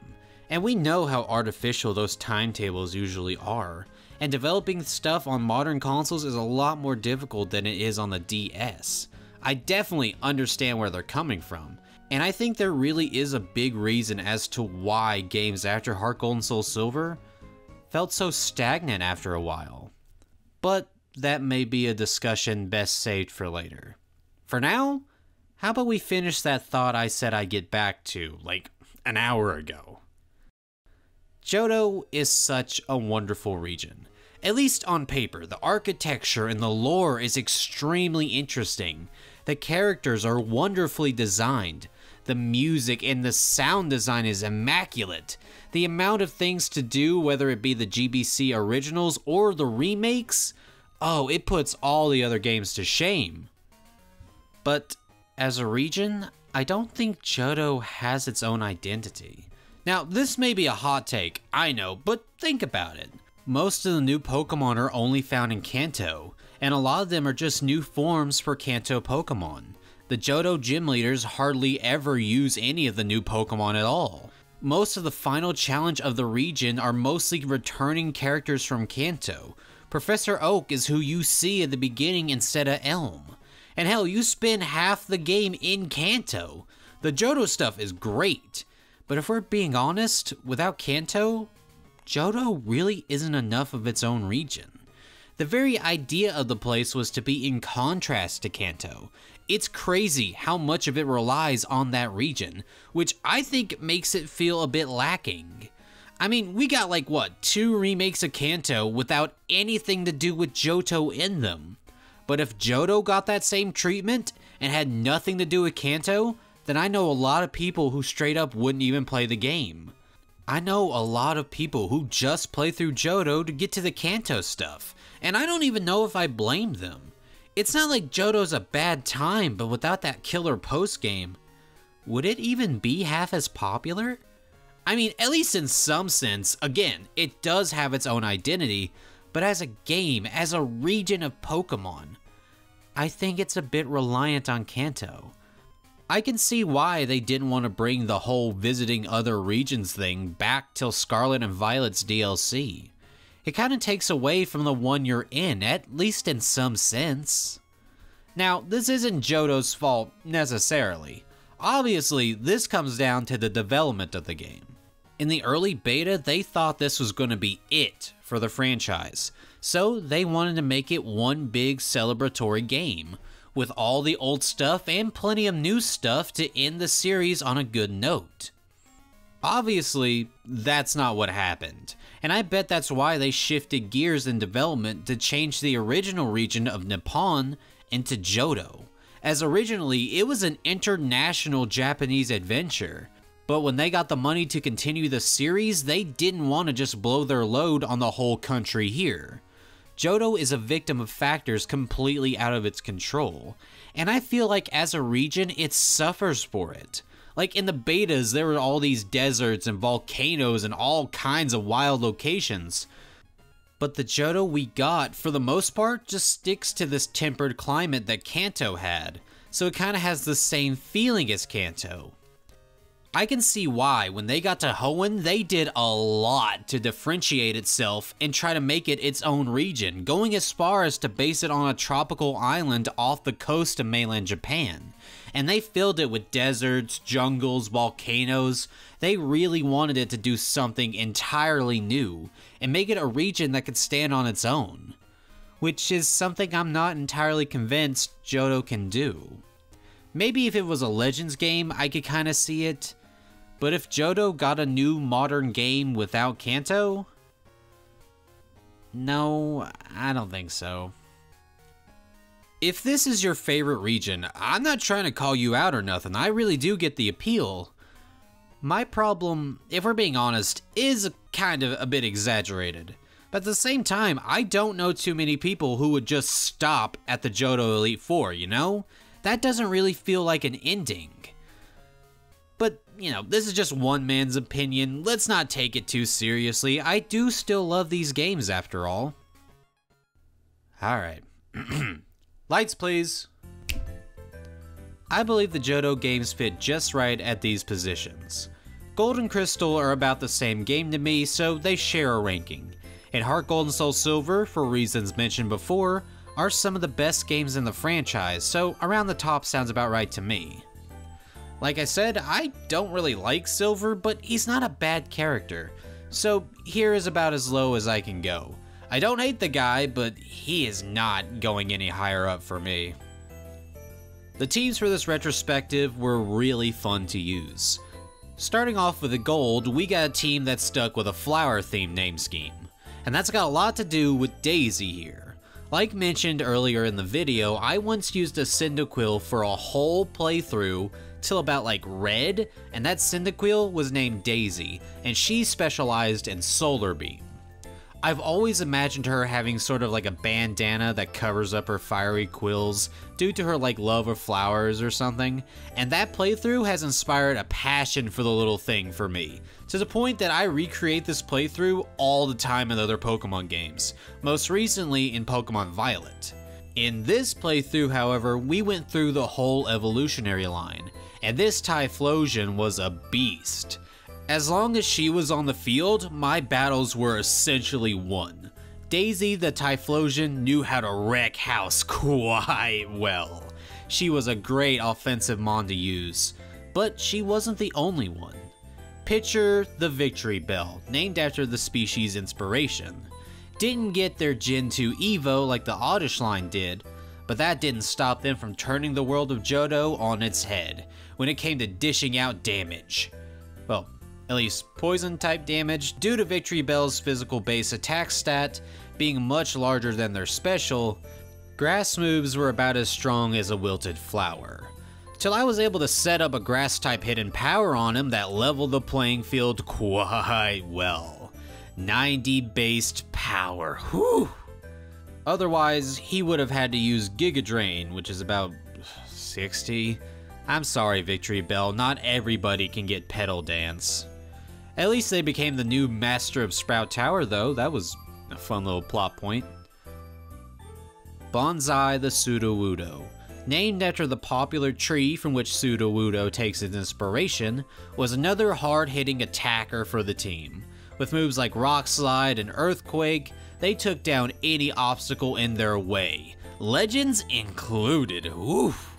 And we know how artificial those timetables usually are. And developing stuff on modern consoles is a lot more difficult than it is on the DS. I definitely understand where they're coming from. And I think there really is a big reason as to why games after Heart Gold and Soul Silver felt so stagnant after a while. But that may be a discussion best saved for later. For now, how about we finish that thought I said I'd get back to, like, an hour ago? Johto is such a wonderful region. At least on paper, the architecture and the lore is extremely interesting. The characters are wonderfully designed. The music and the sound design is immaculate. The amount of things to do, whether it be the GBC originals or the remakes, oh, it puts all the other games to shame. But as a region, I don't think Johto has its own identity. Now, this may be a hot take, I know, but think about it. Most of the new Pokemon are only found in Kanto, and a lot of them are just new forms for Kanto Pokemon. The Johto gym leaders hardly ever use any of the new Pokemon at all. Most of the final challenge of the region are mostly returning characters from Kanto. Professor Oak is who you see at the beginning instead of Elm. And hell, you spend half the game in Kanto. The Johto stuff is great, but if we're being honest, without Kanto, Johto really isn't enough of its own region. The very idea of the place was to be in contrast to Kanto. It's crazy how much of it relies on that region, which I think makes it feel a bit lacking. I mean, we got like what, two remakes of Kanto without anything to do with Johto in them. But if Johto got that same treatment and had nothing to do with Kanto, then I know a lot of people who straight up wouldn't even play the game. I know a lot of people who just play through Johto to get to the Kanto stuff, and I don't even know if I blame them. It's not like Johto's a bad time, but without that killer post game, would it even be half as popular? I mean, at least in some sense, again, it does have its own identity, but as a game, as a region of Pokemon, I think it's a bit reliant on Kanto. I can see why they didn't want to bring the whole visiting other regions thing back till Scarlet and Violet's DLC. It kind of takes away from the one you're in, at least in some sense. Now, this isn't Johto's fault necessarily. Obviously, this comes down to the development of the game. In the early beta, they thought this was going to be it for the franchise, so they wanted to make it one big celebratory game, with all the old stuff and plenty of new stuff to end the series on a good note. Obviously, that's not what happened, and I bet that's why they shifted gears in development to change the original region of Nippon into Johto, as originally it was an international Japanese adventure, but when they got the money to continue the series, they didn't want to just blow their load on the whole country here. Johto is a victim of factors completely out of its control, and I feel like as a region, it suffers for it. Like in the betas, there were all these deserts and volcanoes and all kinds of wild locations. But the Johto we got, for the most part, just sticks to this tempered climate that Kanto had, so it kinda has the same feeling as Kanto. I can see why, when they got to Hoenn, they did a lot to differentiate itself and try to make it its own region, going as far as to base it on a tropical island off the coast of mainland Japan. And they filled it with deserts, jungles, volcanoes. They really wanted it to do something entirely new and make it a region that could stand on its own. Which is something I'm not entirely convinced Johto can do. Maybe if it was a Legends game, I could kinda see it, but if Johto got a new modern game without Kanto? No, I don't think so. If this is your favorite region, I'm not trying to call you out or nothing, I really do get the appeal. My problem, if we're being honest, is kind of a bit exaggerated. But at the same time, I don't know too many people who would just stop at the Johto Elite Four, you know? That doesn't really feel like an ending. But, you know, this is just one man's opinion. Let's not take it too seriously. I do still love these games after all. Alright. [clears throat] Lights, please. I believe the Johto games fit just right at these positions. Gold and Crystal are about the same game to me, so they share a ranking. And Heart Gold and Soul Silver, for reasons mentioned before, are some of the best games in the franchise, so around the top sounds about right to me. Like I said, I don't really like Silver, but he's not a bad character, so here is about as low as I can go. I don't hate the guy, but he is not going any higher up for me. The teams for this retrospective were really fun to use. Starting off with the gold, we got a team that stuck with a flower themed name scheme, and that's got a lot to do with Daisy here. Like mentioned earlier in the video, I once used a Cyndaquil for a whole playthrough till about like red, and that Cyndaquil was named Daisy, and she specialized in Solar Beam. I've always imagined her having sort of like a bandana that covers up her fiery quills due to her like love of flowers or something, and that playthrough has inspired a passion for the little thing for me, to the point that I recreate this playthrough all the time in other Pokemon games, most recently in Pokemon Violet. In this playthrough, however, we went through the whole evolutionary line, and this Typhlosion was a beast. As long as she was on the field, my battles were essentially won. Daisy the Typhlosion knew how to wreck house [laughs] quite well. She was a great offensive mon to use, but she wasn't the only one. Pitcher the Victreebel, named after the species inspiration. Didn't get their Gen 2 Evo like the Oddish line did, but that didn't stop them from turning the world of Johto on its head when it came to dishing out damage. Well, at least poison type damage, due to Victreebel's physical base attack stat being much larger than their special, grass moves were about as strong as a wilted flower. Till I was able to set up a grass type hidden power on him that leveled the playing field quite well. 90 based power, whew! Otherwise, he would have had to use Giga Drain, which is about 60. I'm sorry, Victreebel, not everybody can get Petal Dance. At least they became the new master of Sprout Tower, though. That was a fun little plot point. Bonsai the Sudowoodo. Named after the popular tree from which Sudowoodo takes its inspiration, was another hard-hitting attacker for the team. With moves like Rock Slide and Earthquake, they took down any obstacle in their way. Legends included. Oof.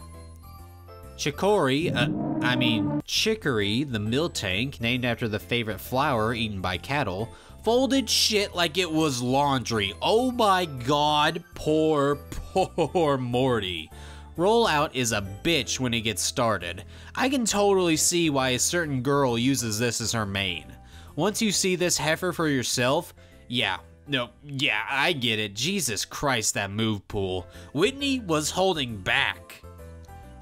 Chicory, uh, I mean Chicory, the Miltank, named after the favorite flower eaten by cattle, folded shit like it was laundry. Oh my god, poor, [laughs] poor Morty. Rollout is a bitch when it gets started. I can totally see why a certain girl uses this as her main. Once you see this heifer for yourself, yeah, no, yeah, I get it. Jesus Christ, that move pool. Whitney was holding back.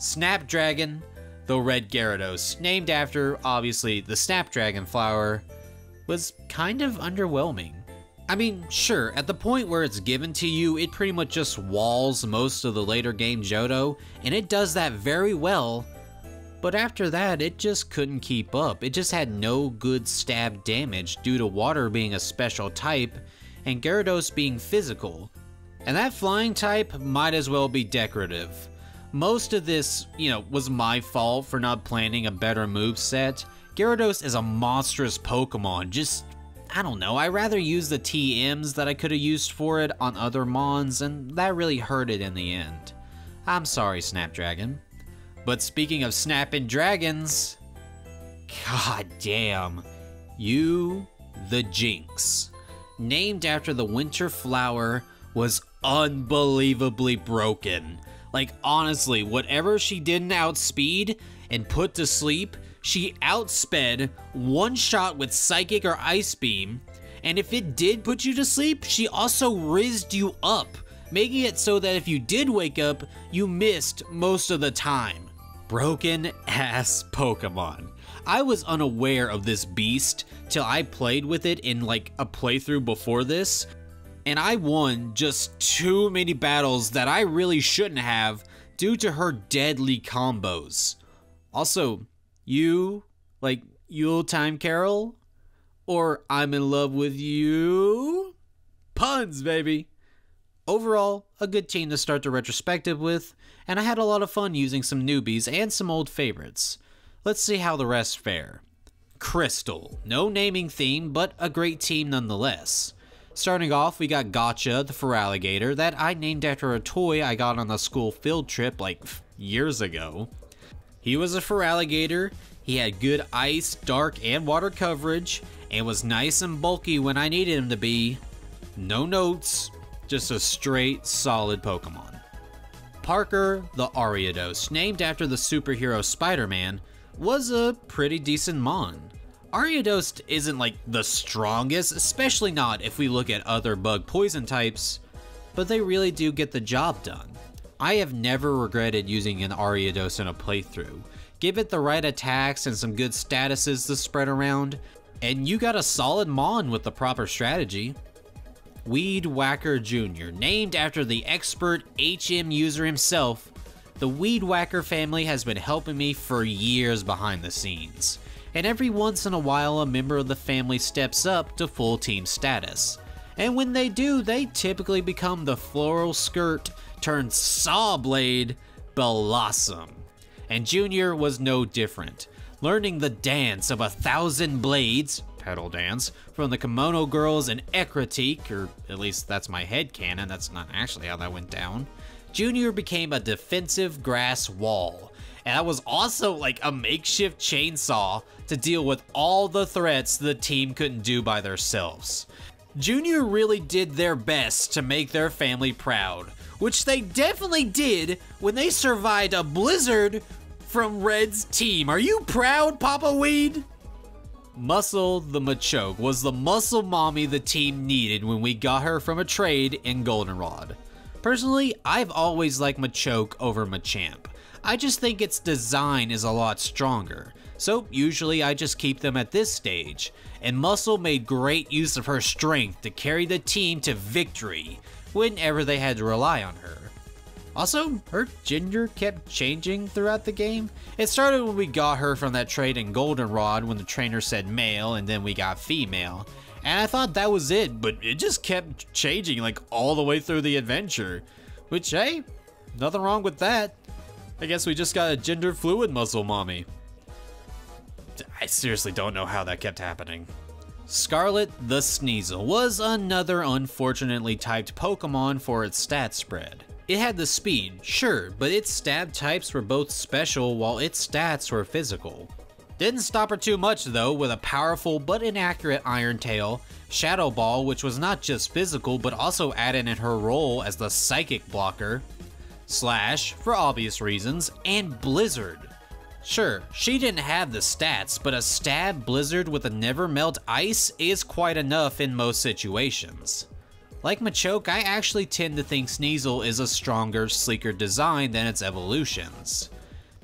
Snapdragon, the red Gyarados, named after, obviously, the Snapdragon flower, was kind of underwhelming. I mean, sure, at the point where it's given to you, it pretty much just walls most of the later game Johto, and it does that very well, but after that, it just couldn't keep up. It just had no good stab damage due to water being a special type, and Gyarados being physical. And that flying type might as well be decorative. Most of this, you know, was my fault for not planning a better move set. Gyarados is a monstrous Pokemon, just, I don't know, I rather use the TMs that I could have used for it on other Mons, and that really hurt it in the end. I'm sorry, Snapdragon. But speaking of snapping dragons, god damn, you the Jynx, named after the winter flower, was unbelievably broken. Like, honestly, whatever she didn't outspeed and put to sleep, she outsped one shot with Psychic or Ice Beam, and if it did put you to sleep, she also rizzed you up, making it so that if you did wake up, you missed most of the time. Broken ass [laughs] Pokemon. I was unaware of this beast till I played with it in like a playthrough before this, and I won just too many battles that I really shouldn't have due to her deadly combos. Also, you, like Yule Time Carol, or I'm in love with you? Puns, baby! Overall, a good team to start the retrospective with, and I had a lot of fun using some newbies and some old favorites. Let's see how the rest fare. Crystal, no naming theme, but a great team nonetheless. Starting off, we got Gotcha, the Feraligatr, that I named after a toy I got on a school field trip like years ago. He was a Feraligatr, he had good ice, dark, and water coverage, and was nice and bulky when I needed him to be. No notes, just a straight, solid Pokemon. Parker the Ariados, named after the superhero Spider-Man, was a pretty decent Mon. Ariados isn't like the strongest, especially not if we look at other bug poison types, but they really do get the job done. I have never regretted using an Ariados in a playthrough. Give it the right attacks and some good statuses to spread around, and you got a solid Mon with the proper strategy. Weed Whacker Jr., named after the expert HM user himself, the Weed Whacker family has been helping me for years behind the scenes, and every once in a while a member of the family steps up to full team status. And when they do, they typically become the floral skirt turned saw blade Bellossom. And Junior was no different, learning the dance of a thousand blades, petal dance, from the Kimono Girls in Ecruteak, or at least that's my head canon, that's not actually how that went down. Junior became a defensive grass wall, and that was also like a makeshift chainsaw to deal with all the threats the team couldn't do by themselves. Junior really did their best to make their family proud, which they definitely did when they survived a blizzard from Red's team. Are you proud, Papa Weed? Muscle the Machoke was the muscle mommy the team needed when we got her from a trade in Goldenrod. Personally, I've always liked Machoke over Machamp. I just think its design is a lot stronger, so usually I just keep them at this stage, and Muscle made great use of her strength to carry the team to victory whenever they had to rely on her. Also, her gender kept changing throughout the game. It started when we got her from that trade in Goldenrod when the trainer said male and then we got female. And I thought that was it, but it just kept changing like all the way through the adventure. Which, hey, nothing wrong with that. I guess we just got a gender fluid muscle mommy. I seriously don't know how that kept happening. Scarlet the Sneasel was another unfortunately typed Pokemon for its stat spread. It had the speed, sure, but its stab types were both special while its stats were physical. Didn't stop her too much though with a powerful but inaccurate Iron Tail, Shadow Ball which was not just physical but also added in her role as the psychic blocker, Slash for obvious reasons, and Blizzard. Sure, she didn't have the stats, but a stab blizzard with a never melt ice is quite enough in most situations. Like Machoke, I actually tend to think Sneasel is a stronger, sleeker design than its evolutions.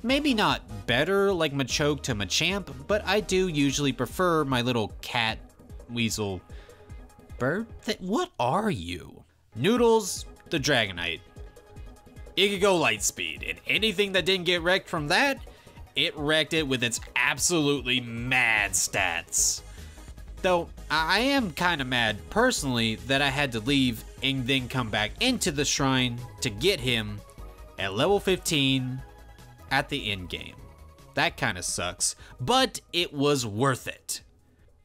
Maybe not better like Machoke to Machamp, but I do usually prefer my little cat, weasel, bird? Th what are you? Noodles, the Dragonite. It could go light speed, and anything that didn't get wrecked from that it wrecked it with its absolutely mad stats. Though, I am kinda mad personally that I had to leave and then come back into the shrine to get him at level 15 at the end game. That kinda sucks, but it was worth it.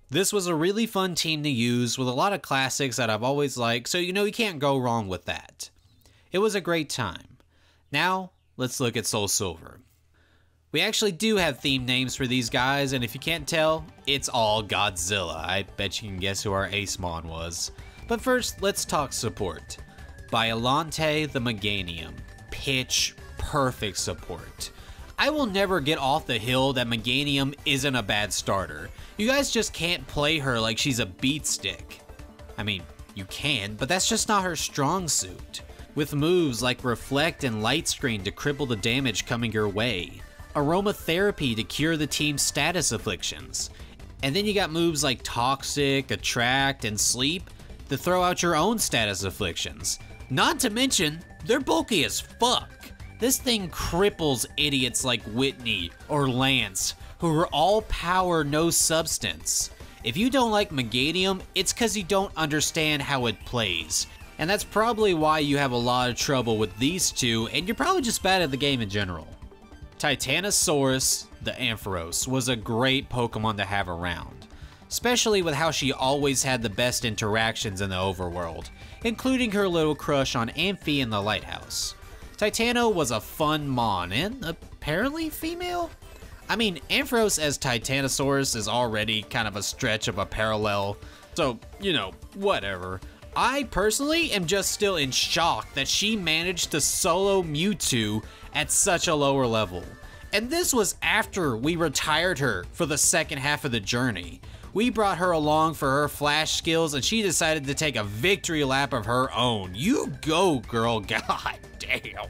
This was a really fun team to use with a lot of classics that I've always liked, so you know you can't go wrong with that. It was a great time. Now, let's look at Soul Silver. We actually do have theme names for these guys, and if you can't tell, it's all Godzilla. I bet you can guess who our Ace Mon was. But first, let's talk support. Biollante the Meganium. Pitch perfect support. I will never get off the hill that Meganium isn't a bad starter. You guys just can't play her like she's a beat stick. I mean, you can, but that's just not her strong suit. With moves like Reflect and Light Screen to cripple the damage coming your way, aromatherapy to cure the team's status afflictions. And then you got moves like Toxic, Attract, and Sleep to throw out your own status afflictions. Not to mention, they're bulky as fuck. This thing cripples idiots like Whitney or Lance, who are all power, no substance. If you don't like Meganium, it's because you don't understand how it plays. And that's probably why you have a lot of trouble with these two, and you're probably just bad at the game in general. Titanosaurus, the Ampharos, was a great Pokemon to have around, especially with how she always had the best interactions in the overworld, including her little crush on Amphi in the lighthouse. Titano was a fun Mon, and apparently female? I mean, Ampharos as Titanosaurus is already kind of a stretch of a parallel, so, you know, whatever. I personally am just still in shock that she managed to solo Mewtwo at such a lower level. And this was after we retired her for the second half of the journey. We brought her along for her flash skills and she decided to take a victory lap of her own. You go, girl, [laughs] god damn.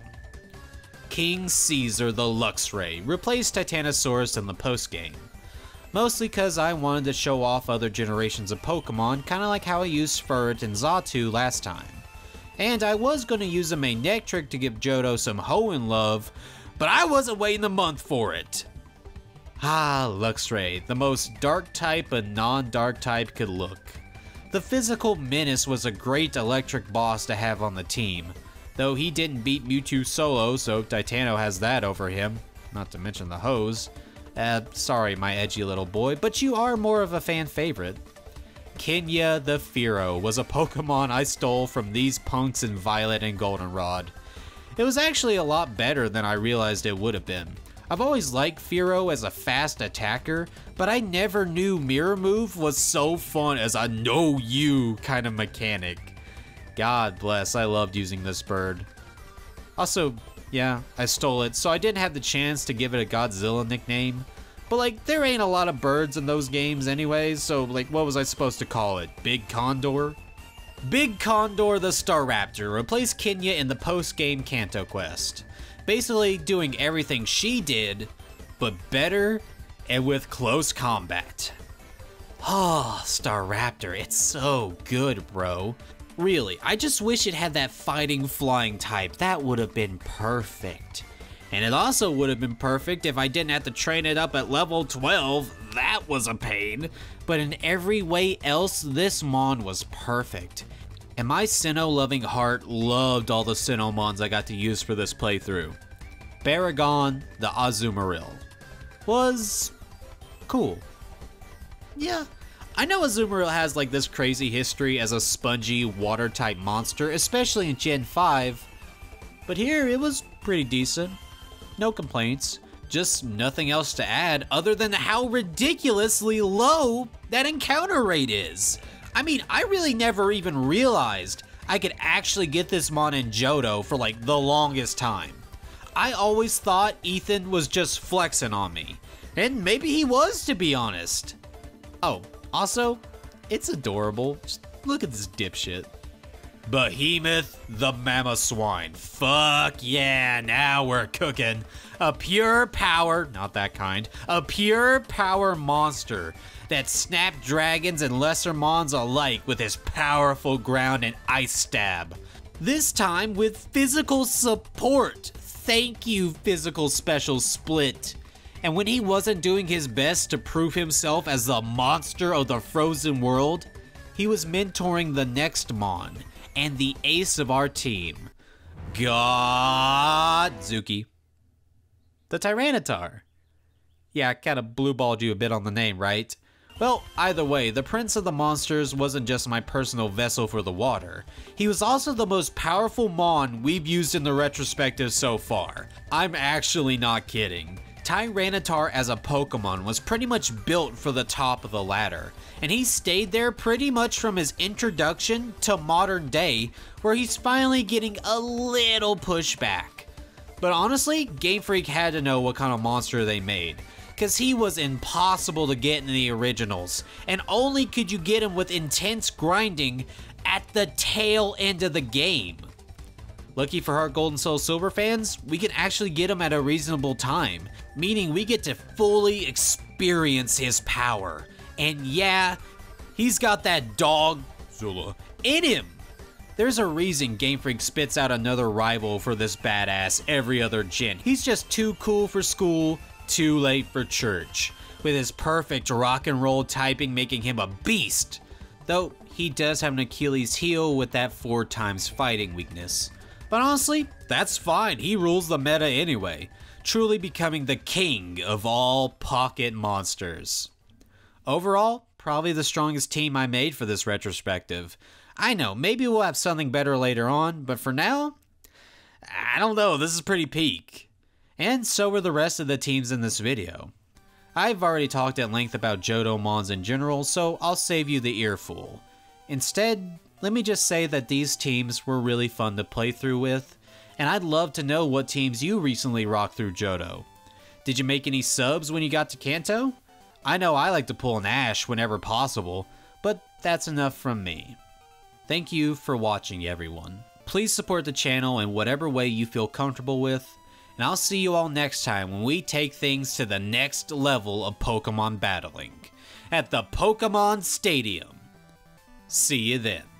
King Caesar the Luxray replaced Titanosaurus in the postgame. Mostly because I wanted to show off other generations of Pokemon, kinda like how I used Furret and Xatu last time. And I was gonna use a Manectric to give Johto some Hoenn love, but I wasn't waiting a month for it. Ah, Luxray, the most dark type a non-dark type could look. The physical menace was a great electric boss to have on the team, though he didn't beat Mewtwo solo, so Titano has that over him, not to mention the hose. Uh, sorry, my edgy little boy, but you are more of a fan favorite. Kenya the Fearow was a Pokemon I stole from these punks in Violet and Goldenrod. It was actually a lot better than I realized it would have been. I've always liked Fearow as a fast attacker, but I never knew Mirror Move was so fun as a know you kind of mechanic. God bless, I loved using this bird. Also, yeah, I stole it, so I didn't have the chance to give it a Godzilla nickname. But like, there ain't a lot of birds in those games anyways, so like, what was I supposed to call it? Big Condor? Big Condor the Staraptor replaced Kenya in the post-game Kanto quest. Basically doing everything she did, but better and with close combat. Ah, oh, Staraptor, it's so good, bro. Really, I just wish it had that fighting flying type. That would have been perfect. And it also would have been perfect if I didn't have to train it up at level 12. That was a pain. But in every way else, this Mon was perfect. And my Sinnoh loving heart loved all the Sinnoh Mons I got to use for this playthrough. Baragon, the Azumarill, was cool. Yeah, I know Azumarill has like this crazy history as a spongy water type monster, especially in Gen 5, but here it was pretty decent. No complaints, just nothing else to add other than how ridiculously low that encounter rate is. I mean, I really never even realized I could actually get this Mon in Johto for like the longest time. I always thought Ethan was just flexing on me. And maybe he was, to be honest. Oh, also, it's adorable. Just look at this dipshit. Behemoth the Mamoswine. Fuck yeah, now we're cooking. A pure power, not that kind, a pure power monster that snapped dragons and lesser mons alike with his powerful ground and ice stab. This time with physical support. Thank you, physical special split. And when he wasn't doing his best to prove himself as the monster of the frozen world, he was mentoring the next Mon and the ace of our team, Godzooky. The Tyranitar. Yeah, I kind of blueballed you a bit on the name, right? Well, either way, the Prince of the Monsters wasn't just my personal vessel for the water. He was also the most powerful Mon we've used in the retrospective so far. I'm actually not kidding. Tyranitar as a Pokemon was pretty much built for the top of the ladder, and he stayed there pretty much from his introduction to modern day, where he's finally getting a little pushback. But honestly, Game Freak had to know what kind of monster they made, because he was impossible to get in the originals, and only could you get him with intense grinding at the tail end of the game. Lucky for Heart Gold and Soul Silver fans, we can actually get him at a reasonable time, meaning we get to fully experience his power. And yeah, he's got that dog Zilla in him. There's a reason Game Freak spits out another rival for this badass every other gen. He's just too cool for school, too late for church, with his perfect rock and roll typing making him a beast. Though he does have an Achilles heel with that four times fighting weakness. But honestly, that's fine, he rules the meta anyway, truly becoming the king of all pocket monsters. Overall, probably the strongest team I made for this retrospective. I know, maybe we'll have something better later on, but for now, I don't know, this is pretty peak. And so were the rest of the teams in this video. I've already talked at length about Johto Mons in general, so I'll save you the earful. Instead, let me just say that these teams were really fun to play through with, and I'd love to know what teams you recently rocked through Johto. Did you make any subs when you got to Kanto? I know I like to pull an Ash whenever possible, but that's enough from me. Thank you for watching everyone. Please support the channel in whatever way you feel comfortable with, and I'll see you all next time when we take things to the next level of Pokemon battling at the Pokemon Stadium. See you then.